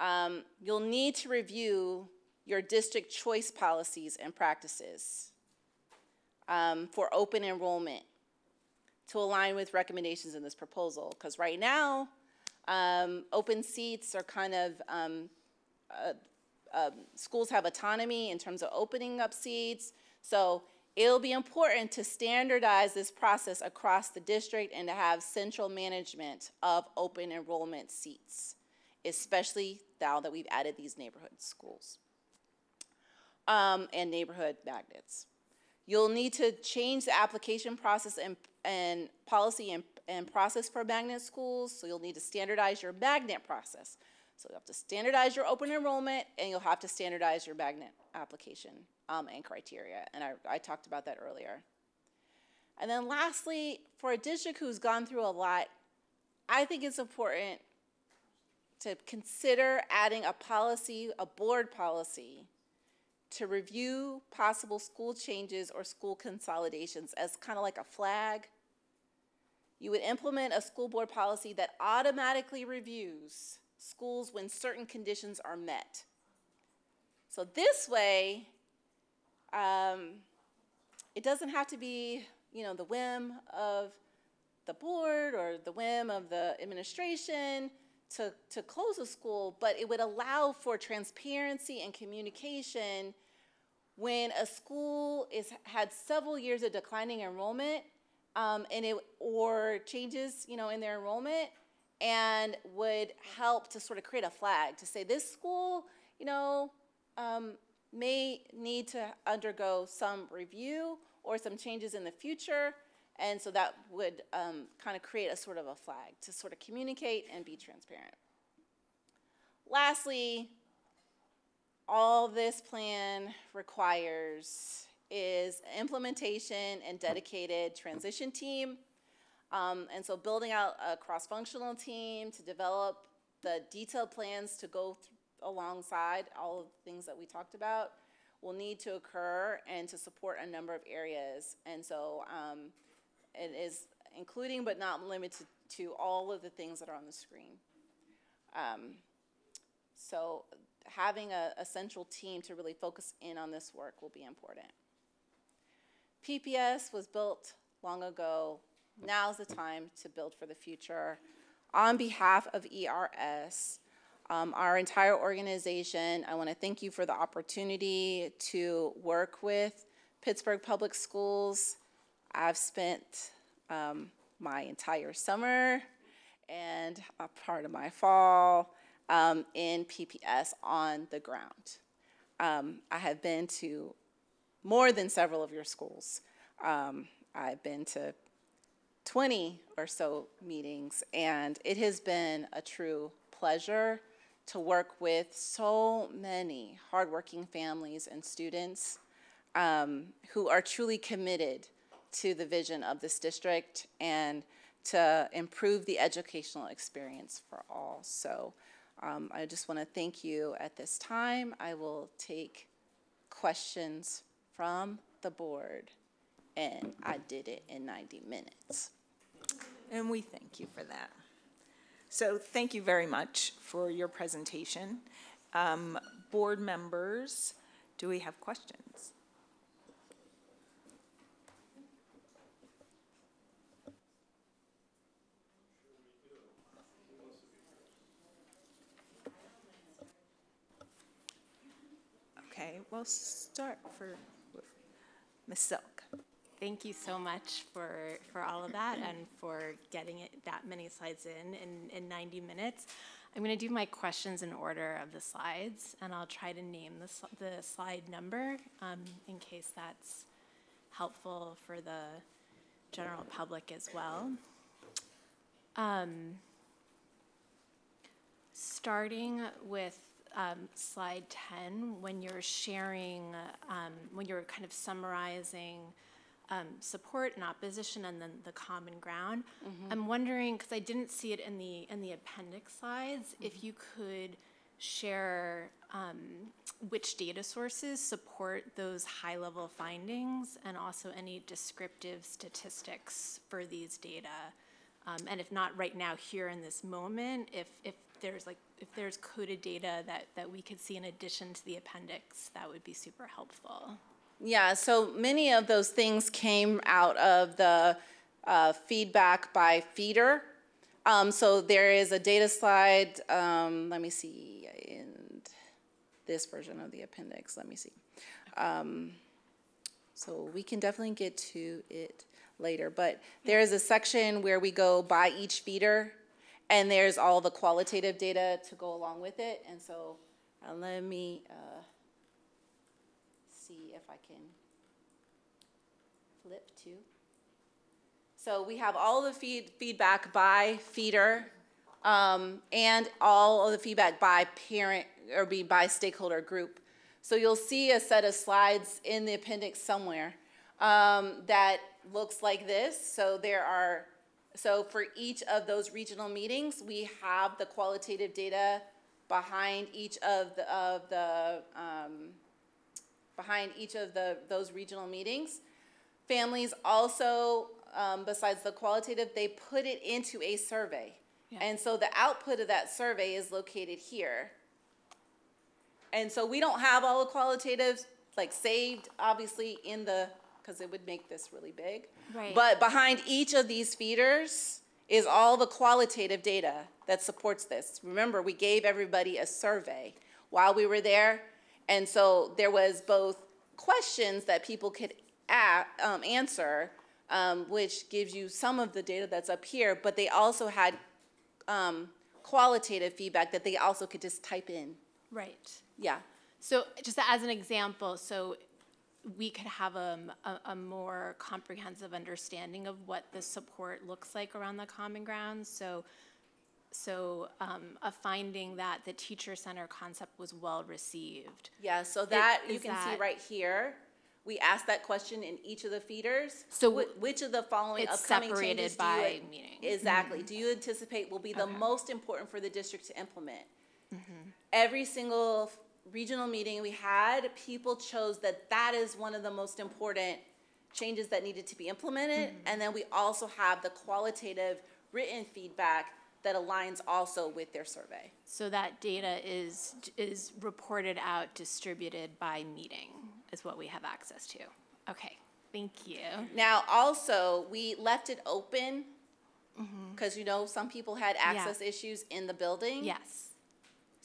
Um, you'll need to review your district choice policies and practices um, for open enrollment to align with recommendations in this proposal. Because right now, um, open seats are kind of, um, uh, uh, schools have autonomy in terms of opening up seats. So it'll be important to standardize this process across the district and to have central management of open enrollment seats especially now that we've added these neighborhood schools um, and neighborhood magnets. You'll need to change the application process and, and policy and, and process for magnet schools, so you'll need to standardize your magnet process. So you'll have to standardize your open enrollment and you'll have to standardize your magnet application um, and criteria, and I, I talked about that earlier. And then lastly, for a district who's gone through a lot, I think it's important to consider adding a policy, a board policy, to review possible school changes or school consolidations as kind of like a flag. You would implement a school board policy that automatically reviews schools when certain conditions are met. So this way, um, it doesn't have to be, you know, the whim of the board or the whim of the administration to, to close a school, but it would allow for transparency and communication when a school is had several years of declining enrollment um, and it or changes you know in their enrollment and would help to sort of create a flag to say this school you know um, may need to undergo some review or some changes in the future and so that would um, kind of create a sort of a flag to sort of communicate and be transparent. Lastly, all this plan requires is implementation and dedicated transition team. Um, and so building out a cross-functional team to develop the detailed plans to go alongside all of the things that we talked about will need to occur and to support a number of areas. And so, um, it is including but not limited to all of the things that are on the screen. Um, so having a, a central team to really focus in on this work will be important. PPS was built long ago. Now's the time to build for the future. On behalf of ERS, um, our entire organization, I want to thank you for the opportunity to work with Pittsburgh Public Schools. I've spent um, my entire summer and a part of my fall um, in PPS on the ground. Um, I have been to more than several of your schools. Um, I've been to 20 or so meetings, and it has been a true pleasure to work with so many hardworking families and students um, who are truly committed to the vision of this district and to improve the educational experience for all. So um, I just want to thank you at this time. I will take questions from the board, and I did it in 90 minutes. And we thank you for that. So thank you very much for your presentation. Um, Board members, do we have questions? Okay, we'll start for Ms. Silk. Thank you so much for, for all of that and for getting it that many slides in, in, in 90 minutes. I'm going to do my questions in order of the slides, and I'll try to name the, the slide number um, in case that's helpful for the general public as well. Um, starting with um, slide 10, when you're sharing, um, when you're kind of summarizing um, support and opposition and then the common ground, I'm wondering, because I didn't see it in the, in the appendix slides, if you could share um, which data sources support those high-level findings and also any descriptive statistics for these data. Um, and if not right now, here in this moment, if, if there's like, if there's coded data that, that we could see in addition to the appendix, that would be super helpful. Yeah, so many of those things came out of the uh, feedback by feeder. Um, so there is a data slide, um, let me see, in this version of the appendix, let me see. Um, so we can definitely get to it later, but there is a section where we go by each feeder, and there's all the qualitative data to go along with it, and so uh, let me uh, see if I can flip to. So we have all the feed, feedback by feeder, um, and all of the feedback by parent, or be by stakeholder group. So you'll see a set of slides in the appendix somewhere, um, that looks like this. So there are, so for each of those regional meetings, we have the qualitative data behind each of the, of the, um, behind each of the, those regional meetings. Families also, um, besides the qualitative, they put it into a survey. And so the output of that survey is located here. And so we don't have all the qualitatives like saved, obviously, in the, because it would make this really big. Right. But behind each of these feeders is all the qualitative data that supports this. Remember, we gave everybody a survey while we were there. And so there was both questions that people could a- um, answer, um, which gives you some of the data that's up here, but they also had um, qualitative feedback that they also could just type in. Right. Yeah. So just as an example, so we could have a, a, a more comprehensive understanding of what the support looks like around the common ground. So so um, a finding that the teacher center concept was well received. Yeah, so that, you is can see right here, we asked that question in each of the feeders. So Whi- Which of the following upcoming changes do you? by meeting. Exactly, mm-hmm. do you anticipate will be the Okay. most important for the district to implement? Mm-hmm. Every single regional meeting we had, people chose that that is one of the most important changes that needed to be implemented. Mm-hmm. And then we also have the qualitative written feedback that aligns also with their survey. So that data is, is reported out, distributed by meeting, is what we have access to. Okay, thank you. Now, also, we left it open, mm-hmm. because you know, some people had access issues in the building. Yes,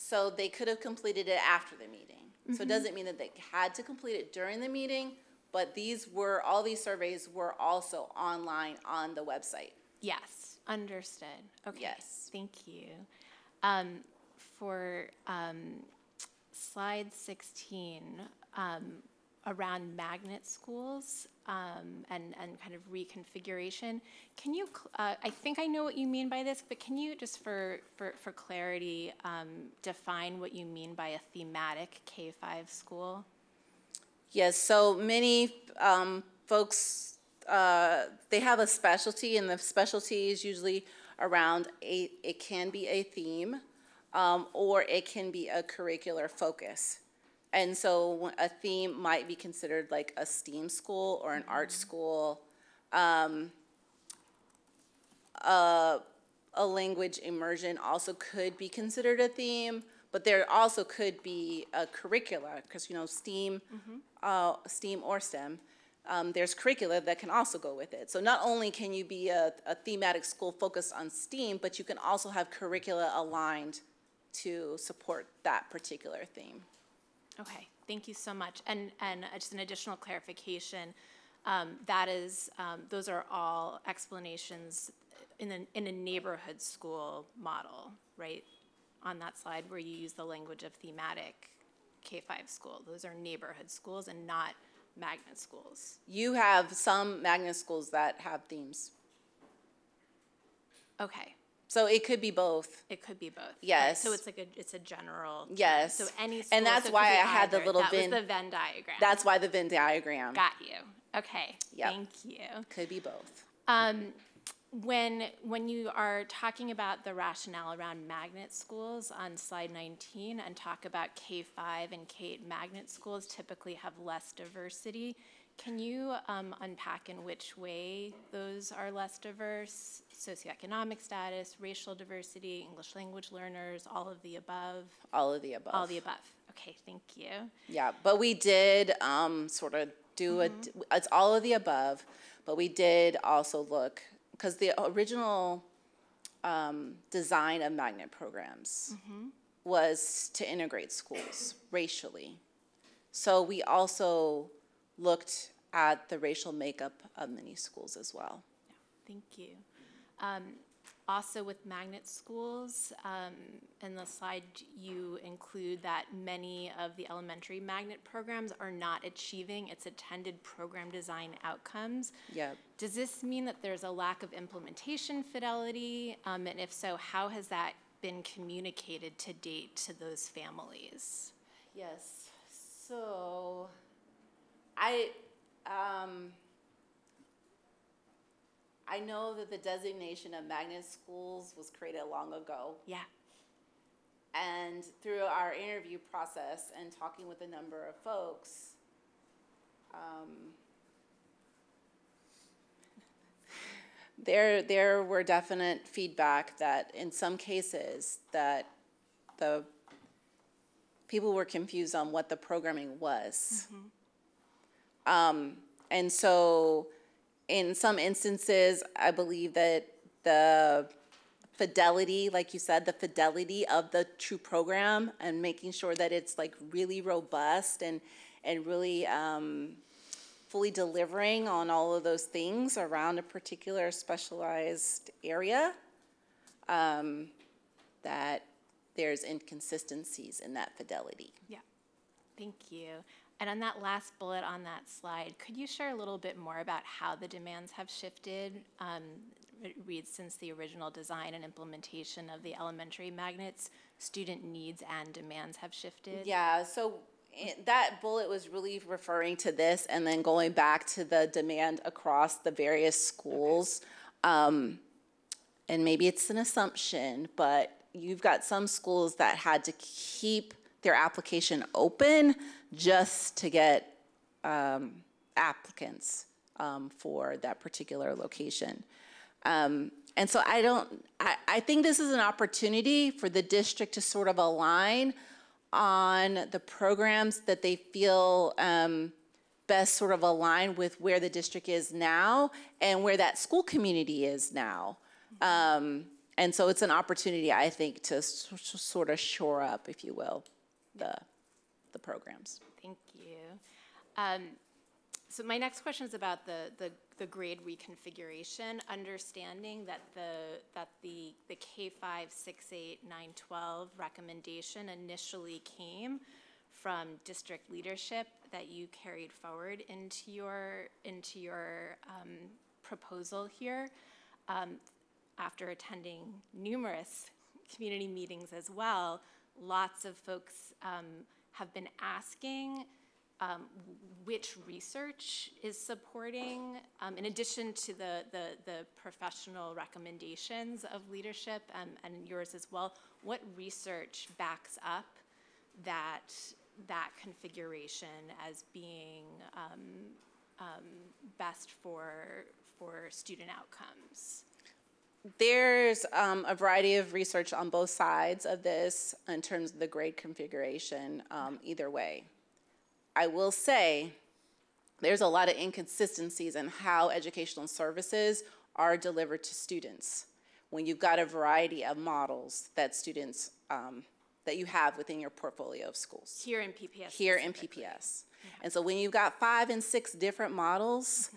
So they could have completed it after the meeting. So it doesn't mean that they had to complete it during the meeting, but these were, all these surveys were also online on the website. yes, understood. Okay, Yes. thank you. Um, For um, slide 16, um, around magnet schools um, and, and kind of reconfiguration, can you, uh, I think I know what you mean by this, but can you, just for, for, for clarity, um, define what you mean by a thematic K-5 school? Yes, so many um, folks, uh, they have a specialty, and the specialty is usually around a, it can be a theme, um, or it can be a curricular focus. And so a theme might be considered like a STEAM school or an art school. Um, a, a language immersion also could be considered a theme, but there also could be a curricula, because you know, STEAM, uh, STEAM or STEM, um, there's curricula that can also go with it. So not only can you be a, a thematic school focused on STEAM, but you can also have curricula aligned to support that particular theme. Okay, thank you so much. And, and uh, just an additional clarification, um, that is, um, those are all explanations in a, in a neighborhood school model, right? On that slide where you use the language of thematic K-5 school. Those are neighborhood schools and not magnet schools. You have some magnet schools that have themes. Okay, So it could be both. it could be both. Yes. So it's like a, it's a general. Yes. So any And that's so why I had the little That Venn- the Venn diagram. That's why the Venn diagram Got you. Okay, Yep. thank you. could be both. Um, when, when you are talking about the rationale around magnet schools on slide 19 and talk about K-5 and K-8 magnet schools typically have less diversity, can you um, unpack in which way those are less diverse? Socioeconomic status, racial diversity, English language learners, all of the above? All of the above. All the above. Okay, thank you. Yeah, but we did um, sort of do a, it's all of the above, but we did also look, because the original um, design of magnet programs was to integrate schools racially. So we also looked at the racial makeup of many schools as well. Yeah, Thank you. Um, Also with magnet schools, um, in the slide, you include that many of the elementary magnet programs are not achieving its intended program design outcomes. Yep. Does this mean that there's a lack of implementation fidelity? Um, And if so, how has that been communicated to date to those families? Yes, so I, um, I know that the designation of magnet schools was created long ago. Yeah, And through our interview process and talking with a number of folks, um, there, there were definite feedback that in some cases that the people were confused on what the programming was. Um, and so in some instances, I believe that the fidelity, like you said, the fidelity of the true program and making sure that it's like really robust and, and really um, fully delivering on all of those things around a particular specialized area, um, that there's inconsistencies in that fidelity. yeah. Thank you. And on that last bullet on that slide, could you share a little bit more about how the demands have shifted um, it reads, since the original design and implementation of the elementary magnets, student needs and demands have shifted. Yeah, so i- that bullet was really referring to this and then going back to the demand across the various schools. Um, and maybe it's an assumption, but you've got some schools that had to keep their application open just to get um, applicants um, for that particular location. Um, and so I don't, I, I think this is an opportunity for the district to sort of align on the programs that they feel um, best sort of align with where the district is now and where that school community is now. Um, and so it's an opportunity, I think, to sort of shore up, if you will, the, the programs. Thank you. Um, So my next question is about the, the, the grade reconfiguration, understanding that the, that the, the K five, six, eight, nine, twelve recommendation initially came from district leadership that you carried forward into your, into your, um, proposal here. Um, after attending numerous community meetings as well, lots of folks um, have been asking um, which research is supporting, um, in addition to the, the, the professional recommendations of leadership um, and yours as well, what research backs up that, that configuration as being um, um, best for, for student outcomes? There's um, a variety of research on both sides of this in terms of the grade configuration, um, either way. I will say, there's a lot of inconsistencies in how educational services are delivered to students. When you've got a variety of models that students, um, that you have within your portfolio of schools Here in PPS. here in. PPS. And so when you've got five and six different models,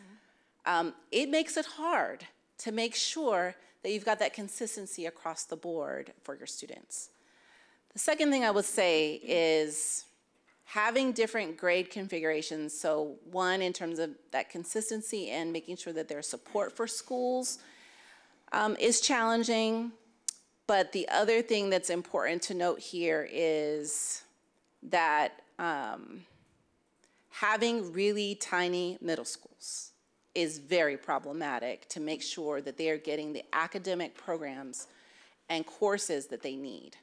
um, it makes it hard to make sure that you've got that consistency across the board for your students. The second thing I would say is having different grade configurations. So one, in terms of that consistency and making sure that there's support for schools um, is challenging. But the other thing that's important to note here is that um, having really tiny middle schools is very problematic to make sure that they are getting the academic programs and courses that they need.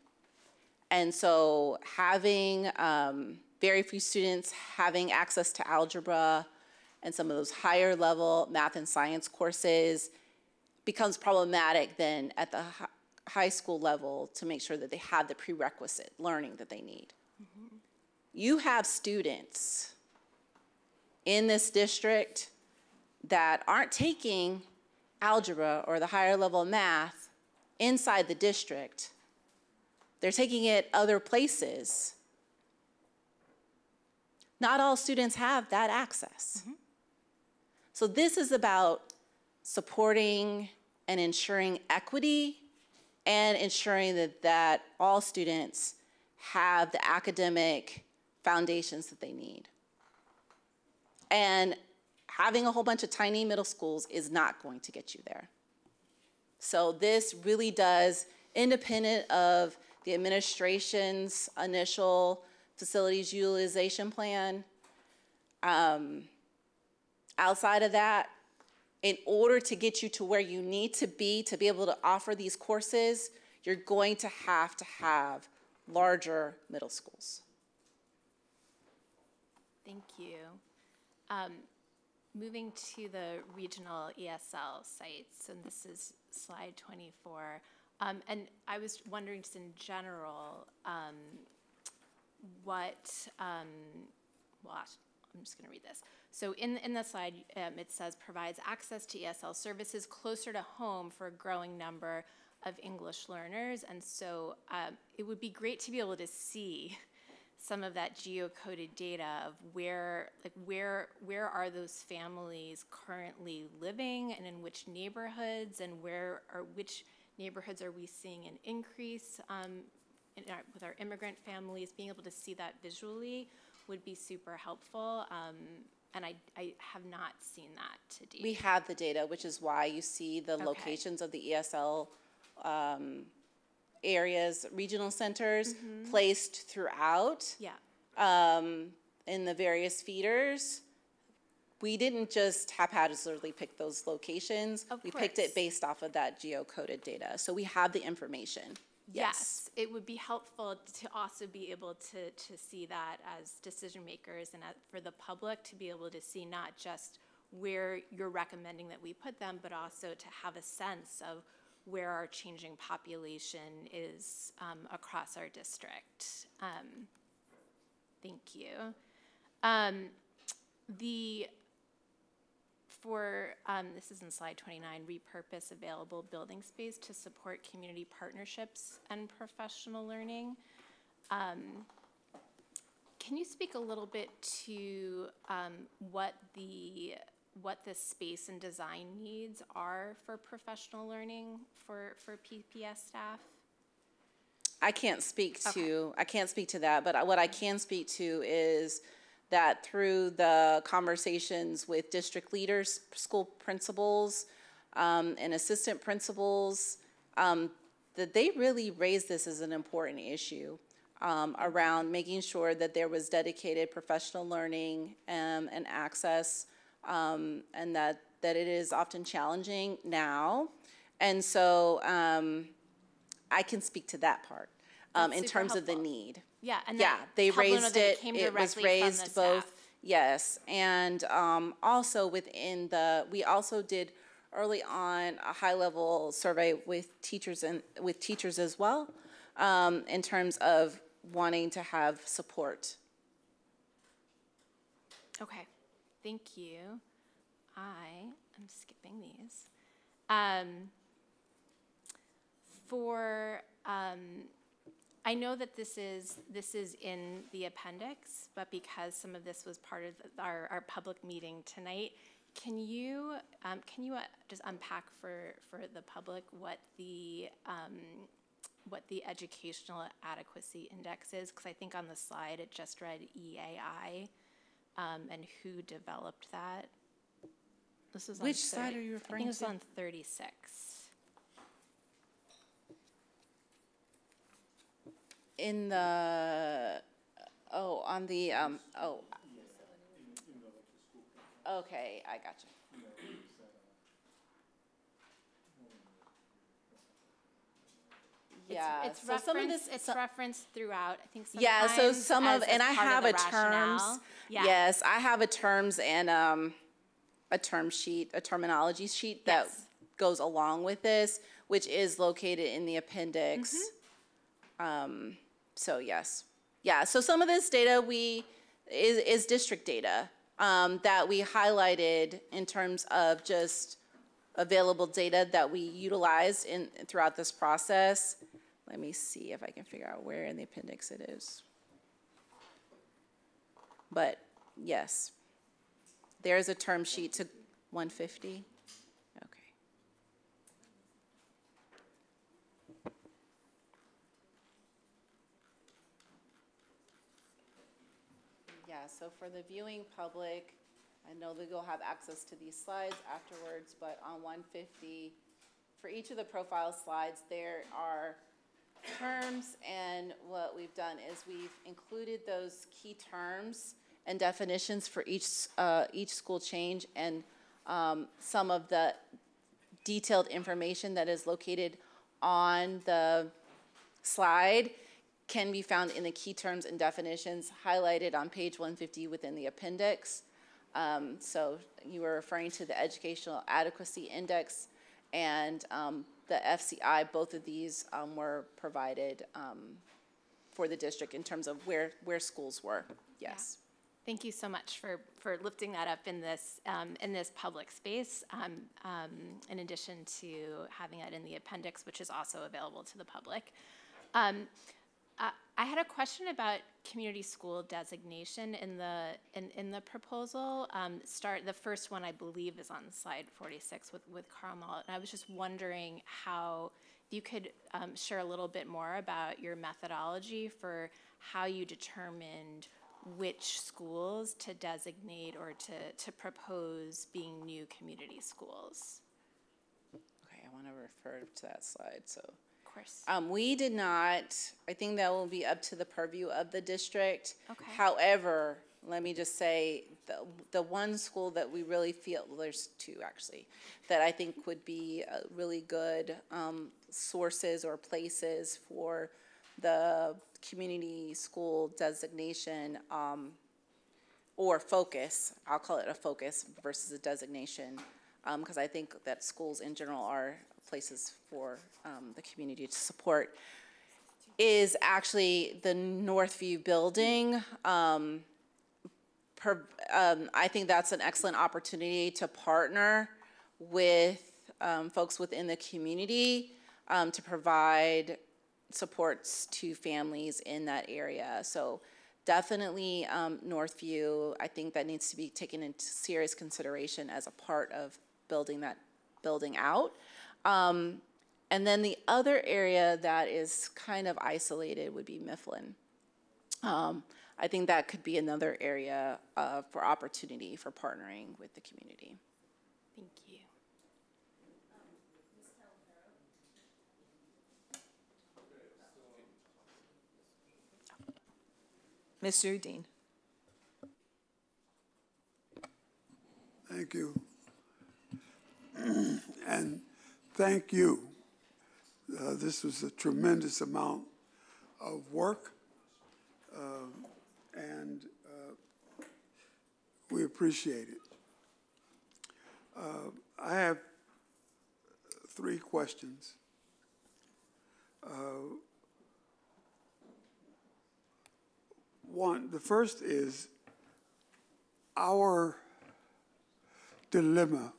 And so having um, very few students having access to algebra and some of those higher level math and science courses becomes problematic then at the hi- high school level to make sure that they have the prerequisite learning that they need. You have students in this district that aren't taking algebra or the higher level math inside the district. They're taking it other places. Not all students have that access. Mm-hmm. So this is about supporting and ensuring equity and ensuring that, that all students have the academic foundations that they need. And having a whole bunch of tiny middle schools is not going to get you there. So this really does, independent of the administration's initial facilities utilization plan, um, outside of that, in order to get you to where you need to be to be able to offer these courses, you're going to have to have larger middle schools. Thank you. Um, Moving to the regional ESL sites, and this is slide 24. Um, And I was wondering, just in general, um, what, um, I'm just going to read this. So in, in the slide, um, it says provides access to ESL services closer to home for a growing number of English learners. And so um, it would be great to be able to see some of that geocoded data of where, like where, where are those families currently living and in which neighborhoods and where are, which neighborhoods are we seeing an increase um, in our, with our immigrant families? Being able to see that visually would be super helpful. Um, and I, I have not seen that to date. We have the data, which is why you see the locations of the ESL um, areas, regional centers placed throughout Yeah, um, in the various feeders. We didn't just haphazardly pick those locations. Of We picked it based off of that geocoded data. So we have the information. yes, it would be helpful to also be able to, to see that as decision makers and uh, for the public to be able to see not just where you're recommending that we put them, but also to have a sense of where our changing population is um, across our district. Um, Thank you. Um, The, for, um, this is in slide 29, repurpose available building space to support community partnerships and professional learning. Um, Can you speak a little bit to um, what the, what the space and design needs are for professional learning for, for PPS staff? I can't speak to, I can't speak to that, but what I can speak to is that through the conversations with district leaders, school principals, um, and assistant principals, um, that they really raised this as an important issue um, around making sure that there was dedicated professional learning um, and access, um, and that, that it is often challenging now. And so, um, I can speak to that part, um, in terms of the need. Yeah, and Yeah, they helpful raised it, came it was raised both, staff. yes, and, um, also within the, we also did early on a high-level survey with teachers and, with teachers as well, um, in terms of wanting to have support. Okay, thank you. I am skipping these. Um, for, um, I know that this is, this is in the appendix, but because some of this was part of our, our public meeting tonight, can you, um, can you uh, just unpack for, for the public what the, um, what the educational adequacy index is? Because I think on the slide, it just read EAI um, and who developed that. This on Which slide 30 are you I referring think it was to? on thirty-six. In the, oh, on the, um, oh. Okay, I got you. It's- Yeah, It's so some of referenced, this, it's so- referenced throughout, I think Yeah, so sometimes some of, as- and I part of have the a terms. rationale. Yeah. Yes, I have a terms and, um, a term sheet, a terminology sheet that Yes. goes along with this, which is located in the appendix. Mm-hmm. Um, so yes, yeah, so some of this data we, is, is district data, um, that we highlighted in terms of just available data that we utilized in, throughout this process. Let me see if I can figure out where in the appendix it is. But yes, there's a term sheet to one fifty. Okay. Yeah, so for the viewing public, I know that you'll have access to these slides afterwards, but on one fifty, for each of the profile slides, there are terms, and what we've done is we've included those key terms and definitions for each, uh, each school change, and, um, some of the detailed information that is located on the slide can be found in the key terms and definitions highlighted on page one fifty within the appendix. Um, so you were referring to the Educational Adequacy Index and, um, the FCI, both of these, um, were provided, um, for the district in terms of where, where schools were, yes. Thank you so much for, for lifting that up in this, um, in this public space, um, um, in addition to having it in the appendix, which is also available to the public. Uh, I had a question about community school designation in the, in, in the proposal. Um, start, the first one, I believe, is on slide forty-six with, with Carmalt. And I was just wondering how, you could, um, share a little bit more about your methodology for how you determined which schools to designate or to, to propose being new community schools. Okay, I want to refer to that slide, so. Course. Um, we did not, I think that will be up to the purview of the district. Okay. However, let me just say, the, the one school that we really feel, well, there's two actually, that I think would be uh, really good, um, sources or places for the community school designation, um, or focus, I'll call it a focus versus a designation, um, because I think that schools in general are places for, um, the community to support, is actually the Northview building. Um, per, um, I think that's an excellent opportunity to partner with, um, folks within the community, um, to provide supports to families in that area. So definitely um, Northview, I think that needs to be taken into serious consideration as a part of building that building out. Um, and then the other area that is kind of isolated would be Mifflin. Um, I think that could be another area uh, for opportunity for partnering with the community. Thank you. Mr. Dean. Thank you. And thank you. Uh, This was a tremendous amount of work, um, and uh, we appreciate it. Uh, I have three questions. Uh, One, the first is our dilemma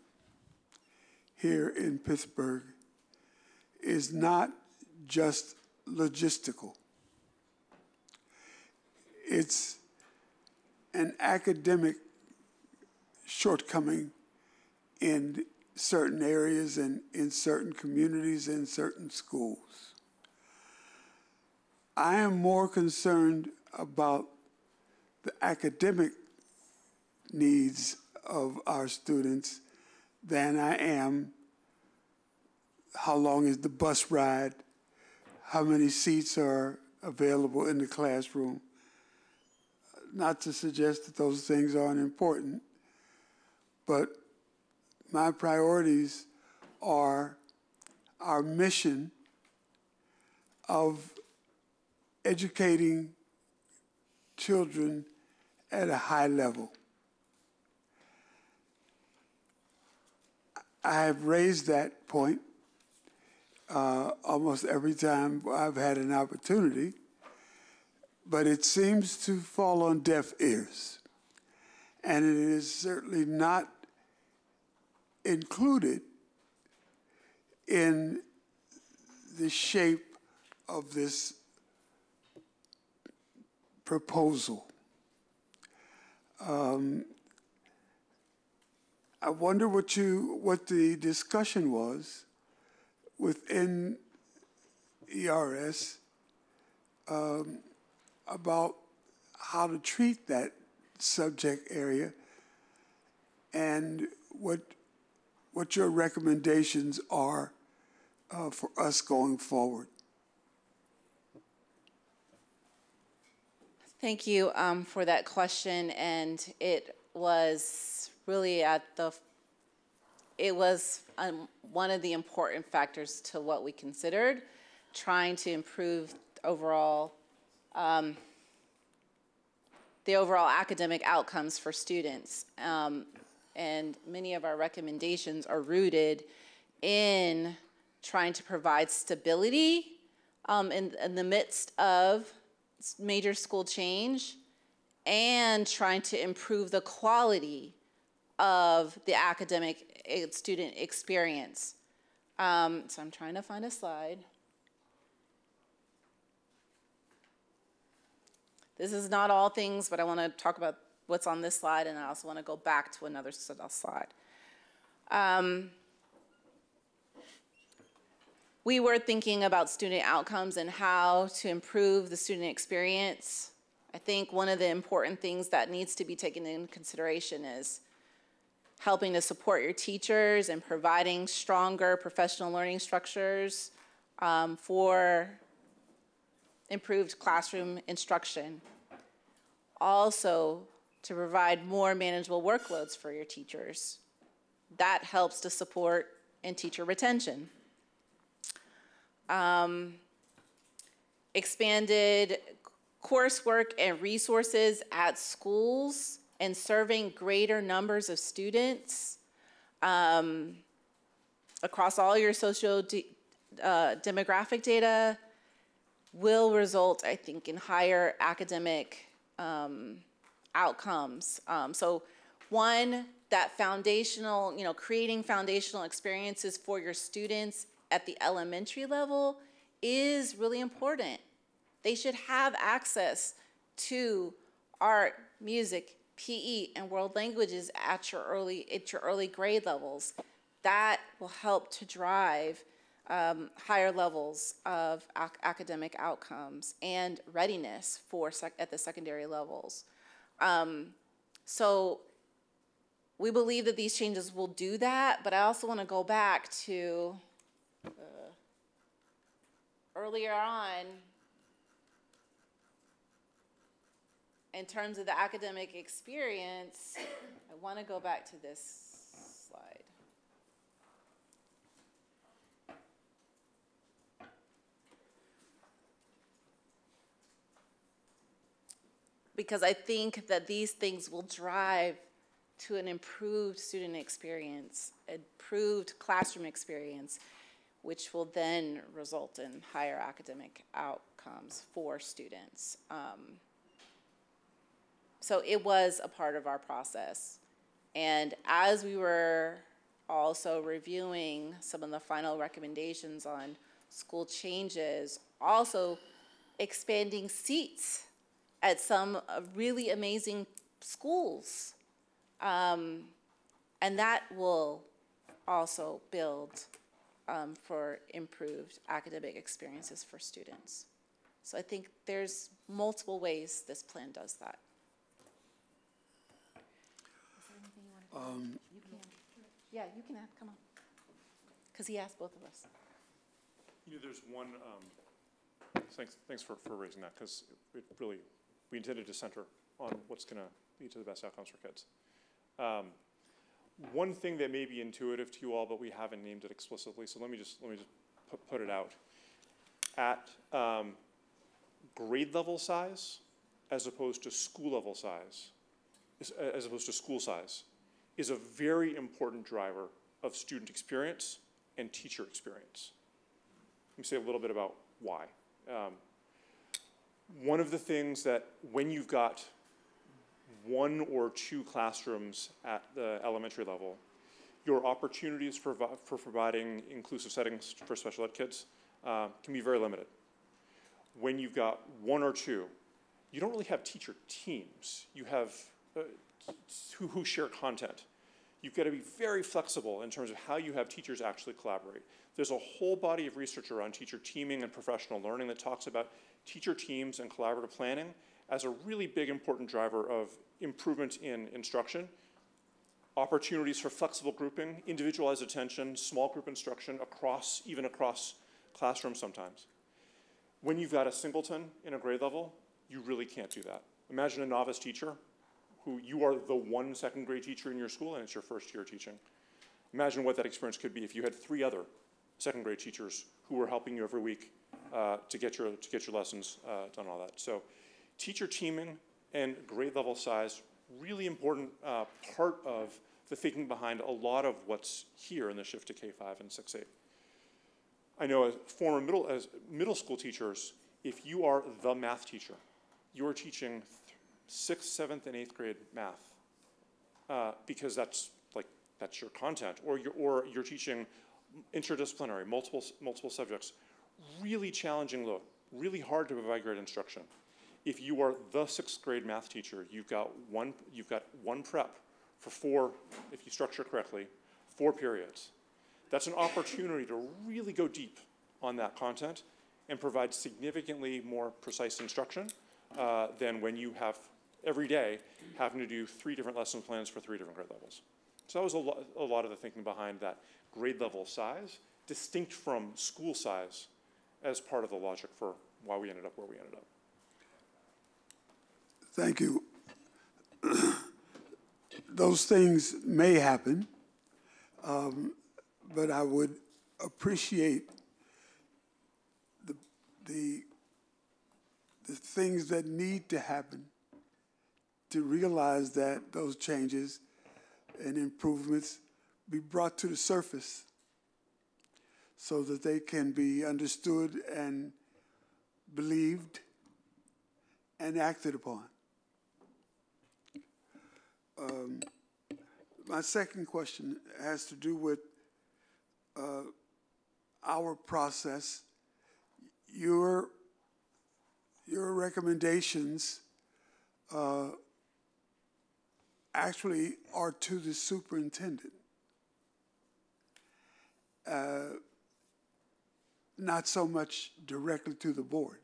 here in Pittsburgh is not just logistical. It's an academic shortcoming in certain areas and in certain communities and certain schools. I am more concerned about the academic needs of our students than I am how long is the bus ride, how many seats are available in the classroom. Not to suggest that those things aren't important, but my priorities are our mission of educating children at a high level. I have raised that point uh, almost every time I've had an opportunity, but it seems to fall on deaf ears. And it is certainly not included in the shape of this proposal. Um, I wonder what you what the discussion was within ERS um, about how to treat that subject area and what what your recommendations are uh, for us going forward. Thank you um, for that question, and it was really at the, it was um, one of the important factors to what we considered, trying to improve overall, um, the overall academic outcomes for students. Um, and many of our recommendations are rooted in trying to provide stability um, in, in the midst of major school change and trying to improve the quality of the academic eh, student experience. Um, so I'm trying to find a slide. This is not all things, but I want to talk about what's on this slide, and I also want to go back to another slide. Um, we were thinking about student outcomes and how to improve the student experience I think one of the important things that needs to be taken into consideration is helping to support your teachers and providing stronger professional learning structures um, for improved classroom instruction. Also, to provide more manageable workloads for your teachers. That helps to support in teacher retention. Um, expanded coursework and resources at schools and serving greater numbers of students um, across all your socio uh, demographic data will result, I think, in higher academic um, outcomes. Um, so one, that foundational, you know, creating foundational experiences for your students at the elementary level is really important. They should have access to art, music, PE, and world languages at your early, at your early grade levels. That will help to drive um, higher levels of ac academic outcomes and readiness for at the secondary levels. Um, so we believe that these changes will do that, but I also want to go back to uh, earlier on in terms of the academic experience, I want to go back to this slide. Because I think that these things will drive to an improved student experience, improved classroom experience, which will then result in higher academic outcomes for students. Um, so it was a part of our process. And as we were also reviewing some of the final recommendations on school changes, also expanding seats at some really amazing schools. Um, and that will also build um, for improved academic experiences for students. So I think there's multiple ways this plan does that. Um, Yeah, you can ask, come on. Because he asked both of us. You know, there's one, um, thanks, thanks for, for raising that, because it really, we intended to center on what's gonna lead to the best outcomes for kids. Um, one thing that may be intuitive to you all, but we haven't named it explicitly, so let me just, let me just put, put it out. At, um, grade level size, as opposed to school level size, as, as opposed to school size, is a very important driver of student experience and teacher experience. Let me say a little bit about why. Um, one of the things that when you've got one or two classrooms at the elementary level, your opportunities for, for providing inclusive settings for special ed kids uh, can be very limited. When you've got one or two, you don't really have teacher teams. You have uh, who, who share content. You've got to be very flexible in terms of how you have teachers actually collaborate. There's a whole body of research around teacher teaming and professional learning that talks about teacher teams and collaborative planning as a really big important driver of improvement in instruction, opportunities for flexible grouping, individualized attention, small group instruction across, even across classrooms sometimes. When you've got a singleton in a grade level, you really can't do that. Imagine a novice teacher who you are the one second grade teacher in your school and it's your first year teaching. Imagine what that experience could be if you had three other second grade teachers who were helping you every week uh, to get your to get your lessons uh, done all that. So teacher teaming and grade level size, really important uh, part of the thinking behind a lot of what's here in the shift to K-5 and 6-8. I know as former middle, as middle school teachers, if you are the math teacher, you're teaching sixth, seventh, and eighth grade math uh, because that's like that's your content, or you're or you're teaching interdisciplinary, multiple multiple subjects. Really challenging look, really hard to provide great instruction. If you are the sixth grade math teacher, you've got one you've got one prep for four, if you structure correctly, four periods. That's an opportunity to really go deep on that content and provide significantly more precise instruction uh, than when you have, every day, having to do three different lesson plans for three different grade levels. So that was a lot, a lot of the thinking behind that grade level size, distinct from school size as part of the logic for why we ended up where we ended up. Thank you. Those things may happen, um, but I would appreciate the, the, the things that need to happen to realize that those changes and improvements be brought to the surface so that they can be understood and believed and acted upon. Um, my second question has to do with uh, our process. Your your recommendations uh, actually are to the superintendent, uh, not so much directly to the board.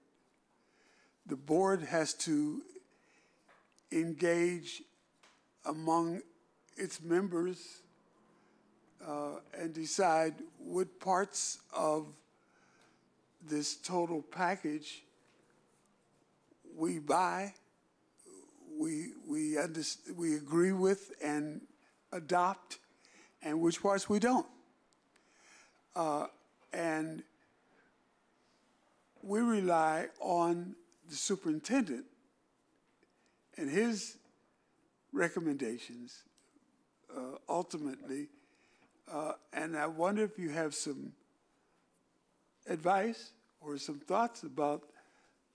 The board has to engage among its members uh, and decide what parts of this total package we buy, we, we, underst- we agree with and adopt, and which parts we don't. Uh, and we rely on the superintendent and his recommendations uh, ultimately. Uh, and I wonder if you have some advice or some thoughts about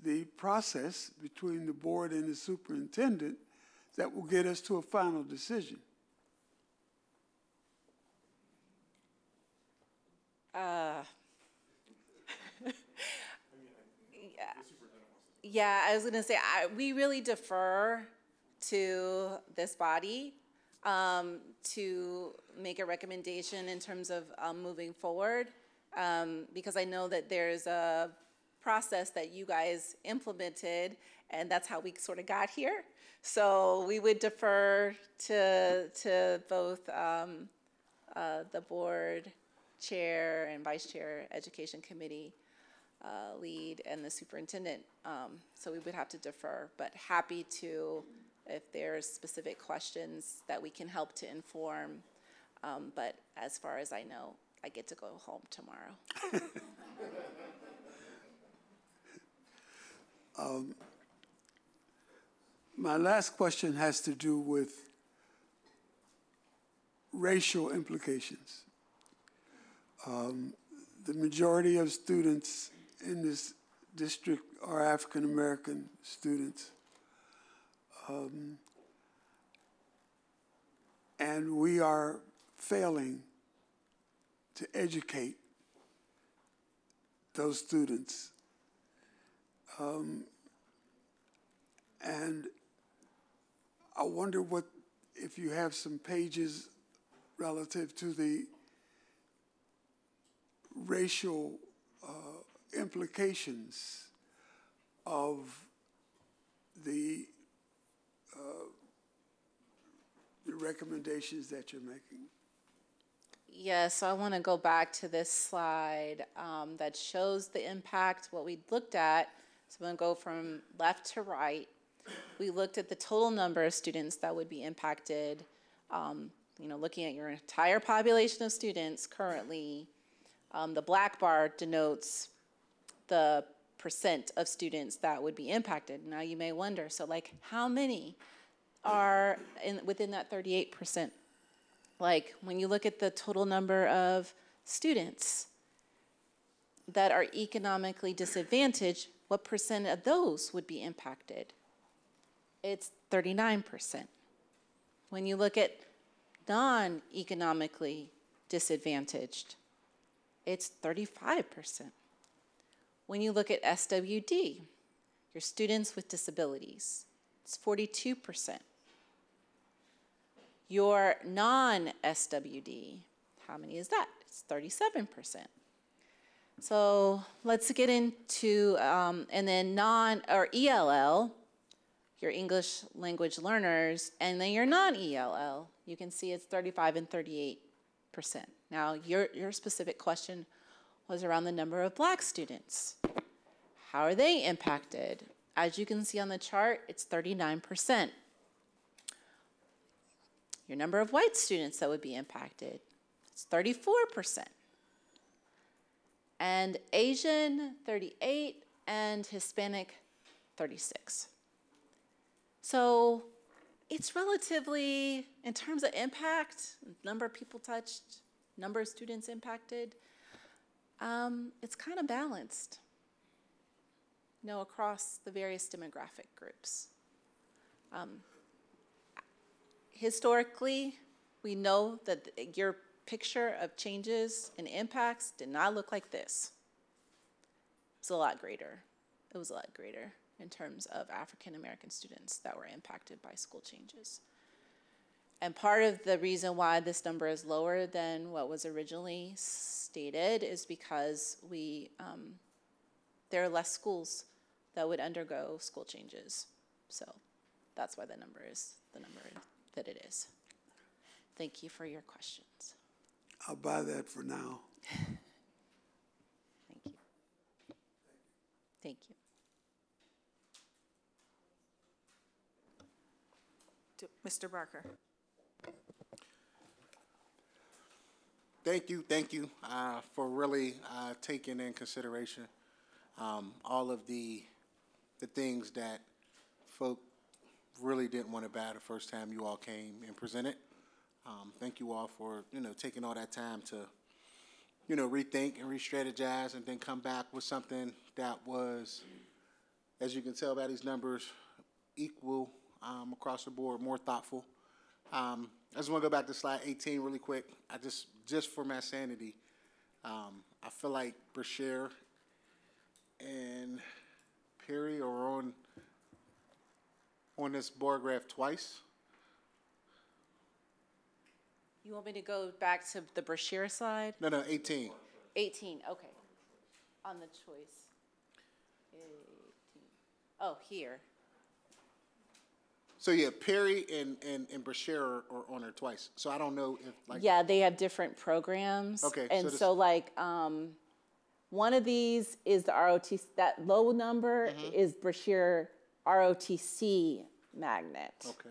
the process between the board and the superintendent that will get us to a final decision. Uh, yeah. I was gonna say, I, we really defer to this body um, to make a recommendation in terms of um, moving forward. Um, because I know that there's a process that you guys implemented, and that's how we sort of got here. So we would defer to to both um, uh, the board chair and vice chair, education committee uh, lead, and the superintendent. Um, so we would have to defer, but happy to if there's specific questions that we can help to inform. Um, but as far as I know, I get to go home tomorrow. Um, my last question has to do with racial implications. Um, the majority of students in this district are African American students. Um, and we are failing to educate those students. Um, and I wonder what, if you have some pages relative to the racial uh, implications of the uh, the recommendations that you're making. Yeah, so I want to go back to this slide um, that shows the impact, what we looked at. So I'm going to go from left to right. We looked at the total number of students that would be impacted. Um, you know, looking at your entire population of students currently, um, the black bar denotes the percent of students that would be impacted. Now you may wonder, so like how many are in, within that 38%? Like when you look at the total number of students that are economically disadvantaged, what percent of those would be impacted? It's 39%. When you look at non-economically disadvantaged, it's 35%. When you look at SWD, your students with disabilities, it's 42%. Your non-SWD, how many is that? It's 37%. So let's get into, um, and then non, or ELL, your English language learners, and then your non-ELL, you can see it's 35 and 38 percent. Now, your, your specific question was around the number of black students. How are they impacted? As you can see on the chart, it's 39 percent. Your number of white students that would be impacted, it's 34 percent. And Asian, 38, and Hispanic, 36. So it's relatively, in terms of impact, number of people touched, number of students impacted, um, it's kind of balanced, you know, across the various demographic groups. Um, historically, we know that your picture of changes and impacts did not look like this. It was a lot greater. It was a lot greater in terms of African American students that were impacted by school changes. And part of the reason why this number is lower than what was originally stated is because we, um, there are less schools that would undergo school changes. So that's why the number is the number that it is. Thank you for your questions. I'll buy that for now. Thank you. Thank you. To- Mr. Barker? Thank you, thank you uh, for really uh, taking in consideration um, all of the the things that folk really didn't want to buy the first time you all came and presented. Um, thank you all for you know taking all that time to you know rethink and re-strategize and then come back with something that was, as you can tell by these numbers, equal um, across the board, more thoughtful. Um, I just want to go back to slide 18 really quick. I just, just for my sanity, um, I feel like Brashear and Perry are on on this bar graph twice. You want me to go back to the Brashear slide? No, no, 18. 18, okay. On the choice. 18. Oh, here. So yeah, Perry and and and Brashear are, are on there twice. So I don't know if like Yeah, they have different programs. Okay, And this- so like, um, one of these is the ROTC, that low number Mm-hmm. is Brashear ROTC magnet. okay.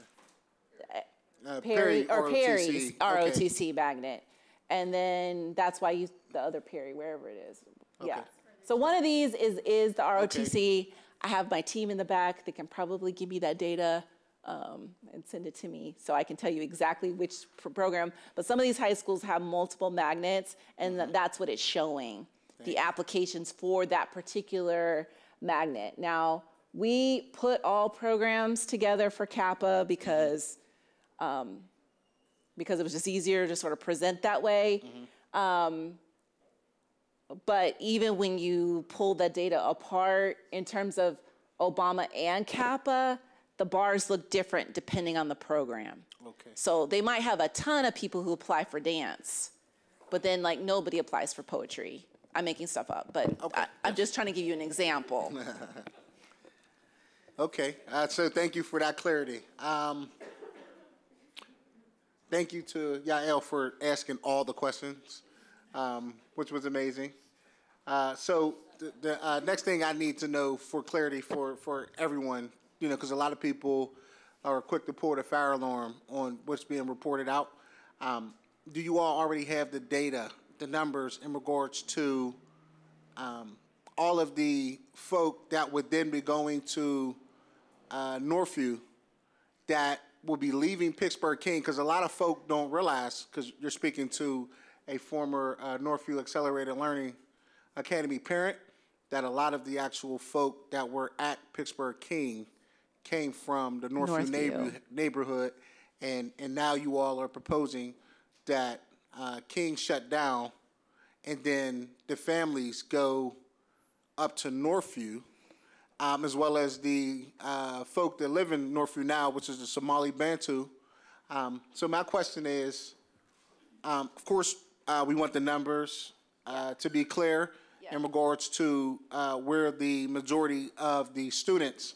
Uh, Perry, or ROTC, Perry's okay. ROTC magnet. And then that's why you, the other Perry, wherever it is. Yeah. So one of these is, is the ROTC. I have my team in the back. They can probably give me that data um, and send it to me so I can tell you exactly which program. But some of these high schools have multiple magnets, and Mm-hmm. that's what it's showing the applications for that particular magnet. Now, we put all programs together for CAPA because because it was just easier to sort of present that way. Um, but even when you pull that data apart in terms of Obama and CAPA, the bars look different depending on the program. Okay. So they might have a ton of people who apply for dance, but then like nobody applies for poetry. I'm making stuff up, but I, I'm just trying to give you an example. Okay, uh, so thank you for that clarity. Um, thank you to Yael for asking all the questions, um, which was amazing. Uh, so the, the uh, next thing I need to know for clarity for, for everyone, you know, because a lot of people are quick to pull the fire alarm on what's being reported out. Um, do you all already have the data, the numbers in regards to um, all of the folk that would then be going to uh, Northview that will be leaving Pittsburgh King? Because a lot of folk don't realize, because you're speaking to a former uh, Northview Accelerated Learning Academy parent, that a lot of the actual folk that were at Pittsburgh King came from the Northview, Northview. neighbor, neighborhood, and, and now you all are proposing that uh, King shut down, and then the families go up to Northview, um, as well as the uh, folk that live in Northview now, which is the Somali Bantu. Um, so my question is, um, of course, uh, we want the numbers uh, to be clear in regards to uh, where the majority of the students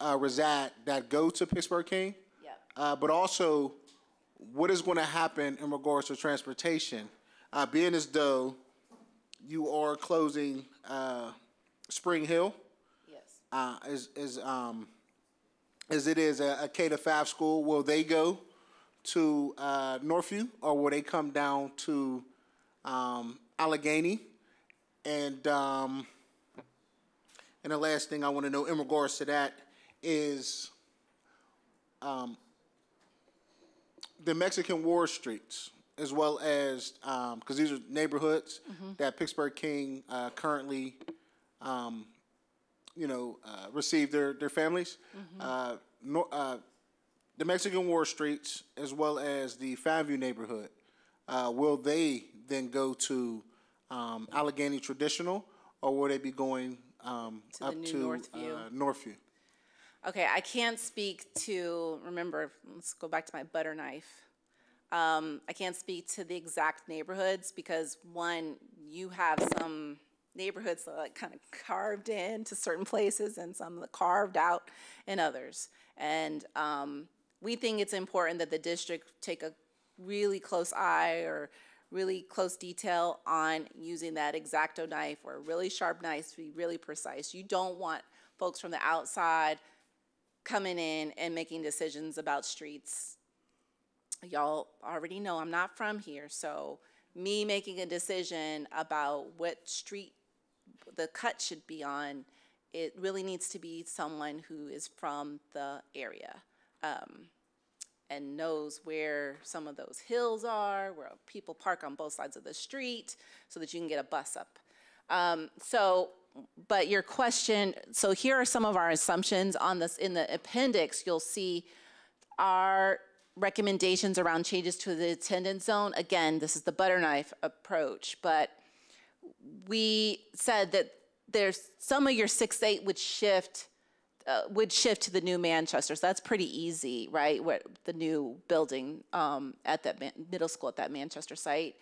uh, reside that go to Pittsburgh King? Yep. Uh, but also, what is going to happen in regards to transportation? Uh, being as though you are closing uh, Spring Hill. Uh, as, as, um, as it is a, a K to five school, will they go to uh, Northview or will they come down to um, Allegheny? And um, and the last thing I want to know in regards to that is um, the Mexican War Streets, as well as because these are neighborhoods that Pittsburgh King uh, currently um, you know, uh, receive their, their families. Uh, nor, uh, the Mexican War Streets, as well as the Fineview neighborhood, uh, will they then go to um, Allegheny Traditional, or will they be going um, To up to Northview. Uh, Northview? Okay, I can't speak to, remember, let's go back to my butter knife. Um, I can't speak to the exact neighborhoods because one, you have some neighborhoods like kind of carved in to certain places and some carved out in others. And um, we think it's important that the district take a really close eye or really close detail on using that exacto knife or really sharp knife to be really precise. You don't want folks from the outside coming in and making decisions about streets. Y'all already know I'm not from here, so me making a decision about what street the cut should be on, it really needs to be someone who is from the area um, and knows where some of those hills are, where people park on both sides of the street, so that you can get a bus up. Um, so, but your question, so here are some of our assumptions on this, in the appendix, you'll see our recommendations around changes to the attendance zone. Again, this is the butter knife approach, but we said that there's, some of your six, eight would shift, uh, would shift to the new Manchester. So that's pretty easy, right? What, the new building, um, at that Man- middle school at that Manchester site.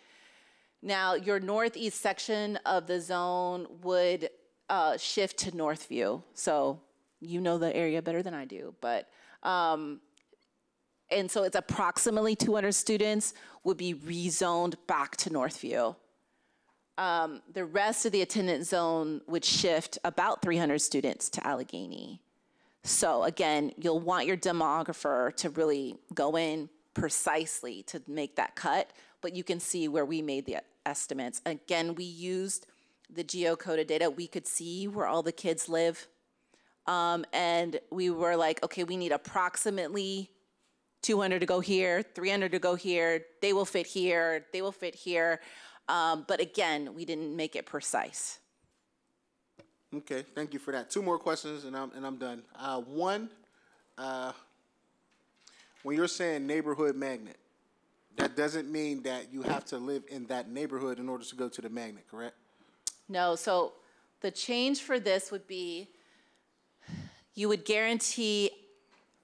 Now, your northeast section of the zone would uh, shift to Northview. So you know the area better than I do, but um, and so it's approximately 200 students would be rezoned back to Northview. Um, the rest of the attendance zone would shift about 300 students to Allegheny. So again, you'll want your demographer to really go in precisely to make that cut, but you can see where we made the estimates. Again, we used the geocoded data. We could see where all the kids live. Um, and we were like, okay, we need approximately 200 to go here, 300 to go here. They will fit here. They will fit here. Um, but again, we didn't make it precise. Okay, thank you for that. Two more questions, and I'm and I'm done. Uh, one, uh, when you're saying neighborhood magnet, that doesn't mean that you have to live in that neighborhood in order to go to the magnet, correct? No, so the change for this would be you would guarantee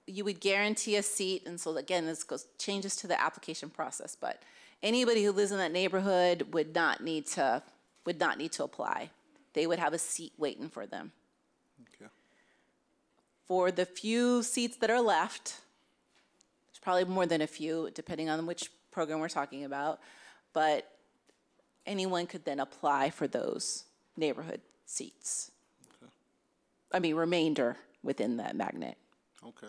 you would guarantee a seat, and so again, this goes changes to the application process, but anybody who lives in that neighborhood would not need to would not need to apply. They would have a seat waiting for them. Okay. For the few seats that are left, there's probably more than a few, depending on which program we're talking about, but anyone could then apply for those neighborhood seats. I mean, remainder within that magnet. Okay.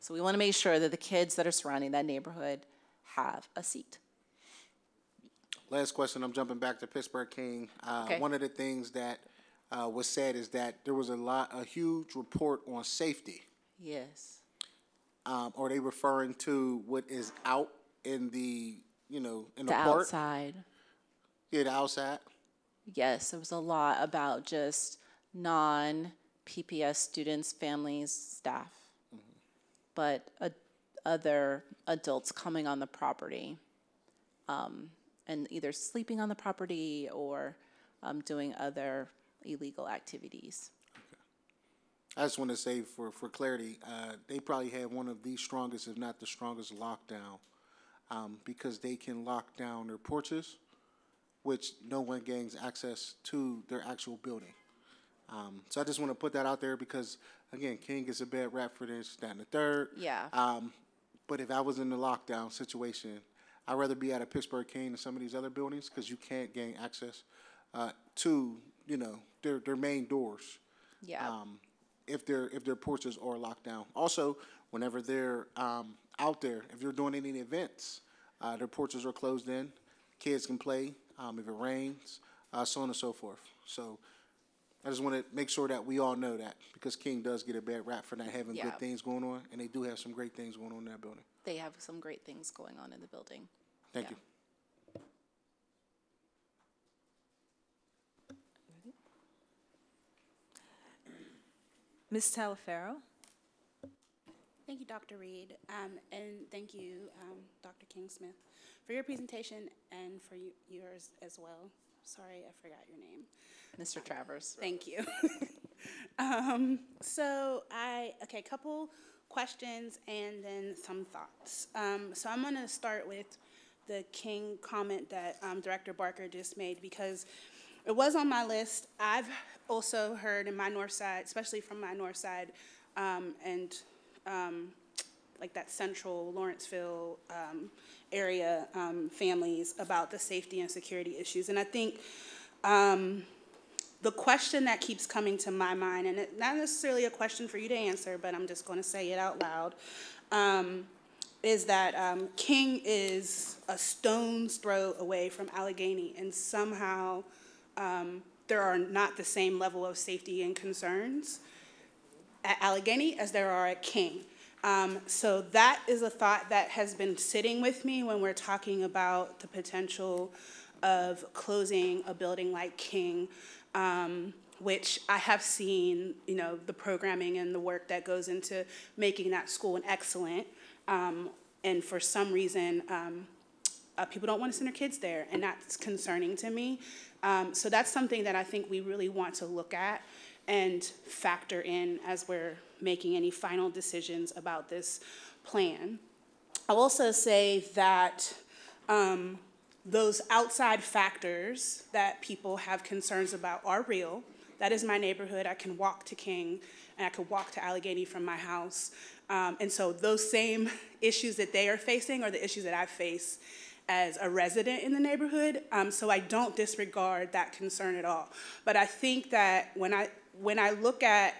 So we want to make sure that the kids that are surrounding that neighborhood have a seat. Last question, I'm jumping back to Pittsburgh King. Uh, Okay. One of the things that uh, was said is that there was a lot, a huge report on safety. Yes. Um, Are they referring to what is out in the, you know, in the The park? outside. Yeah, the outside? Yes, there was a lot about just non-PPS students, families, staff, but uh, other adults coming on the property um, and either sleeping on the property or um, doing other illegal activities. I just want to say for, for clarity, uh, they probably have one of the strongest, if not the strongest lockdown, um, because they can lock down their porches, which no one gains access to their actual building. Um, so I just want to put that out there because, again, King gets a bad rap for this, that, and the third. Yeah. Um, but if I was in the lockdown situation, I'd rather be at a Pittsburgh King than some of these other buildings because you can't gain access uh, to, you know, their their main doors Yeah. um, if their if their porches are locked down. Also, whenever they're um, out there, if you're doing any events, uh, their porches are closed in. Kids can play um, if it rains, uh, so on and so forth. So. I just want to make sure that we all know that because King does get a bad rap for not having Yeah. good things going on, and they do have some great things going on in that building. They have some great things going on in the building. Thank Yeah. you. Ms. Taliaferro? Thank you, Dr. Reed, um, and thank you, um, Dr. Kingsmith, for your presentation and for you, yours as well. Sorry, I forgot your name. Mr. Travers. Thank you. um, so I okay, couple questions and then some thoughts. Um, so I'm going to start with the King comment that um, Director Barker just made because it was on my list. I've also heard in my north side, especially from my north side, um, and um, like that central Lawrenceville um, area um, families about the safety and security issues. And I think the question that keeps coming to my mind, and it's not necessarily a question for you to answer, but I'm just going to say it out loud, um, is that um, King is a stone's throw away from Allegheny, and somehow um, there are not the same level of safety and concerns at Allegheny as there are at King. Um, so that is a thought that has been sitting with me when we're talking about the potential of closing a building like King, um, which I have seen, you know, the programming and the work that goes into making that school an excellent. Um, and for some reason, um, uh, people don't want to send their kids there, and that's concerning to me. Um, so that's something that I think we really want to look at and factor in as we're making any final decisions about this plan. I'll also say that um, those outside factors that people have concerns about are real. That is my neighborhood. I can walk to King and I can walk to Allegheny from my house. Um, and so those same issues that they are facing are the issues that I face as a resident in the neighborhood. Um, so I don't disregard that concern at all. But I think that when I when I look at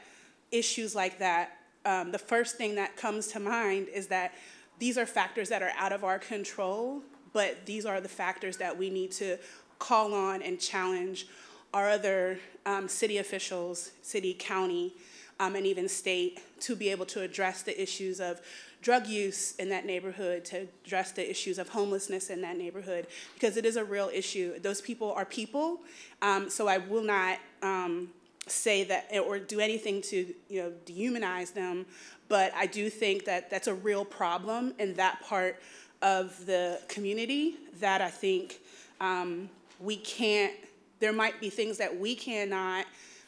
issues like that, um, the first thing that comes to mind is that these are factors that are out of our control, but these are the factors that we need to call on and challenge our other um, city officials, city, county, um, and even state to be able to address the issues of drug use in that neighborhood, to address the issues of homelessness in that neighborhood, because it is a real issue. Those people are people, um, so I will not um, say that or do anything to you know dehumanize them, but I do think that that's a real problem in that part of the community that I think um, we can't. There might be things that we cannot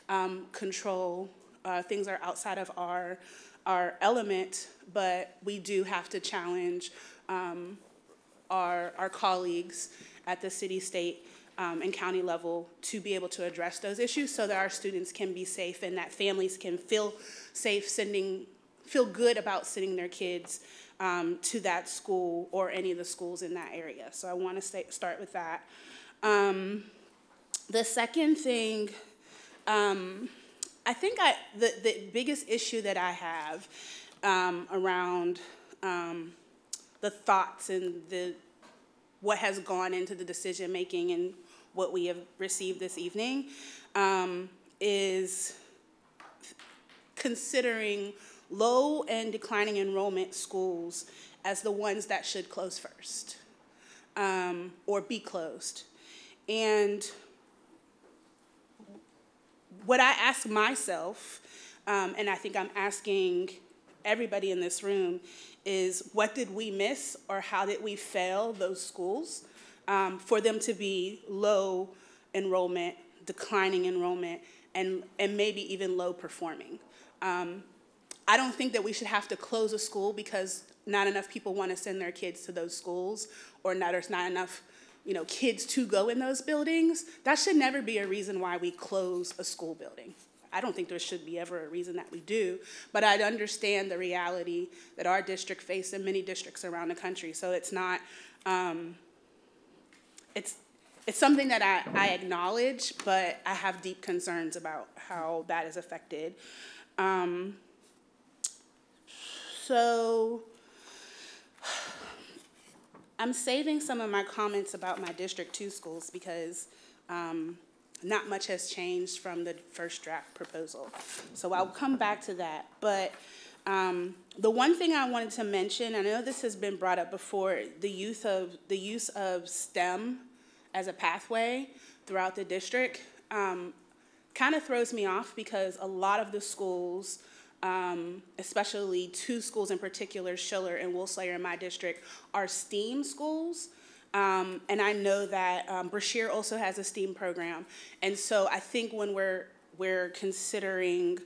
um, control. Uh, things are outside of our our element, but we do have to challenge um, our our colleagues at the city, state, um, and county level to be able to address those issues so that our students can be safe and that families can feel safe sending, feel good about sending their kids um, to that school or any of the schools in that area. So I want to start with that. Um, the second thing, um, I think I, the, the biggest issue that I have um, around um, the thoughts and the what has gone into the decision making and what we have received this evening um, is considering low and declining enrollment schools as the ones that should close first um, or be closed. And what I ask myself, um, and I think I'm asking everybody in this room, is what did we miss or how did we fail those schools um, for them to be low enrollment, declining enrollment, and, and maybe even low performing? Um, I don't think that we should have to close a school because not enough people want to send their kids to those schools or not, there's not enough you know, kids to go in those buildings. That should never be a reason why we close a school building. I don't think there should be ever a reason that we do, but I understand the reality that our district faces and many districts around the country. So it's not, um, it's, it's something that I, I acknowledge, but I have deep concerns about how that is affected. Um, so I'm saving some of my comments about my District Two schools because um, not much has changed from the first draft proposal. So I'll come back to that. But um, the one thing I wanted to mention, I know this has been brought up before, the use of the use of STEM as a pathway throughout the district um, kind of throws me off because a lot of the schools, um, especially two schools in particular, Schiller and Woolslayer in my district, are STEAM schools. Um, and I know that um, Brashear also has a STEAM program. And so I think when we're, we're considering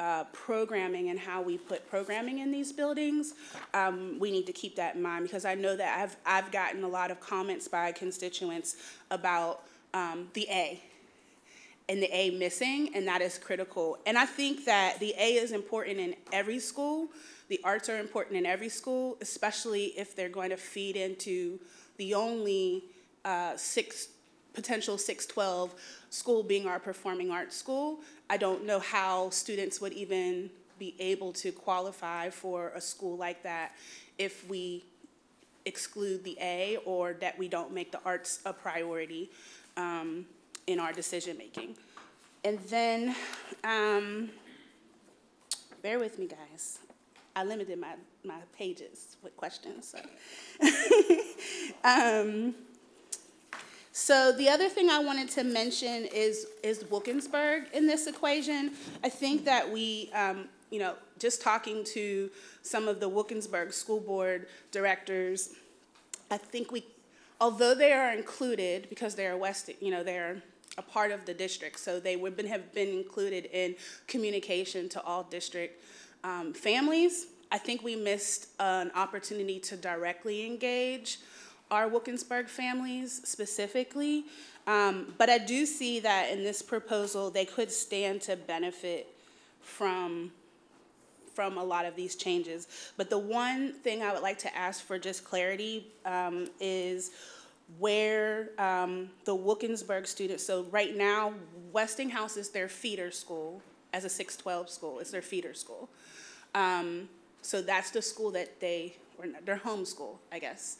uh, programming and how we put programming in these buildings, um, we need to keep that in mind because I know that I've, I've gotten a lot of comments by constituents about um, the A and the A missing, and that is critical. And I think that the A is important in every school. The arts are important in every school, especially if they're going to feed into the only uh, six potential 612 school being our performing arts school. I don't know how students would even be able to qualify for a school like that if we exclude the A or that we don't make the arts a priority um, in our decision making. And then, um, bear with me, guys. I limited my, my pages with questions. So. um, so the other thing I wanted to mention is, is Wilkinsburg in this equation. I think that we, um, you know, just talking to some of the Wilkinsburg school board directors, I think we, although they are included because they're West, you know, they're a part of the district, so they would been, have been included in communication to all district um, families. I think we missed an opportunity to directly engage our Wilkinsburg families specifically. Um, but I do see that in this proposal, they could stand to benefit from from a lot of these changes. But the one thing I would like to ask for just clarity um, is where um, the Wilkinsburg students, so right now, Westinghouse is their feeder school as a 612 school, it's their feeder school. Um, so that's the school that they, or their home school, I guess.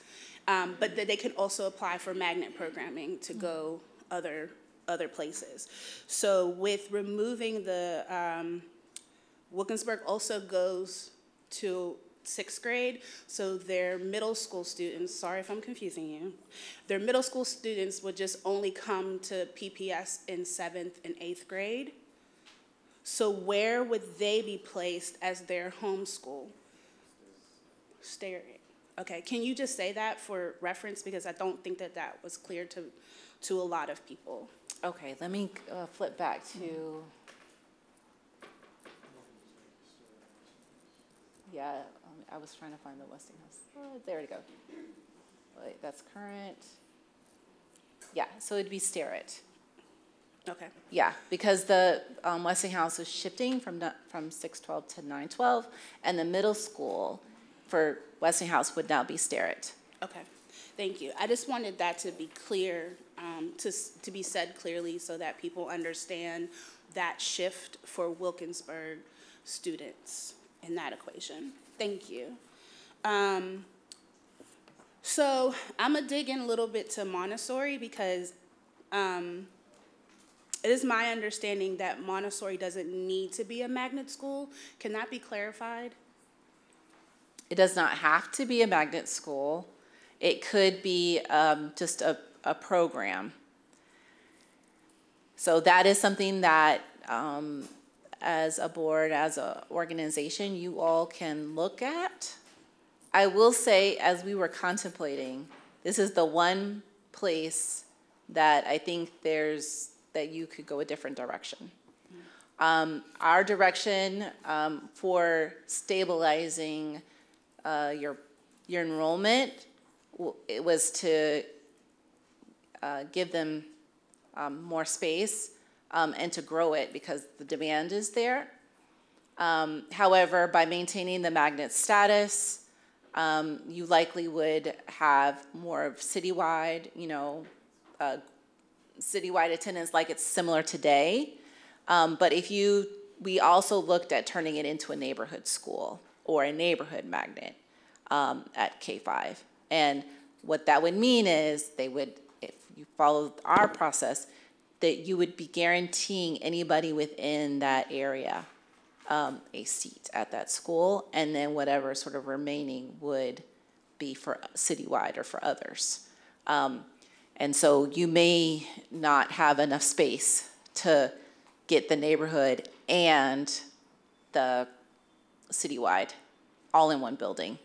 Um, but that they can also apply for magnet programming to go other other places. So with removing the um, Wilkinsburg also goes to sixth grade, so their middle school students, sorry if I'm confusing you, their middle school students would just only come to PPS in seventh and eighth grade. So where would they be placed as their home school? Sterrett. Okay, can you just say that for reference because I don't think that that was clear to, to a lot of people. Okay, let me uh, flip back to. Yeah, I was trying to find the Westinghouse. Oh, there we go. Wait, that's current. Yeah, so it'd be Sterrett. Okay. Yeah, because the um, Westinghouse is shifting from from six twelve to nine twelve, and the middle school for Westinghouse would now be Sterrett. Okay, thank you. I just wanted that to be clear, um, to, to be said clearly so that people understand that shift for Wilkinsburg students in that equation. Thank you. Um, so I'm gonna dig in a little bit to Montessori because um, it is my understanding that Montessori doesn't need to be a magnet school. Can that be clarified? It does not have to be a magnet school. It could be um, just a, a program. So that is something that, um, as a board, as an organization, you all can look at. I will say, as we were contemplating, this is the one place that I think there's, that you could go a different direction. Um, our direction um, for stabilizing uh, your, your enrollment, it was to uh, give them um, more space. Um, and to grow it because the demand is there. Um, however, by maintaining the magnet status, um, you likely would have more of citywide, you know, uh, citywide attendance like it's similar today. Um, but if you, we also looked at turning it into a neighborhood school or a neighborhood magnet um, at K5. And what that would mean is they would, if you follow our process, that you would be guaranteeing anybody within that area um, a seat at that school, and then whatever sort of remaining would be for citywide or for others. Um, and so you may not have enough space to get the neighborhood and the citywide all in one building.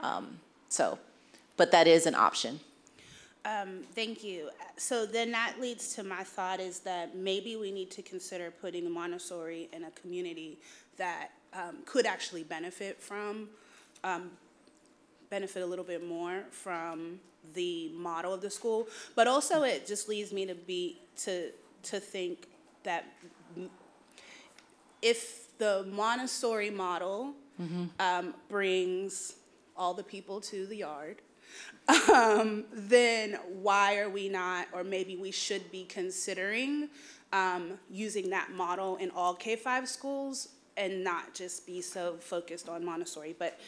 Um, so, but that is an option. Um, thank you. So then that leads to my thought is that maybe we need to consider putting Montessori in a community that um, could actually benefit from, um, benefit a little bit more from the model of the school. But also it just leads me to be, to, to think that if the Montessori model um, brings all the people to the yard, um, then why are we not, or maybe we should be considering um, using that model in all K-5 schools and not just be so focused on Montessori. But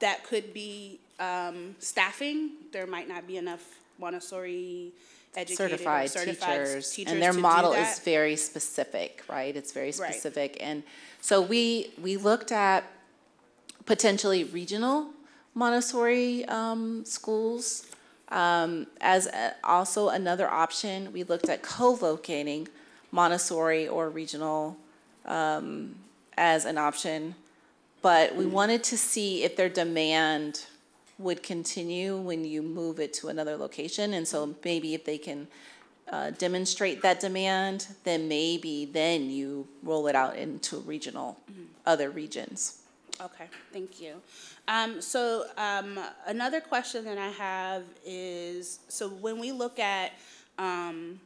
that could be um, staffing. There might not be enough Montessori educated certified certified teachers, teachers and their model is very specific, right? It's very Right. specific, and so we we looked at potentially regional Montessori um, schools um, as a, also another option. We looked at co-locating Montessori or regional um, as an option, but we wanted to see if their demand would continue when you move it to another location. And so maybe if they can uh, demonstrate that demand, then maybe then you roll it out into regional, other regions. Okay, thank you. Um, so, um, another question that I have is, so when we look at, um,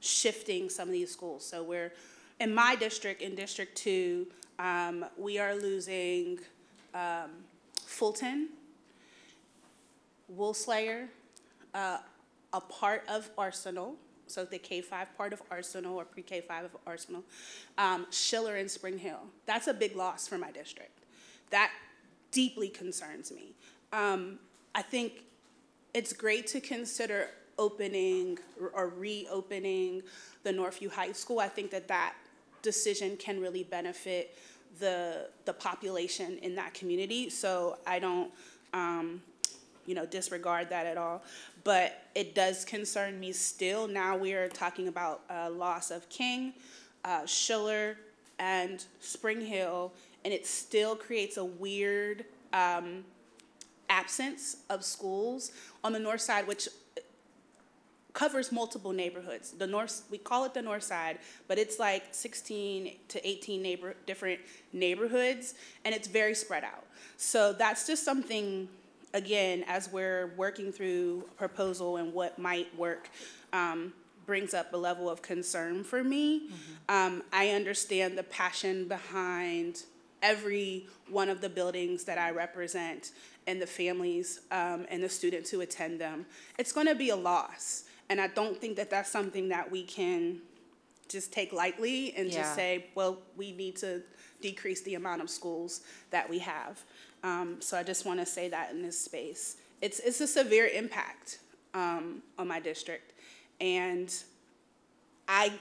shifting some of these schools, so we're, in my district, in District Two, um, we are losing, um, Fulton, Woolslayer, uh, a part of Arsenal, so the K five part of Arsenal or pre-K five of Arsenal, um, Schiller and Spring Hill. That's a big loss for my district. That deeply concerns me. Um, I think it's great to consider opening or- or reopening the Northview High School. I think that that decision can really benefit the, the population in that community. So I don't, um, you know, disregard that at all. But it does concern me still. Now we are talking about uh, loss of King, uh, Schiller, and Spring Hill, and it still creates a weird um, absence of schools on the north side, which covers multiple neighborhoods. The north, we call it the north side, but it's like 16 to 18 neighbor, different neighborhoods, and it's very spread out. So that's just something, again, as we're working through a proposal and what might work, um, brings up a level of concern for me. Um, I understand the passion behind every one of the buildings that I represent and the families um, and the students who attend them. It's going to be a loss. And I don't think that that's something that we can just take lightly and Yeah. just say, well, we need to decrease the amount of schools that we have. Um, so I just want to say that in this space. It's, it's a severe impact um, on my district. And I,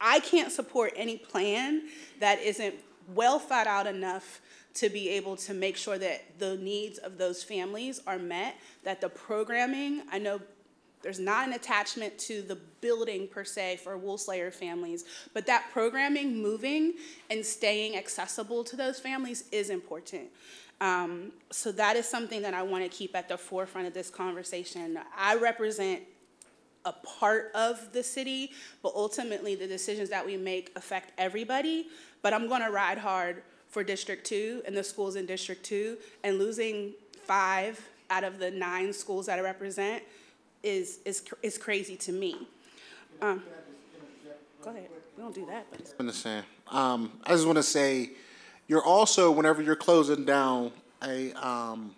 I can't support any plan that isn't well thought out enough to be able to make sure that the needs of those families are met, that the programming, I know there's not an attachment to the building per se for Woolslayer families, but that programming moving and staying accessible to those families is important. Um, so that is something that I want to keep at the forefront of this conversation. I represent a part of the city, but ultimately the decisions that we make affect everybody. But I'm going to ride hard for District 2 and the schools in District 2, and losing five out of the nine schools that I represent is, is, is crazy to me. Um, Go ahead. We don't do that, but it's. Understand. Um, I just want to say, you're also, whenever you're closing down a, um,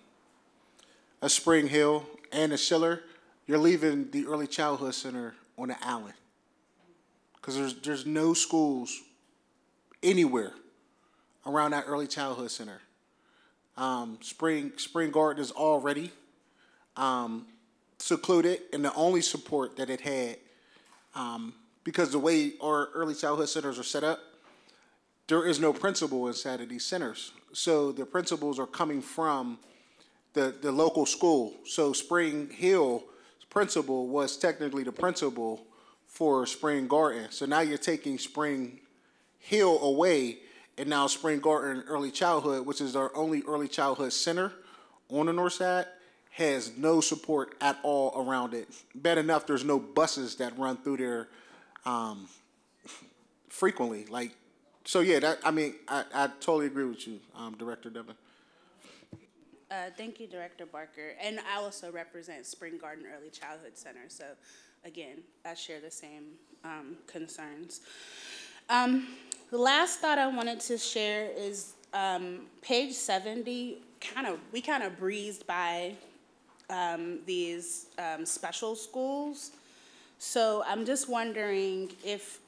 a Spring Hill and a Schiller, you're leaving the Early Childhood Center on the island. Because there's, there's no schools anywhere around that Early Childhood Center. Um, Spring, Spring Garden is already, um, secluded, and the only support that it had, um, because the way our early childhood centers are set up, there is no principal of these centers. So the principals are coming from the, the local school. So Spring Hill principal was technically the principal for Spring Garden. So now you're taking Spring Hill away, and now Spring Garden Early Childhood, which is our only early childhood center on the north side, has no support at all around it. Bad enough, there's no buses that run through there um, frequently. Like, so yeah, that I mean, I, I totally agree with you, um, Director Devon. Uh, thank you, Director Barker. And I also represent Spring Garden Early Childhood Center. So, again, I share the same um, concerns. Um, the last thought I wanted to share is um, page 70. Kind of, we kind of breezed by um, these um, special schools. So I'm just wondering if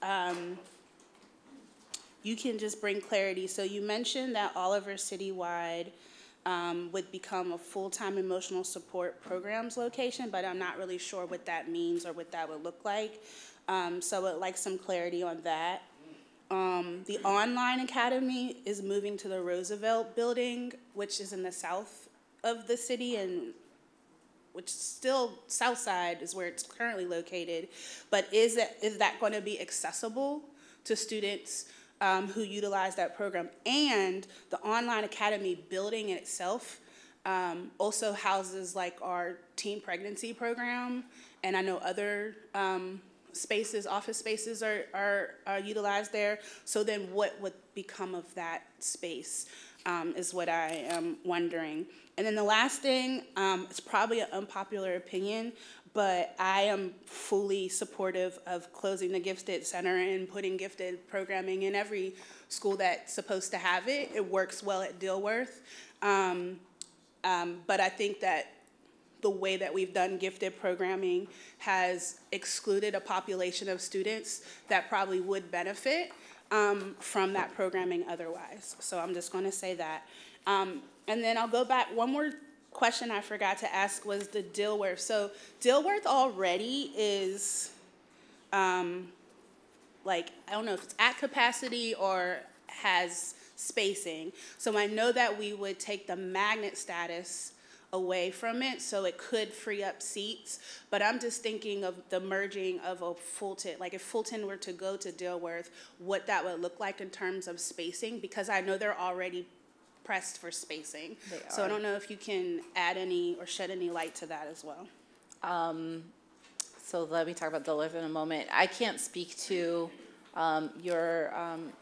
you can just bring clarity. So you mentioned that Oliver Citywide um, would become a full-time emotional support programs location, but I'm not really sure what that means or what that would look like. Um, so I'd like some clarity on that. Um, the online academy is moving to the Roosevelt building, which is in the south of the city and which still south side is where it's currently located. But is that, is that going to be accessible to students um, who utilize that program? And the online academy building in itself um, also houses like our teen pregnancy program, and I know other um, spaces, office spaces are, are, are utilized there. So then what would become of that space um, is what I am wondering. And then the last thing, um, it's probably an unpopular opinion, but I am fully supportive of closing the Gifted Center and putting gifted programming in every school that's supposed to have it. It works well at Dilworth. Um, um, but I think that the way that we've done gifted programming has excluded a population of students that probably would benefit um, from that programming otherwise. So I'm just going to say that. Um, and then I'll go back. One more question I forgot to ask was the Dilworth. So Dilworth already is um, like, I don't know if it's at capacity or has spacing. So I know that we would take the magnet status away from it, so it could free up seats. But I'm just thinking of the merging of a Fulton, like if Fulton were to go to Dilworth, what that would look like in terms of spacing, because I know they're already pressed for spacing. So I don't know if you can add any or shed any light to that as well. So let me talk about Dilworth in a moment. I can't speak to um, your, um,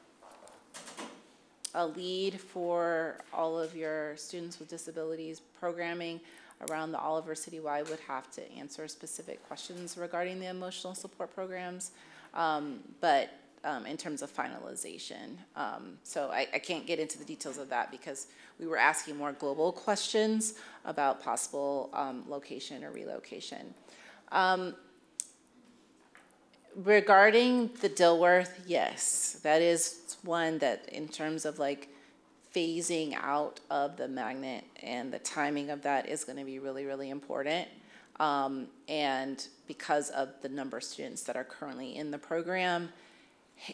a lead for all of your students with disabilities programming around the Oliver Citywide would have to answer specific questions regarding the emotional support programs. Um, But um, in terms of finalization, um, so I, I can't get into the details of that because we were asking more global questions about possible um, location or relocation. Regarding the Dilworth, yes, that is one that in terms of like phasing out of the magnet and the timing of that is gonna be really, really important. Um, and because of the number of students that are currently in the program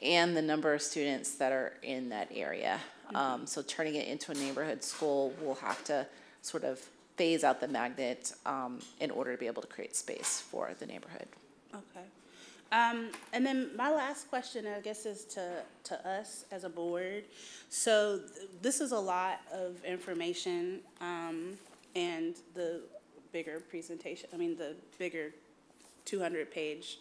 and the number of students that are in that area. Um, so turning it into a neighborhood school, we'll have to sort of phase out the magnet, um, in order to be able to create space for the neighborhood. Okay. Um, and then my last question, I guess, is to, to us as a board. So th- this is a lot of information, um, and the bigger presentation, I mean, the bigger two hundred page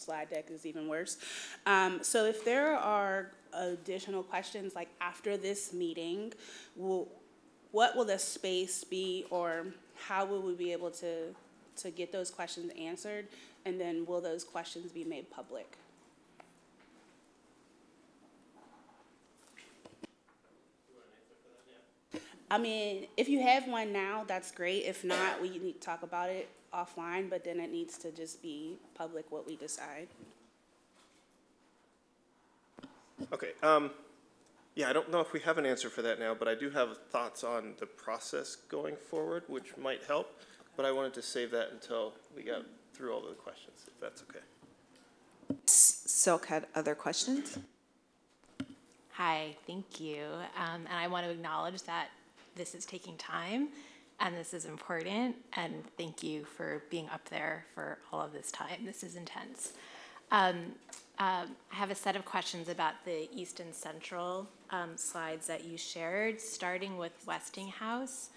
slide deck is even worse. Um, so if there are additional questions, like after this meeting, will, what will the space be or how will we be able to, to get those questions answered? And then will those questions be made public? I mean, if you have one now, that's great. If not, we need to talk about it offline, but then it needs to just be public what we decide. Okay, um, yeah, I don't know if we have an answer for that now, but I do have thoughts on the process going forward, which might help. But I wanted to save that until we got through all of the questions, if that's okay. Silk had other questions? Hi, thank you. Um, and I want to acknowledge that this is taking time and this is important. And thank you for being up there for all of this time. This is intense. Um, um, I have a set of questions about the East and Central um, slides that you shared, starting with Westinghouse.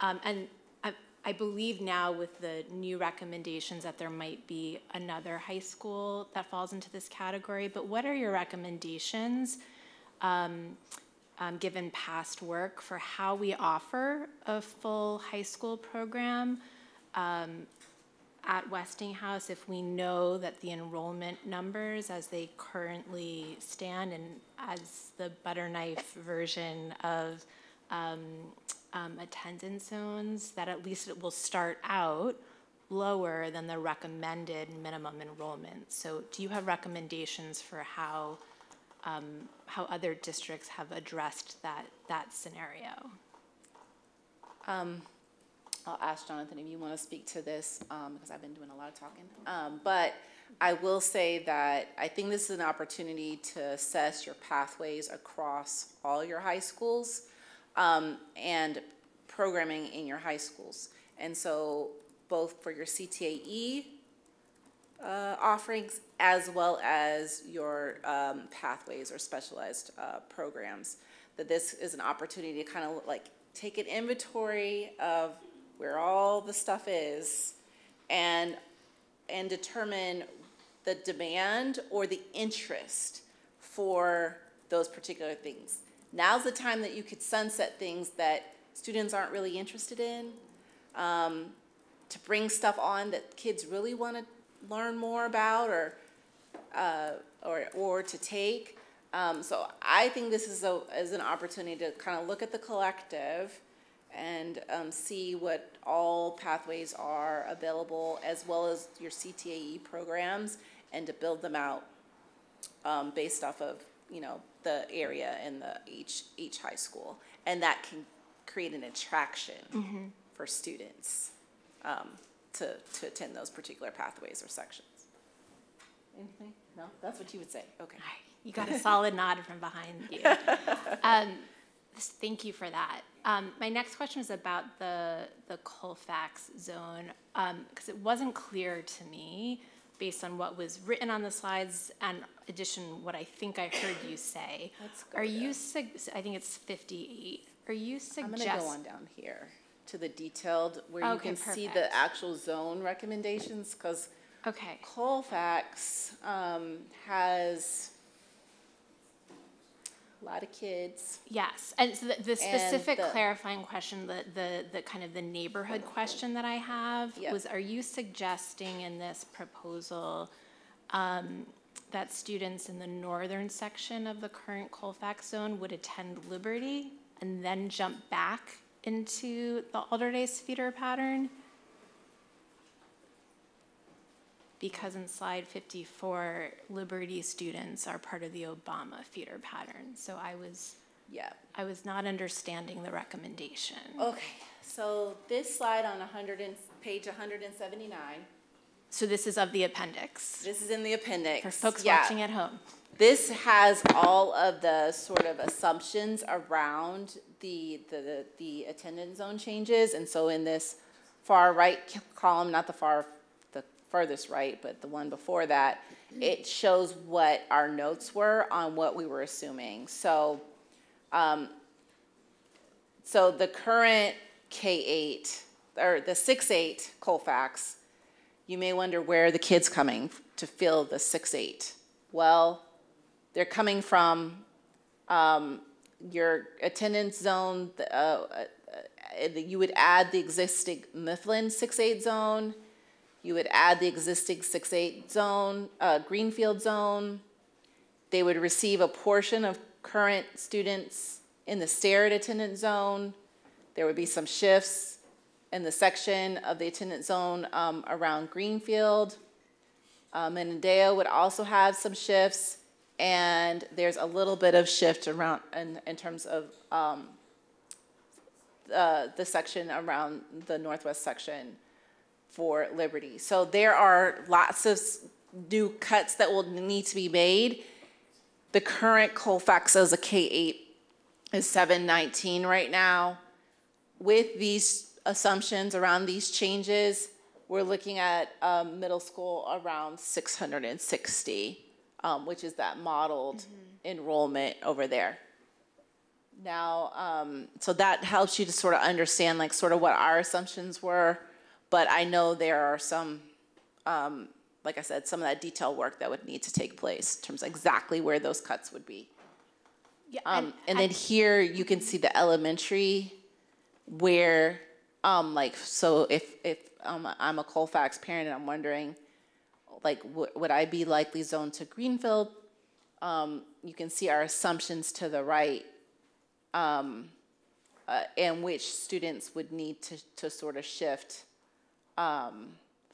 Um, and I, I believe now with the new recommendations that there might be another high school that falls into this category. But what are your recommendations? Um, given past work for how we offer a full high school program um, at Westinghouse if we know that the enrollment numbers as they currently stand and as the butter knife version of um, um, attendance zones, that at least it will start out lower than the recommended minimum enrollment. So do you have recommendations for how um, how other districts have addressed that, that scenario. Um, I'll ask Jonathan if you want to speak to this, um, because I've been doing a lot of talking. Um, but I will say that I think this is an opportunity to assess your pathways across all your high schools um, and programming in your high schools. And so both for your CTAE uh, offerings as well as your um, pathways or specialized uh, programs. That this is an opportunity to kind of like take an inventory of where all the stuff is and and determine the demand or the interest for those particular things. Now's the time that you could sunset things that students aren't really interested in, um, to bring stuff on that kids really want to learn more about or, uh, or, or to take. Um, so I think this is a, is an opportunity to kind of look at the collective and um, see what all pathways are available as well as your CTAE programs and to build them out um, based off of, you know, the area and the each, each high school. And that can create an attraction for students. Um, to, to attend those particular pathways or sections. Anything? No? That's what you would say? Okay. You got a solid nod from behind you. Um, thank you for that. Um, my next question is about the, the Colfax zone, because it wasn't clear to me, based on what was written on the slides and addition, what I think I heard you say. Let's go Are you, there. I think it's fifty-eight. Are you I'm gonna go on down here to the detailed, where you Okay, can see perfect. the actual zone recommendations, because Okay. Colfax, um, has a lot of kids. Yes, and so the, the specific the- clarifying question, the, the, the kind of the neighborhood question that I have Yep. was, are you suggesting in this proposal um, that students in the northern section of the current Colfax zone would attend Liberty and then jump back into the Alderdice feeder pattern? Because in slide fifty-four, Liberty students are part of the Obama feeder pattern, so I was Yeah. I was not understanding the recommendation. Okay, so this slide on hundred and, page hundred and seventy-nine, So this is of the appendix this is in the appendix. for folks Yeah. watching at home. This has all of the sort of assumptions around the, the, the attendance zone changes. And so in this far right column, not the far, the furthest right, but the one before that, it shows what our notes were on what we were assuming. So, um, so the current K eight, or the six eight Colfax, you may wonder where the kids coming to fill the six eight. Well, they're coming from um, your attendance zone. Uh, uh, uh, you would add the existing Mifflin six eight zone. You would add the existing six eight zone, uh, Greenfield zone. They would receive a portion of current students in the Sterrett attendance zone. there would be some shifts in the section of the attendance zone um, around Greenfield. Um, Minadeo would also have some shifts, and there's a little bit of shift around in, in terms of um, uh, the section around the northwest section for Liberty. So there are lots of new cuts that will need to be made. The current Colfax as a K-8 is 719 right now. With these assumptions around these changes, we're looking at um, middle school around 660, um, which is that modeled enrollment over there. Now, um, so that helps you to sort of understand like sort of what our assumptions were, but I know there are some, um, like I said, some of that detail work that would need to take place in terms of exactly where those cuts would be. Yeah, Um, and then here you can see the elementary where, um, like, so if, if, um, I'm a Colfax parent and I'm wondering, like, would, I be likely zoned to Greenfield? Um, you can see our assumptions to the right, um, uh, and which students would need to, to sort of shift, um,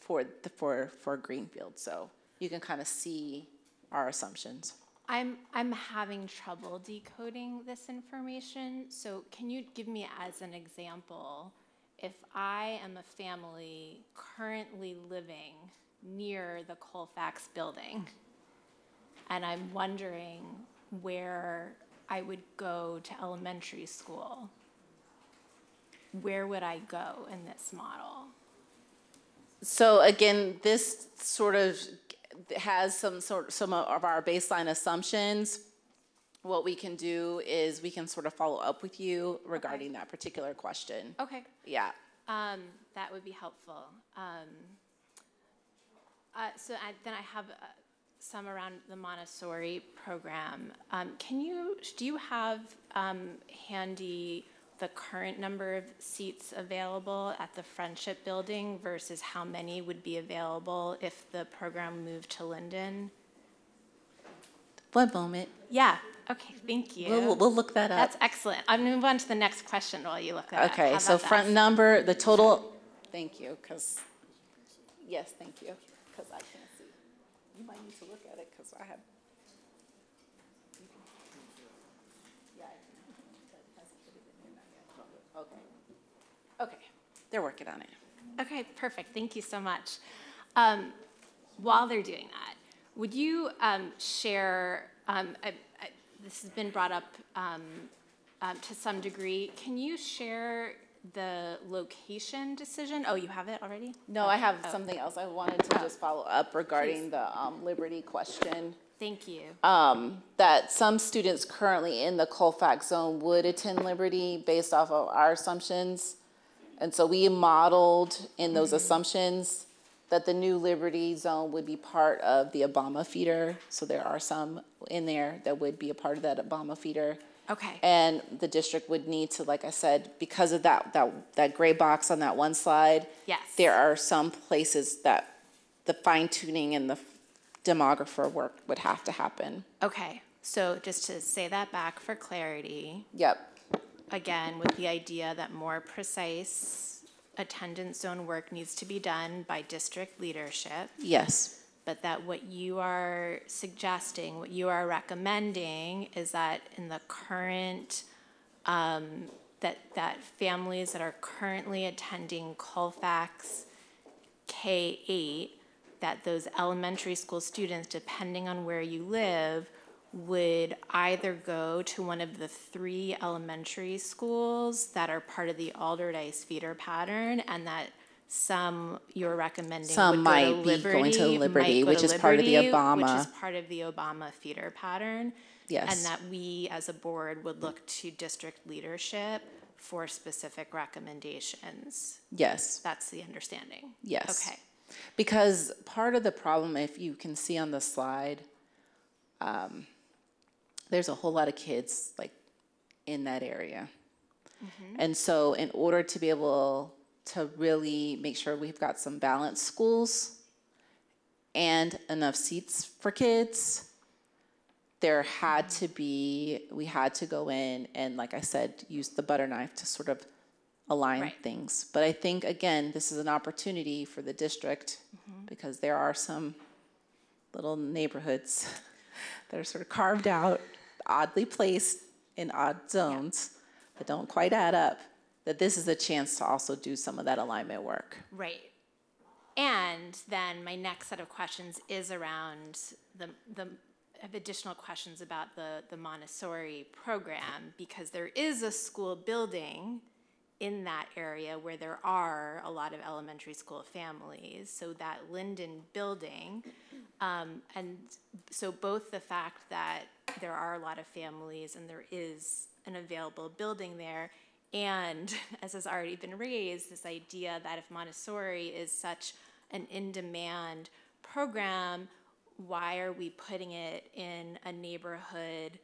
for, the- for, for Greenfield. So you can kind of see our assumptions. I'm, I'm having trouble decoding this information, so can you give me as an example, if I am a family currently living near the Colfax building, and I'm wondering where I would go to elementary school, where would I go in this model? So again, this sort of has some sort, of some of our baseline assumptions. What we can do is we can sort of follow up with you regarding that particular question. Okay. Yeah. Um, that would be helpful. Um, uh, so I, then I have uh, some around the Montessori program. Um, can you, do you have um, handy the current number of seats available at the Friendship Building versus how many would be available if the program moved to Linden? One moment. Yeah, okay, thank you. We'll, we'll look that up. That's excellent. I'm gonna move on to the next question while you look that up. Okay, so front that? number, the total, thank you, because, yes, thank you, because I can't see. You might need to look at it, because I have. Okay, okay, they're working on it. Okay, perfect. Thank you so much. Um, while they're doing that, would you um, share? Um, I, I, this has been brought up um, um, to some degree. Can you share the location decision? Oh, you have it already. No, I have Oh. something else I wanted to just follow up regarding the um, Liberty question. Thank you. um, that some students currently in the Colfax zone would attend Liberty based off of our assumptions. And so we modeled in those assumptions that the new Liberty zone would be part of the Obama feeder. So there are some in there that would be a part of that Obama feeder. Okay. And the district would need to, like I said, because of that, that, that gray box on that one slide. Yes. There are some places that the fine tuning and the demographer work would have to happen. Okay. So just to say that back for clarity, Yep, again, with the idea that more precise attendance zone work needs to be done by district leadership. yes, but that what you are suggesting, what you are recommending is that in the current, um, that, that families that are currently attending Colfax K-8, that those elementary school students, depending on where you live, would either go to one of the three elementary schools that are part of the Alderdice feeder pattern, and that some you're recommending Some would go to might be going to Liberty, Liberty, go which to is part of the Obama, Which is part of the Obama feeder pattern. Yes. And that we, as a board, would look to district leadership for specific recommendations. yes, That's the understanding? yes. Okay. Because part of the problem, if you can see on the slide, um, there's a whole lot of kids like in that area. And so in order to be able to really make sure we've got some balanced schools and enough seats for kids, there had to be, we had to go in and, like I said, use the butter knife to sort of align Right. things. But I think, again, this is an opportunity for the district mm-hmm. because there are some little neighborhoods that are sort of carved out, oddly placed in odd zones that don't quite add up, that this is a chance to also do some of that alignment work. Right. And then my next set of questions is around the, the, have additional questions about the, the Montessori program because there is a school building in that area where there are a lot of elementary school families. So that Linden building, um, and so both the fact that there are a lot of families and there is an available building there, and as has already been raised, this idea that if Montessori is such an in-demand program, why are we putting it in a neighborhood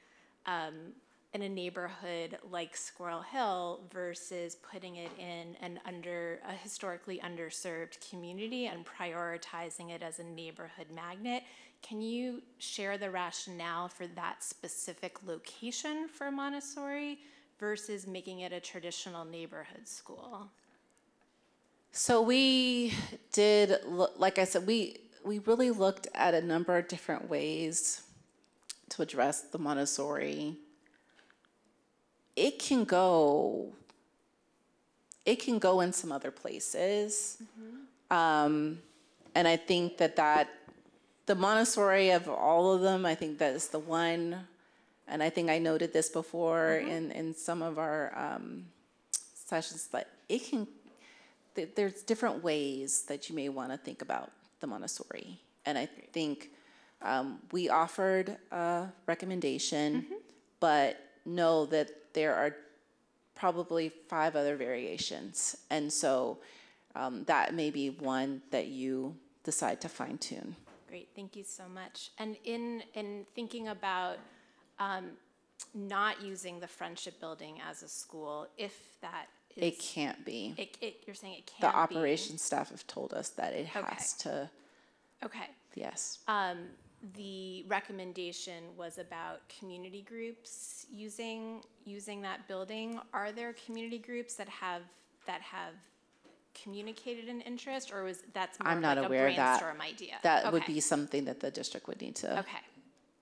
um, in a neighborhood like Squirrel Hill versus putting it in an under a historically underserved community and prioritizing it as a neighborhood magnet. Can you share the rationale for that specific location for Montessori versus making it a traditional neighborhood school? So we did, like I said, we, we really looked at a number of different ways to address the Montessori. It can go, it can go in some other places. Um, and I think that that, the Montessori of all of them, I think that is the one, and I think I noted this before in, in some of our um, sessions, that it can th- there's different ways that you may want to think about the Montessori. And I think um, we offered a recommendation, but know that there are probably five other variations. And so um, that may be one that you decide to fine tune. Great, thank you so much. And in, in thinking about um, not using the Friendship Building as a school, if that is. It can't be. It, it, you're saying it The can't be? operations staff have told us that it Okay. has to, Okay. yes. Um, the recommendation was about community groups using, using that building. Are there community groups that have, that have communicated an interest, or was, that's more I'm not like a aware of that. brainstorm idea? That would Okay. be something that the district would need to Okay.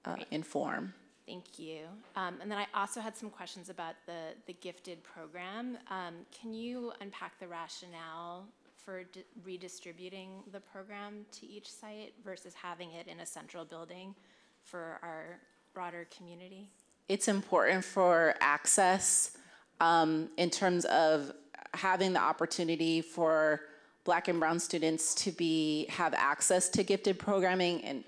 uh, inform. Thank you. Um, and then I also had some questions about the, the gifted program. Um, can you unpack the rationale for di- redistributing the program to each site versus having it in a central building for our broader community? it's important for access um, in terms of having the opportunity for black and brown students to be have access to gifted programming and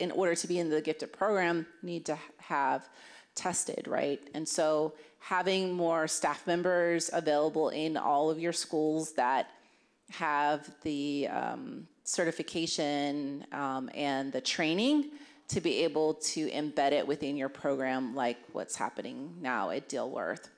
in order to be in the gifted program need to have tested right and so having more staff members available in all of your schools that have the um, certification um, and the training to be able to embed it within your program, like what's happening now at Dilworth.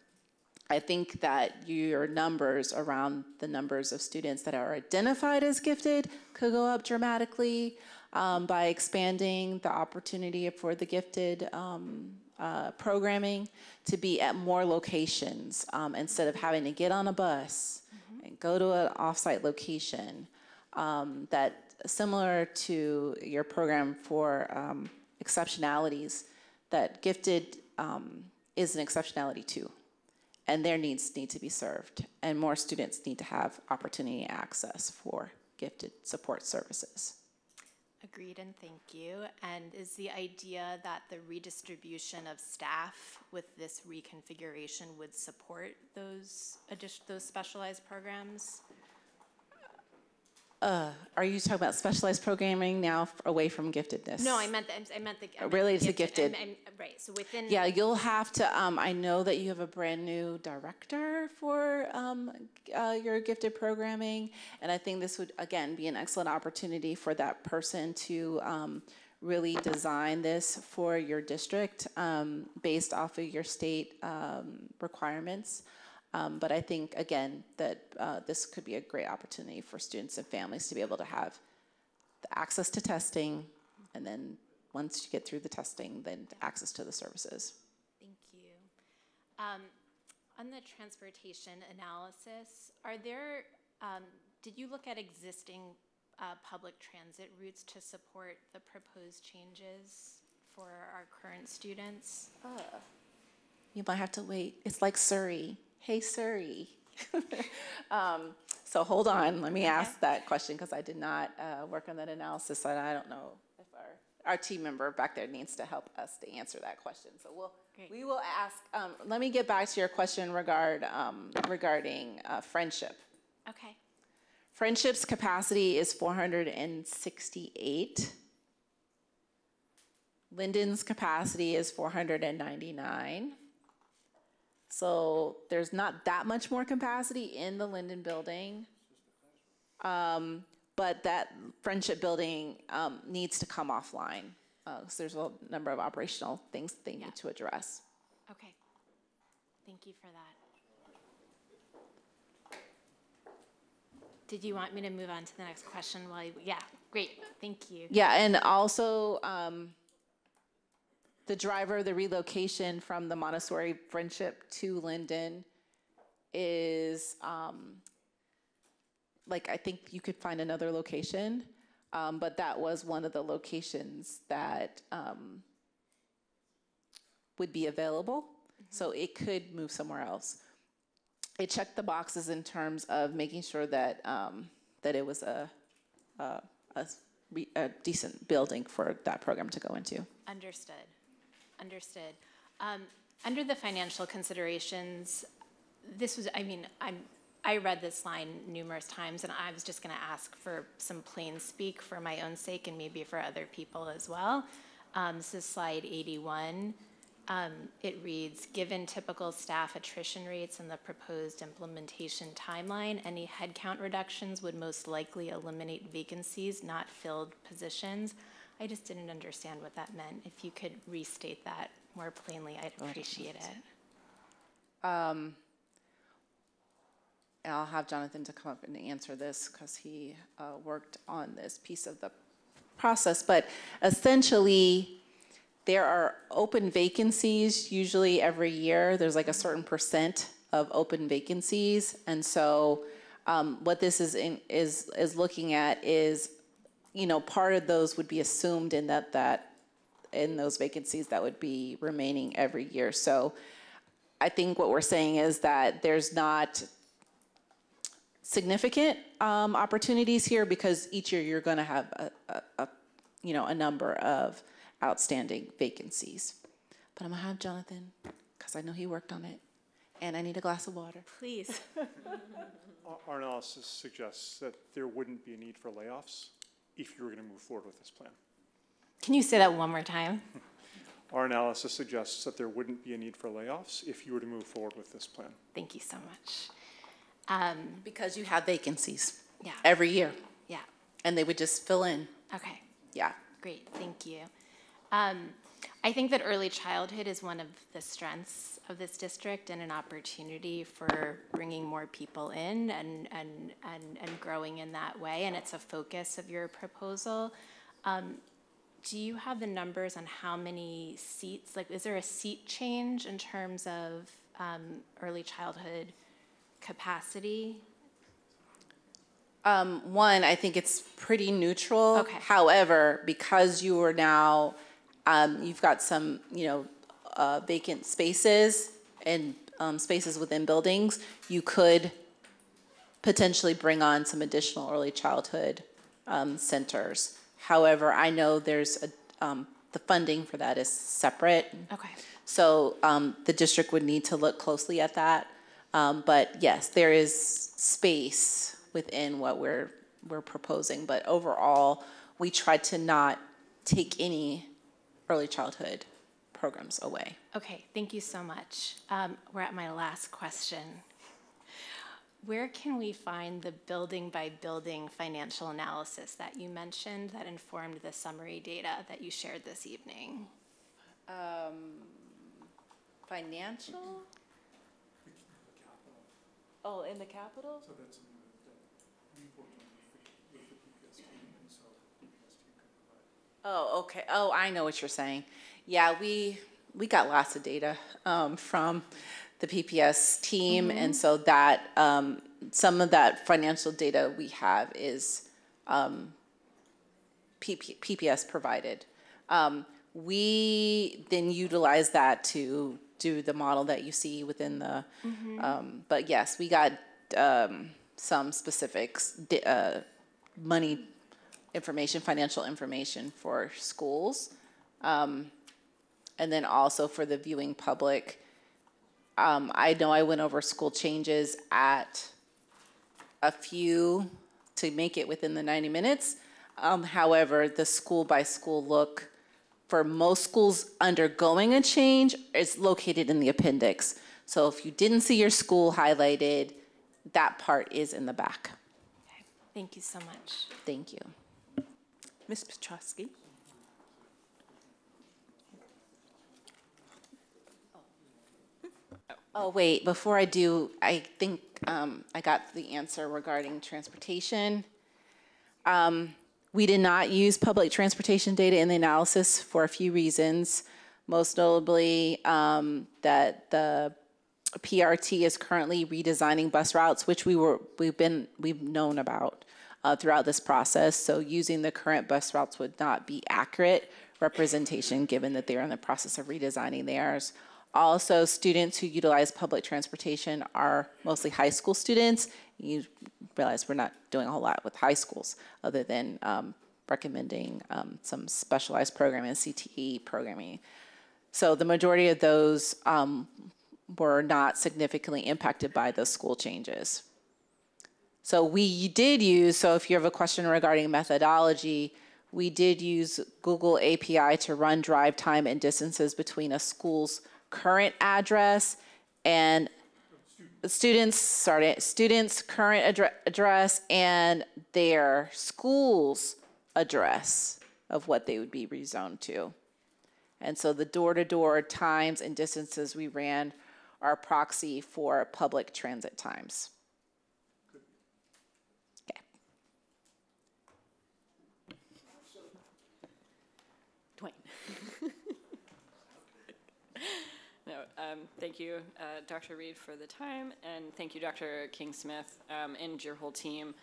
I think that your numbers around the numbers of students that are identified as gifted could go up dramatically um, by expanding the opportunity for the gifted um, uh, programming to be at more locations um, instead of having to get on a bus and go to an offsite location. Um, that similar to your program for um, exceptionalities, that gifted um, is an exceptionality too and their needs need to be served, and more students need to have opportunity access for gifted support services. Agreed and thank you. And is the idea that the redistribution of staff with this reconfiguration would support those those specialized programs? Are you talking about specialized programming now away from giftedness? No, I meant, the- I meant the. I meant the Related to gifted. gifted. I'm- I'm- Right, so within. Yeah, you'll have to, um, I know that you have a brand new director for, um, uh, your gifted programming. And I think this would, again, be an excellent opportunity for that person to, um, really design this for your district, um, based off of your state, um, requirements. Um, but I think, again, that, uh, this could be a great opportunity for students and families to be able to have the access to testing, and then, once you get through the testing, then access to the services. Thank you. Um, On the transportation analysis, are there, um, did you look at existing uh, public transit routes to support the proposed changes for our current students? You might have to wait. It's like Surrey. Hey, Surrey. Um, So hold on, let me ask that question because I did not uh, work on that analysis and I don't know if our, our team member back there needs to help us to answer that question. So we'll, Great. we will ask, um, let me get back to your question regard, um, regarding uh, Friendship. Okay, Friendship's capacity is 468. Linden's capacity is 499. So there's not that much more capacity in the Linden building. Um, But that Friendship building um, needs to come offline. Uh, So there's a number of operational things they Yeah. need to address. okay. Thank you for that. Did you want me to move on to the next question while you, yeah, great, thank you. Yeah, and also, um, the driver, of the relocation from the Montessori Friendship to Linden is, um, like, I think you could find another location, um, but that was one of the locations that, um, would be available, so it could move somewhere else. It checked the boxes in terms of making sure that, um, that it was a, a, a a decent building for that program to go into. Understood, understood. Um, Under the financial considerations, this was, I mean, I'm, I read this line numerous times, and I was just gonna ask for some plain speak for my own sake and maybe for other people as well. Um, This is slide 81. Um, It reads, "Given typical staff attrition rates and the proposed implementation timeline, any headcount reductions would most likely eliminate vacancies, not filled positions." I just didn't understand what that meant. If you could restate that more plainly, I'd appreciate it. And I'll have Jonathan to come up and answer this because he uh, worked on this piece of the process. But essentially, there are open vacancies usually every year. There's like a certain percent of open vacancies. And so um, what this is, in- is, is looking at is, you know, part of those would be assumed in that, that, in those vacancies that would be remaining every year. So I think what we're saying is that there's not significant um, opportunities here because each year you're going to have a, a, a, you know, a number of outstanding vacancies. But I'm gonna have Jonathan because I know he worked on it, and I need a glass of water. Please. Our- Our analysis suggests that there wouldn't be a need for layoffs if you were going to move forward with this plan. Can you say that one more time? Our analysis suggests that there wouldn't be a need for layoffs if you were to move forward with this plan. Thank you so much. Um, Because you have vacancies Yeah. every year, Yeah, and they would just fill in. okay. Yeah. Great, thank you. Um, I think that early childhood is one of the strengths of this district and an opportunity for bringing more people in and, and, and, and growing in that way, and it's a focus of your proposal. Um, do you have the numbers on how many seats, like, is there a seat change in terms of, um, early childhood capacity? Um, one, I think it's pretty neutral. Okay. However, because you are now, um, you've got some, you know, uh, vacant spaces and, um, spaces within buildings, you could potentially bring on some additional early childhood, um, centers. However, I know there's a, um, the funding for that is separate. Okay. So um, the district would need to look closely at that. Um, But yes, there is space within what we're, we're proposing. But overall, we try to not take any early childhood programs away. Okay, thank you so much. Um, We're at my last question. Where can we find the building-by-building financial analysis that you mentioned that informed the summary data that you shared this evening? Financial? Oh, in the capital? Oh, okay. Oh, I know what you're saying. Yeah, we, we got lots of data um, from the PPS team, and so that, um, some of that financial data we have is, um, PP, PPS provided. Um, we then utilize that to do the model that you see within the, um, but yes, we got, um, some specifics, uh, money information, financial information for schools. Um, and then also for the viewing public, um, I know I went over school changes at a few to make it within the ninety minutes. Um, however, the school by school look for most schools undergoing a change is located in the appendix. So if you didn't see your school highlighted, that part is in the back. Okay. Thank you so much. Thank you. Ms. Piotrowski? Oh, wait, before I do, I think um, I got the answer regarding transportation. Um, We did not use public transportation data in the analysis for a few reasons. Most notably, um, that the PRT is currently redesigning bus routes, which we were, we've been, we've known about uh, throughout this process. So using the current bus routes would not be accurate representation, given that they're in the process of redesigning theirs. Also, students who utilize public transportation are mostly high school students. You realize we're not doing a whole lot with high schools, other than um, recommending um, some specialized programming, CTE programming. So the majority of those um, were not significantly impacted by the school changes. So we did use, so if you have a question regarding methodology, we did use Google API to run drive time and distances between a school's current address and students, sorry, students' current addre- address and their school's address of what they would be rezoned to. And so the door-to-door times and distances we ran are proxy for public transit times. Okay. Dwayne. No, um, thank you, uh, Dr. Reed, for the time, and thank you, Dr. King-Smith, um, and your whole team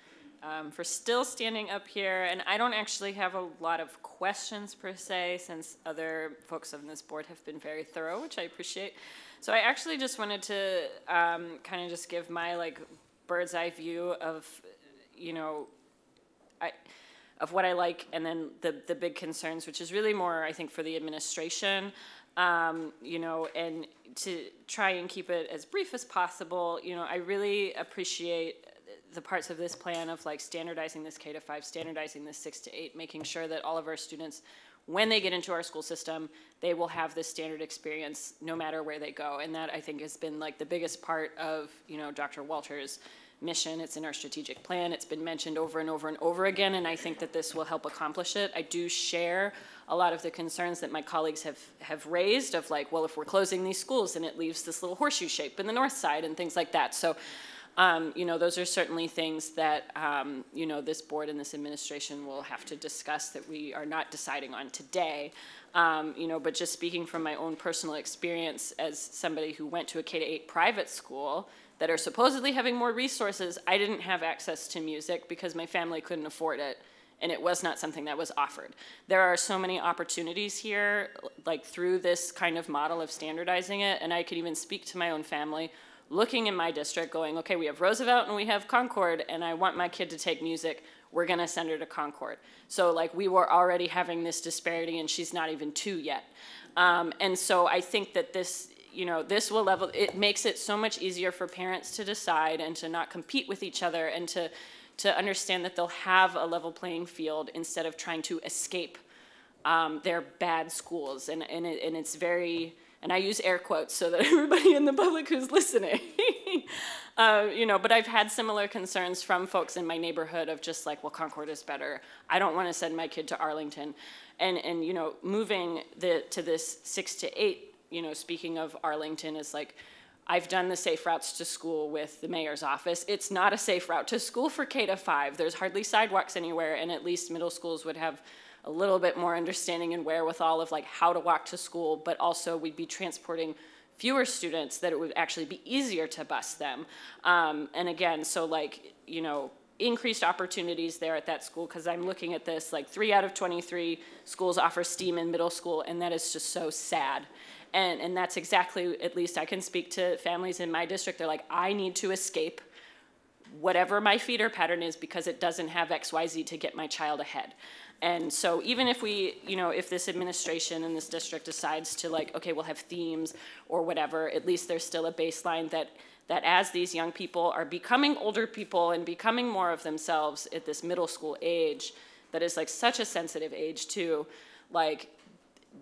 um, for still standing up here. And I don't actually have a lot of questions per se, since other folks on this board have been very thorough, which I appreciate. So I actually just wanted to um, kind of just give my like bird's eye view of, you know, I, of what I like, and then the the big concerns, which is really more, I think, for the administration, um, you know, and to try and keep it as brief as possible. You know, I really appreciate the parts of this plan of like standardizing this K to five, standardizing this six to eight, making sure that all of our students, when they get into our school system, they will have this standard experience no matter where they go. And that I think has been like the biggest part of, you know, Dr. Walters' mission. It's in our strategic plan. It's been mentioned over and over and over again, and I think that this will help accomplish it. I do share a lot of the concerns that my colleagues have, have raised of like, well, if we're closing these schools, and it leaves this little horseshoe shape in the north side and things like that. So, um, you know, those are certainly things that, um, you know, this board and this administration will have to discuss that we are not deciding on today. Um, you know, but just speaking from my own personal experience as somebody who went to a K to eight private school, that are supposedly having more resources, I didn't have access to music because my family couldn't afford it and it was not something that was offered. There are so many opportunities here, like through this kind of model of standardizing it, and I could even speak to my own family, looking in my district, going, okay, we have Roosevelt and we have Concord, and I want my kid to take music, we're gonna send her to Concord. So like we were already having this disparity and she's not even two yet. Um, and so I think that this you know, this will level, it makes it so much easier for parents to decide and to not compete with each other and to, to understand that they'll have a level playing field instead of trying to escape um, their bad schools. And, and, it, and it's very, and I use air quotes so that everybody in the public who's listening, uh, you know, but I've had similar concerns from folks in my neighborhood of just like, well, Concord is better. I don't want to send my kid to Arlington. And, and you know, moving the, to this six to eight you know, speaking of Arlington, is like, I've done the safe routes to school with the mayor's office. It's not a safe route to school for K to five. There's hardly sidewalks anywhere, and at least middle schools would have a little bit more understanding and wherewithal of like how to walk to school, but also we'd be transporting fewer students, that it would actually be easier to bus them. Um, and again, so like, you know, increased opportunities there at that school, because I'm looking at this, like three out of 23 schools offer STEAM in middle school, and that is just so sad. And, and that's exactly, at least I can speak to families in my district, they're like, I need to escape whatever my feeder pattern is because it doesn't have XYZ to get my child ahead. And so even if we, you know, if this administration and this district decides to like, okay, we'll have themes or whatever, at least there's still a baseline that that as these young people are becoming older people and becoming more of themselves at this middle school age, that is like such a sensitive age too, like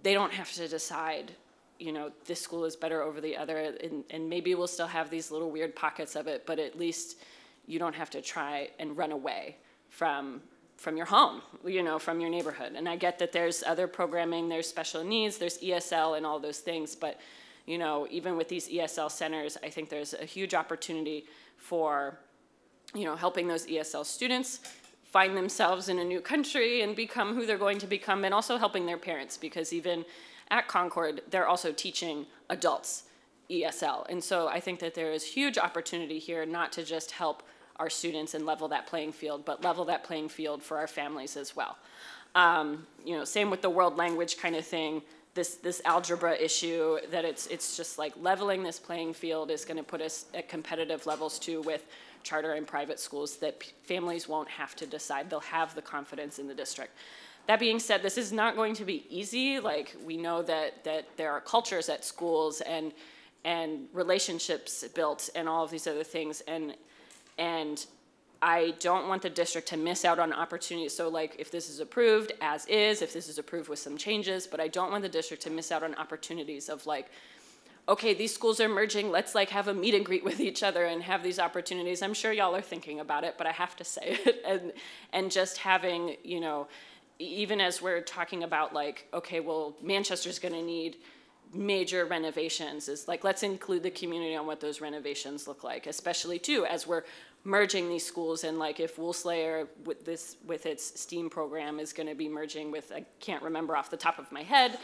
they don't have to decide, you know, this school is better over the other, and, and maybe we'll still have these little weird pockets of it, but at least you don't have to try and run away from from your home, you know, from your neighborhood. And I get that there's other programming, there's special needs, there's ESL and all those things, but you know, even with these ESL centers, I think there's a huge opportunity for, you know, helping those ESL students find themselves in a new country and become who they're going to become, and also helping their parents, because even at Concord, they're also teaching adults ESL. And so I think that there is huge opportunity here not to just help our students and level that playing field, but level that playing field for our families as well. Um, you know, same with the world language kind of thing. This this algebra issue that it's it's just like leveling this playing field is going to put us at competitive levels too with charter and private schools that families won't have to decide. They'll have the confidence in the district. That being said, this is not going to be easy. Like we know that that there are cultures at schools and and relationships built and all of these other things and and I don't want the district to miss out on opportunities. So like if this is approved as is, if this is approved with some changes, but I don't want the district to miss out on opportunities of like, okay, these schools are merging, let's like have a meet and greet with each other and have these opportunities. I'm sure y'all are thinking about it, but I have to say it. And, and just having, you know, even as we're talking about like, okay, well, Manchester's gonna need major renovations is like, let's include the community on what those renovations look like, especially too, as we're merging these schools and like if Woolslayer with this with its STEAM program is going to be merging with I can't remember off the top of my head.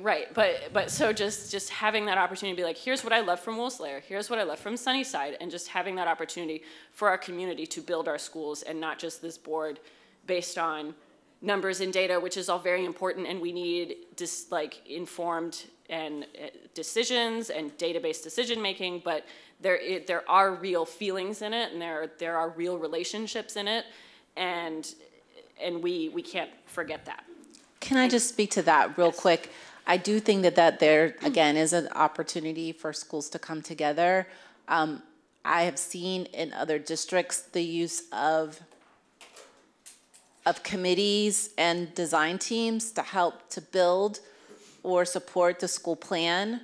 Right but but so just just having that opportunity to be like here's what I love from Woolslayer here's what I love from Sunnyside and just having that opportunity for our community to build our schools and not just this board based on numbers and data which is all very important and we need just like informed and uh, decisions and database decision making but there, it, there are real feelings in it and there, there are real relationships in it and, and we, we can't forget that. Can I just speak to that real yes. quick? I do think that that there, again, is an opportunity for schools to come together. Um, I have seen in other districts the use of of committees and design teams to help to build or support the school plan.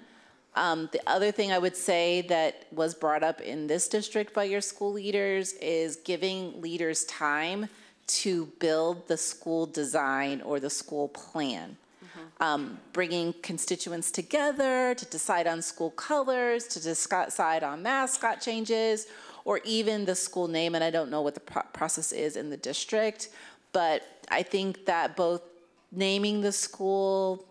Um, the other thing I would say that was brought up in this district by your school leaders is giving leaders time to build the school design or the school plan. Mm-hmm. Um, bringing constituents together to decide on school colors, to decide on mascot changes, or even the school name. And I don't know what the pro- process is in the district, but I think that both naming the school,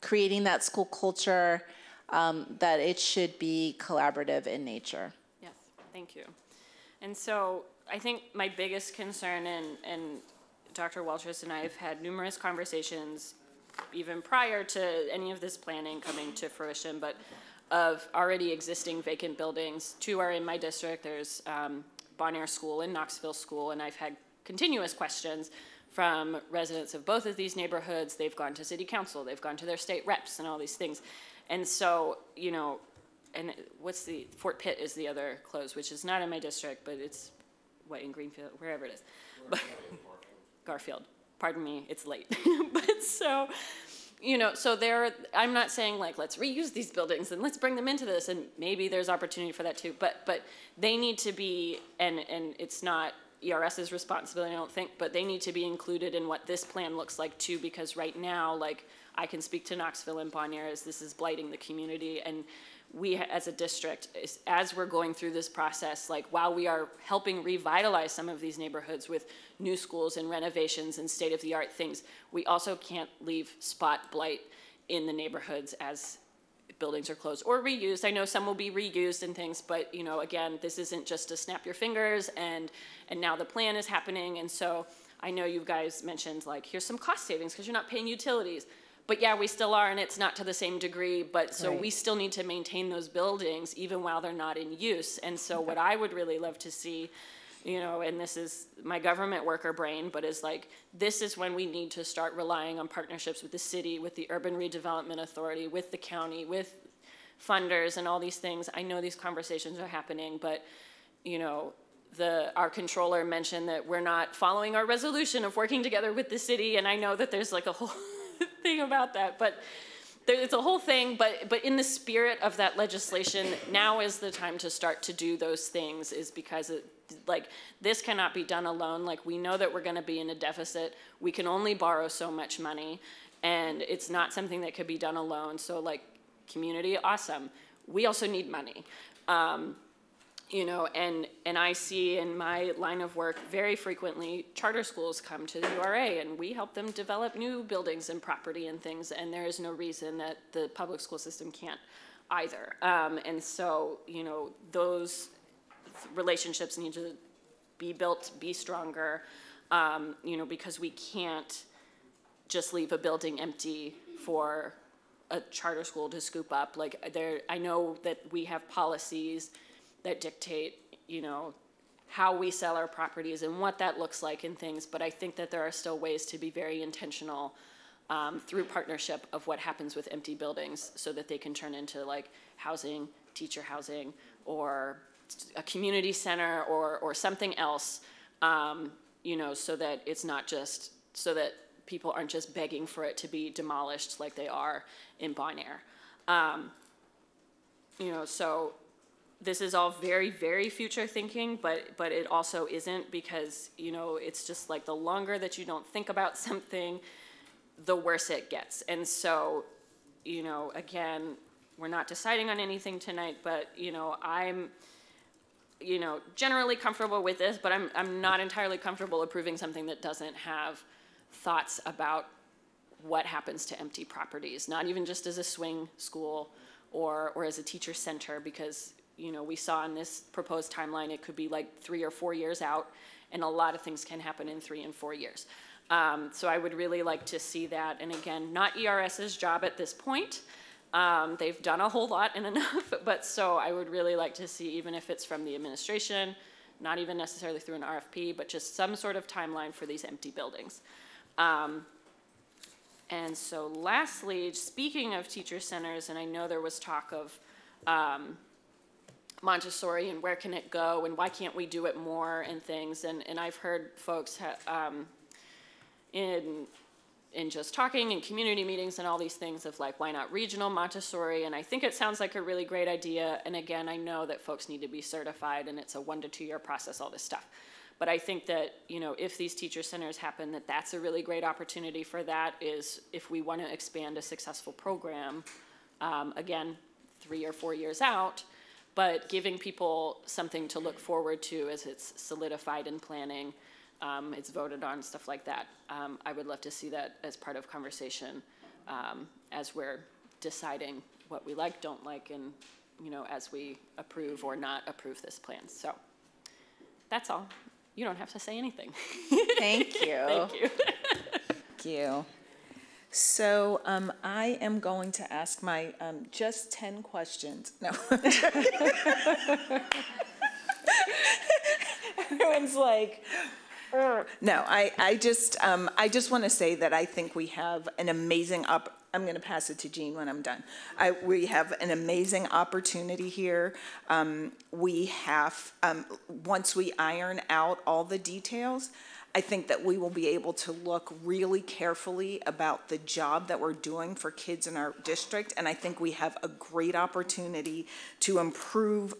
creating that school culture, um, that it should be collaborative in nature. Yes, thank you. And so I think my biggest concern, and, and Dr. Walters and I have had numerous conversations even prior to any of this planning coming to fruition, but of already existing vacant buildings. Two are in my district. There's um, School and Knoxville School, and I've had continuous questions from residents of both of these neighborhoods. They've gone to city council, they've gone to their state reps and all these things. And so, you know, and what's the, Fort Pitt is the other close, which is not in my district, but it's, what, in Greenfield, wherever it is. But, Garfield, pardon me, it's late. but so, you know, so there, I'm not saying like, let's reuse these buildings and let's bring them into this, and maybe there's opportunity for that too, but, but they need to be, and, and it's not ERS's responsibility, I don't think, but they need to be included in what this plan looks like too, because right now, like, I can speak to Knoxville and Bon Air as this is blighting the community. And we as a district, as we're going through this process, like while we are helping revitalize some of these neighborhoods with new schools and renovations and state-of-the-art things, we also can't leave spot blight in the neighborhoods as buildings are closed or reused. I know some will be reused and things, but you know, again, this isn't just to snap your fingers and and now the plan is happening. And so I know you guys mentioned like here's some cost savings because you're not paying utilities. But yeah, we still are, and it's not to the same degree. But so Right. we still need to maintain those buildings even while they're not in use. And so what I would really love to see, you know, and this is my government worker brain, but is like this is when we need to start relying on partnerships with the city, with the Urban Redevelopment Authority, with the county, with funders and all these things. I know these conversations are happening, but you know, the our controller mentioned that we're not following our resolution of working together with the city, and I know that there's like a whole thing about that, but there, it's a whole thing. But but in the spirit of that legislation, now is the time to start to do those things. Is because it, like this cannot be done alone. Like we know that we're going to be in a deficit. We can only borrow so much money, and it's not something that could be done alone. So like community, awesome. We also need money. Um, you know, and, and I see in my line of work very frequently charter schools come to the URA and we help them develop new buildings and property and things, and there is no reason that the public school system can't either. Um, and so, you know, those relationships need to be built, be stronger, um, you know, because we can't just leave a building empty for a charter school to scoop up. Like there, I know that we have policies that dictate, you know, how we sell our properties and what that looks like and things, but I think that there are still ways to be very intentional um, through partnership of what happens with empty buildings so that they can turn into like housing, teacher housing, or a community center or, or something else, um, you know, so that it's not just, so that people aren't just begging for it to be demolished like they are in Bon Air. Um, you know, so this is all very, very future thinking, but, but it also isn't because, you know, it's just like the longer that you don't think about something, the worse it gets. And so, you know, again, we're not deciding on anything tonight, but, you know, I'm, you know, generally comfortable with this, but I'm, I'm not entirely comfortable approving something that doesn't have thoughts about what happens to empty properties, not even just as a swing school or, or as a teacher center, because, you know, we saw in this proposed timeline, it could be like three or four years out, and a lot of things can happen in three and four years. Um, so I would really like to see that, and again, not ERS's job at this point. Um, they've done a whole lot and enough, but so I would really like to see, even if it's from the administration, not even necessarily through an RFP, but just some sort of timeline for these empty buildings. Um, and so lastly, speaking of teacher centers, and I know there was talk of um, Montessori and where can it go and why can't we do it more and things, and, and I've heard folks um, in in just talking and community meetings and all these things of like why not regional Montessori? And I think it sounds like a really great idea. And again I know that folks need to be certified and it's a one to two year process all this stuff. But I think that you know if these teacher centers happen that that's a really great opportunity for that is if we want to expand a successful program um, again three or four years out but giving people something to look forward to as it's solidified in planning um, it's voted on, stuff like that. Um, I would love to see that as part of conversation um, as we're deciding what we like, don't like, and you know, as we approve or not approve this plan. So that's all. You don't have to say anything. Thank you. Thank you. Thank you. So um, I am going to ask my um, just 10 questions. No. Everyone's like, "Ugh." no, I, I just, um, I just want to say that I think we have an amazing op, I'm going to pass it to Gene when I'm done. I, we have an amazing opportunity here. Um, we have, um, once we iron out all the details, I think that we will be able to look really carefully about the job that we're doing for kids in our district. And I think we have a great opportunity to improve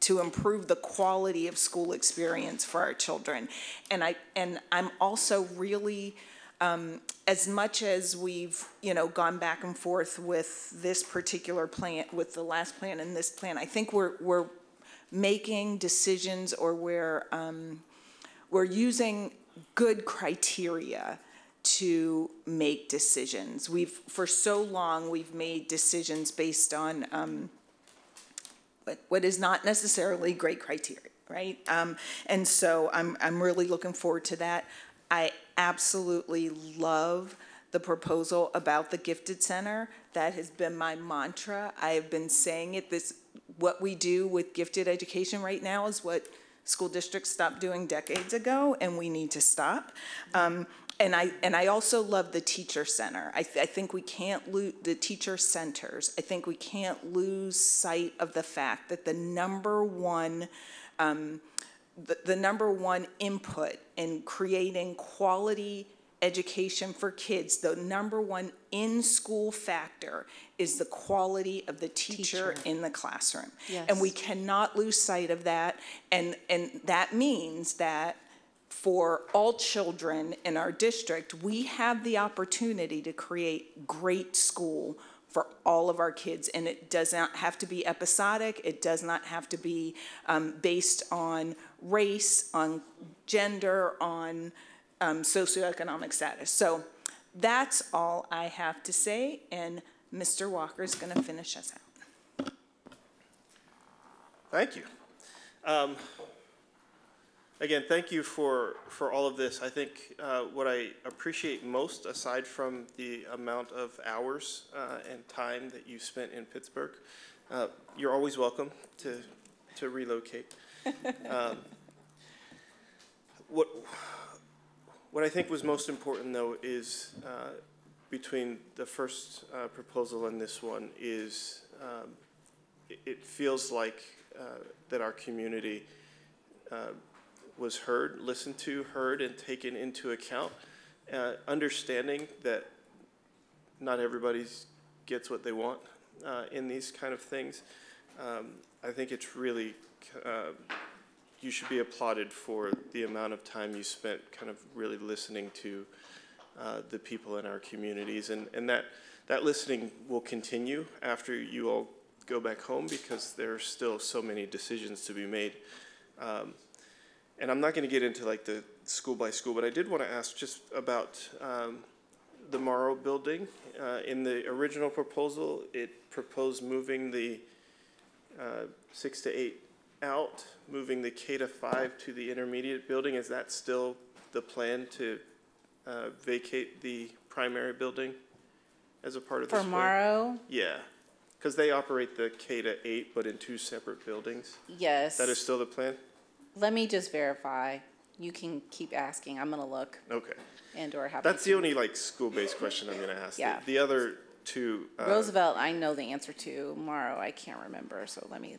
to improve the quality of school experience for our children. And I and I'm also really um, as much as we've, you know, gone back and forth with this particular plan, with the last plan and this plan, I think we're, we're making decisions or we're, um, we're using good criteria to make decisions. We've, for so long, we've made decisions based on um, what, what is not necessarily great criteria, right? Um, and so I'm, I'm really looking forward to that. I absolutely love the proposal about the gifted center. That has been my mantra. I have been saying it. This, what we do with gifted education right now is what school districts stopped doing decades ago, and we need to stop. Um, and I and I also love the teacher center. I, th- I think we can't lose the teacher centers. I think we can't lose sight of the fact that the number one um, the, the number one input in creating quality education for kids, the number one in-school factor is the quality of the teacher, in the classroom. Yes. And we cannot lose sight of that. And, and that means that for all children in our district, we have the opportunity to create great school for all of our kids. And it does not have to be episodic. It does not have to be um, based on race, on gender, on um, socioeconomic status. So that's all I have to say. And Mr. Walker is going to finish us out. Thank you. Um, Again, thank you for, for all of this. I think uh, what I appreciate most, aside from the amount of hours uh, and time that you spent in Pittsburgh, uh, you're always welcome to, to relocate. Um, What, what I think was most important, though, is uh, between the first uh, proposal and this one is um, it- it feels like uh, that our community uh, was heard, listened to, heard, and taken into account, uh, understanding that not everybody gets what they want uh, in these kind of things. Um, I think it's really, uh, you should be applauded for the amount of time you spent kind of really listening to uh, the people in our communities. And, and that, that listening will continue after you all go back home because there are still so many decisions to be made. Um, and I'm not going to get into like the school by school, but I did want to ask just about um, the Morrow building. Uh, in the original proposal, it proposed moving the uh, six to eight out, moving the K to five to the intermediate building. Is that still the plan to uh, vacate the primary building as a part of this For? Morrow, Yeah, because they operate the K to eight, but in two separate buildings. yes. That is still the plan? Let me just verify. You can keep asking. I'm gonna look Okay. and or have. That's the only like school-based question I'm gonna ask. The- Yeah. The other two, uh, Roosevelt, I know the answer to. Morrow, I can't remember, so let me,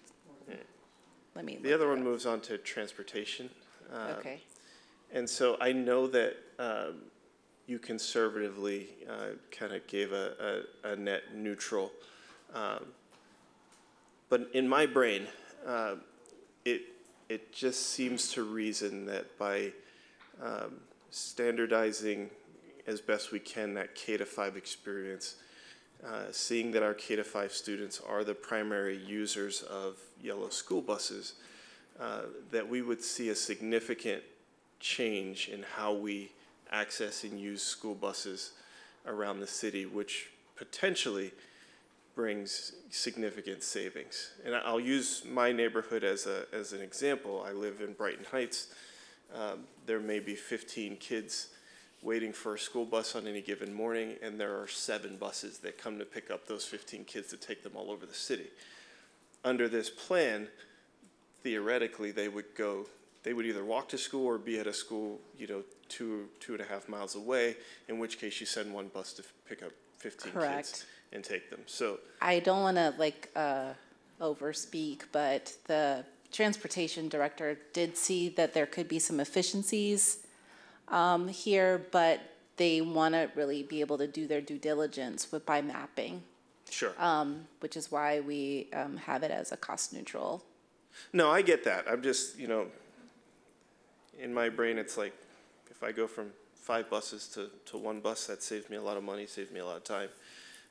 let me. the other one up. moves on to transportation. Uh, Okay, And so I know that um, you conservatively kind of gave a, a, a net neutral. um, But in my brain, uh, it, it just seems to reason that by um, standardizing as best we can that K to five experience, uh, seeing that our K to five students are the primary users of yellow school buses, uh, that we would see a significant change in how we access and use school buses around the city, which potentially brings significant savings. And I'll use my neighborhood as a, as an example. I live in Brighton Heights. Um, there may be fifteen kids waiting for a school bus on any given morning, and there are seven buses that come to pick up those fifteen kids to take them all over the city. Under this plan, theoretically, they would go, they would either walk to school or be at a school, you know, two, two and a half miles away, in which case you send one bus to pick up fifteen kids Correct. And take them. So, I don't wanna like, uh, overspeak, but the transportation director did see that there could be some efficiencies, um, here, but they wanna really be able to do their due diligence with, by mapping, sure. um, which is why we, um, have it as a cost neutral. No, I get that. I'm just, you know, in my brain, it's like, if I go from five buses to, to one bus, that saves me a lot of money, saves me a lot of time.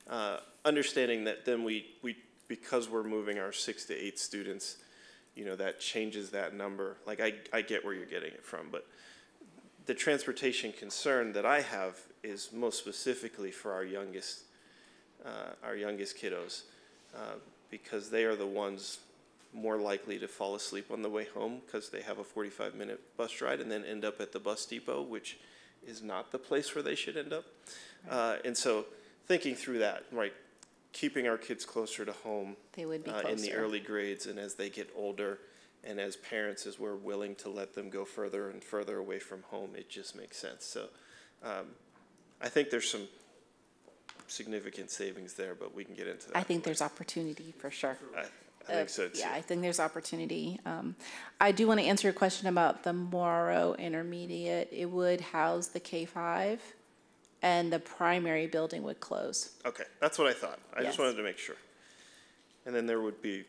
Uh, understanding that then we, we, because we're moving our six to eight students, you know, that changes that number. Like, I, I get where you're getting it from, but the transportation concern that I have is most specifically for our youngest, uh, our youngest kiddos, uh, because they are the ones more likely to fall asleep on the way home because they have a 45 minute bus ride and then end up at the bus depot, which is not the place where they should end up. Uh, and so, thinking through that, right, keeping our kids closer to home They would be uh, in the early grades and as they get older, and as parents, as we're willing to let them go further and further away from home, it just makes sense. So, um, I think there's some significant savings there, but we can get into that. I think there's opportunity for sure. I, I think so too. Yeah, I think there's opportunity. Um, I do want to answer your question about the Morrow Intermediate. It would house the K-5 and the primary building would close. Okay, that's what I thought. I Yes. just wanted to make sure. And then there would be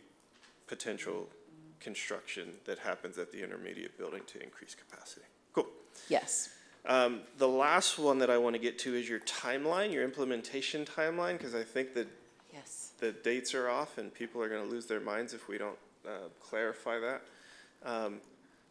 potential construction that happens at the intermediate building to increase capacity. Cool. Yes. Um, the last one that I want to get to is your timeline, your implementation timeline, because I think that Yes. the dates are off and people are going to lose their minds if we don't uh, clarify that. Um,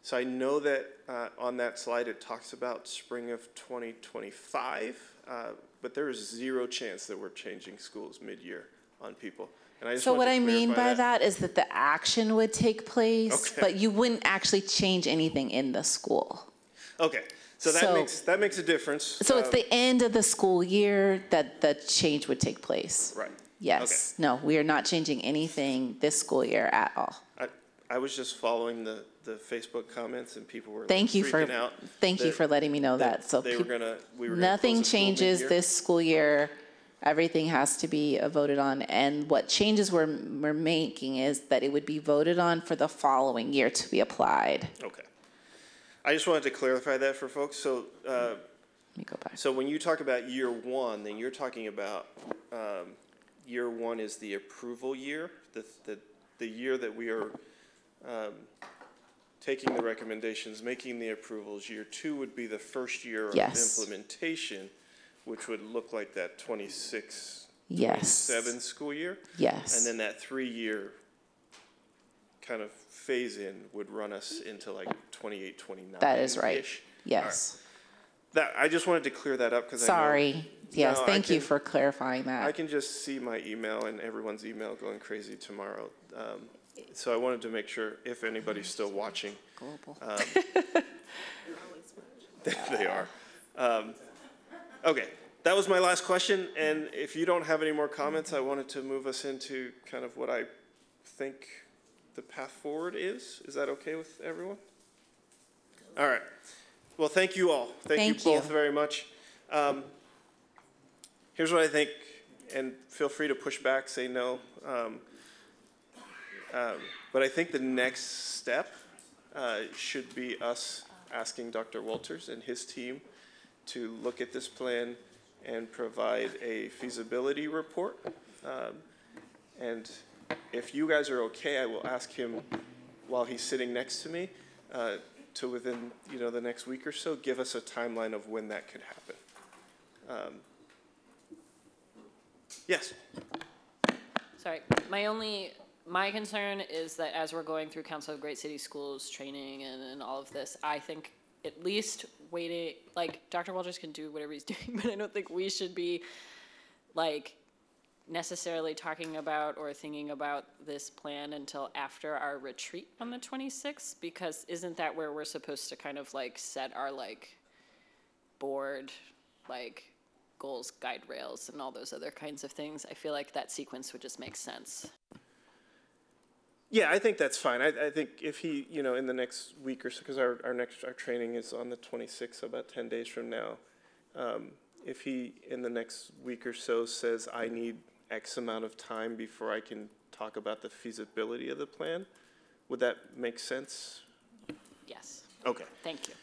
so I know that uh, on that slide it talks about spring of 2025, uh, but there is zero chance that we're changing schools mid-year on people. And I just So what I mean by that is that the action would take place, Okay. but you wouldn't actually change anything in the school. Okay, so that So- makes that makes a difference. So it's Um, the end of the school year that the change would take place. right. Yes. No, we are not changing anything this school year at all. I, was just following the, the Facebook comments and people were like Thank you for, out thank you for letting me know that. So they were gonna, we were gonna nothing changes this school year. Everything has to be uh, voted on. And what changes we're, we're making is that it would be voted on for the following year to be applied. Okay. I just wanted to clarify that for folks. So, uh, Let me go back. so when you talk about year one, then you're talking about, um, year one is the approval year, the, the, the year that we are, um, taking the recommendations, making the approvals. Year two would be the first year of Yes. implementation, which would look like that twenty-six, Yes. twenty-seven school year. Yes. And then that three-year kind of phase-in would run us into like 28, 29. That is right. Yes. That, I just wanted to clear that up because I know. Sorry. Yes, No, I thank you can- for clarifying that. I can just see my email and everyone's email going crazy tomorrow. Um, So I wanted to make sure if anybody's still watching, Global. they are. Um, Okay, that was my last question, and if you don't have any more comments, I wanted to move us into kind of what I think the path forward is. Is that okay with everyone? All right. Well, thank you all. Thank you both you. very much. Um, Here's what I think, and feel free to push back, say no. Um, um, But I think the next step uh, should be us asking Dr. Walters and his team to look at this plan and provide a feasibility report. Um, And if you guys are okay, I will ask him while he's sitting next to me uh, to within, you know, the next week or so, give us a timeline of when that could happen. Um, Yes, Sorry, my only, my concern is that as we're going through Council of Great City Schools training and, and all of this, I think at least waiting, like, Dr. Walters can do whatever he's doing, but I don't think we should be, like, necessarily talking about or thinking about this plan until after our retreat on the twenty-sixth, because isn't that where we're supposed to kind of like set our, like, board, like, goals, guide rails, and all those other kinds of things? I feel like that sequence would just make sense. Yeah, I think that's fine. I, I think if he, you know, in the next week or so, because our, our next, our training is on the twenty-sixth, so about ten days from now. Um, if he, in the next week or so, says, I need X amount of time before I can talk about the feasibility of the plan, would that make sense? Yes, Okay. thank you.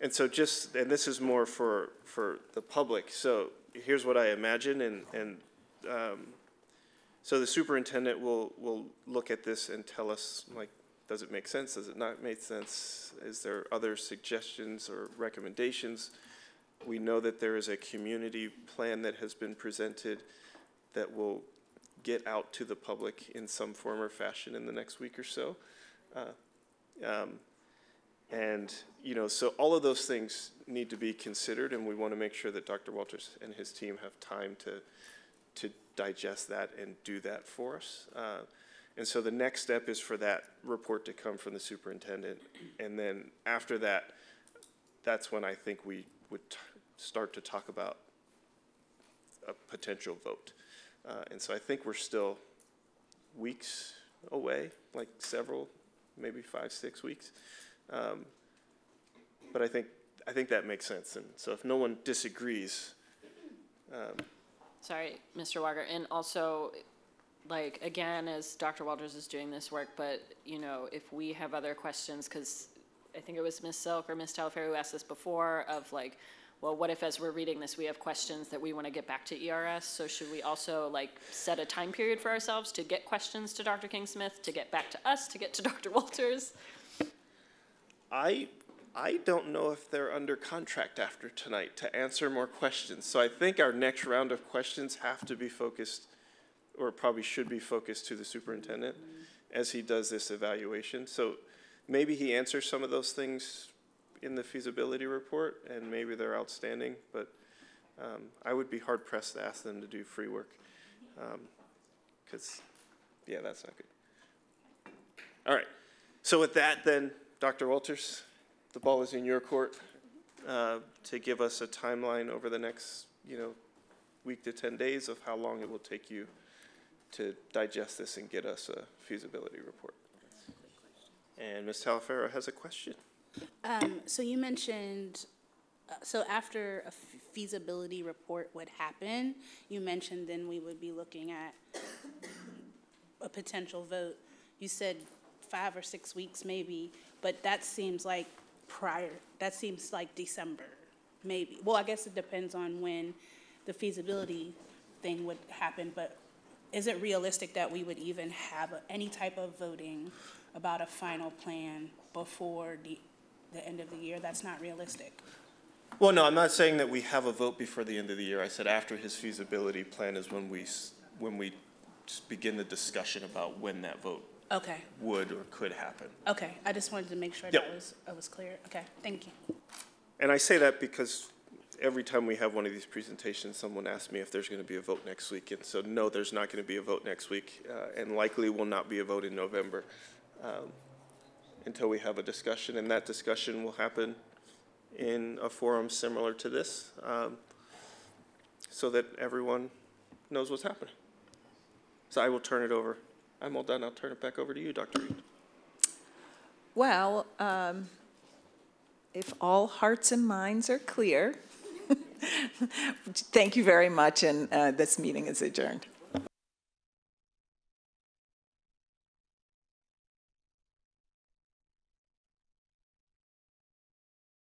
And so just, and this is more for, for the public, so here's what I imagine, and, and, um, so the superintendent will, will look at this and tell us, like, does it make sense, does it not make sense? Is there other suggestions or recommendations? We know that there is a community plan that has been presented that will get out to the public in some form or fashion in the next week or so. Uh, um, And, you know, so all of those things need to be considered, and we want to make sure that Dr. Walters and his team have time to, to digest that and do that for us. Uh, And so the next step is for that report to come from the superintendent. And then after that, that's when I think we would start to talk about a potential vote. Uh, And so I think we're still weeks away, like several, maybe five, six weeks. Um, But I think, I think that makes sense. And so if no one disagrees, Sorry, Mr. Walker, and also, like, again, as Dr. Walters is doing this work, but, you know, if we have other questions, because I think it was Ms. Silk or Ms. Taliaferro who asked this before, of like, well, what if as we're reading this, we have questions that we want to get back to ERS? So should we also, like, set a time period for ourselves to get questions to Dr. King Smith, to get back to us, to get to Dr. Walters? I, I don't know if they're under contract after tonight to answer more questions. So I think our next round of questions have to be focused, or probably should be focused to the superintendent as he does this evaluation. So maybe he answers some of those things in the feasibility report, and maybe they're outstanding, but um, I would be hard pressed to ask them to do free work. Because, yeah, that's not good. All right. So with that, then, Dr. Walters, the ball is in your court uh, to give us a timeline over the next, you know, week to 10 days of how long it will take you to digest this and get us a feasibility report. And Ms. Taliaferro has a question. Um, so you mentioned, uh, so after a feasibility report would happen, you mentioned then we would be looking at a potential vote. You said five or six weeks maybe, but that seems like prior, that seems like December, maybe. Well, I guess it depends on when the feasibility thing would happen, but is it realistic that we would even have a- any type of voting about a final plan before the, the end of the year? That's not realistic. Well, no, I'm not saying that we have a vote before the end of the year. I said after his feasibility plan is when we, when we begin the discussion about when that vote Okay, would or could happen. okay, I just wanted to make sure Yep. that was, that was clear. Okay, thank you. And I say that because every time we have one of these presentations, someone asks me if there's going to be a vote next week. And so, no, there's not going to be a vote next week, uh, and likely will not be a vote in November um, until we have a discussion. And that discussion will happen in a forum similar to this um, so that everyone knows what's happening. So I will turn it over. I'm all done. I'll turn it back over to you, Dr. Reed. Well, um, if all hearts and minds are clear, thank you very much, and uh, this meeting is adjourned.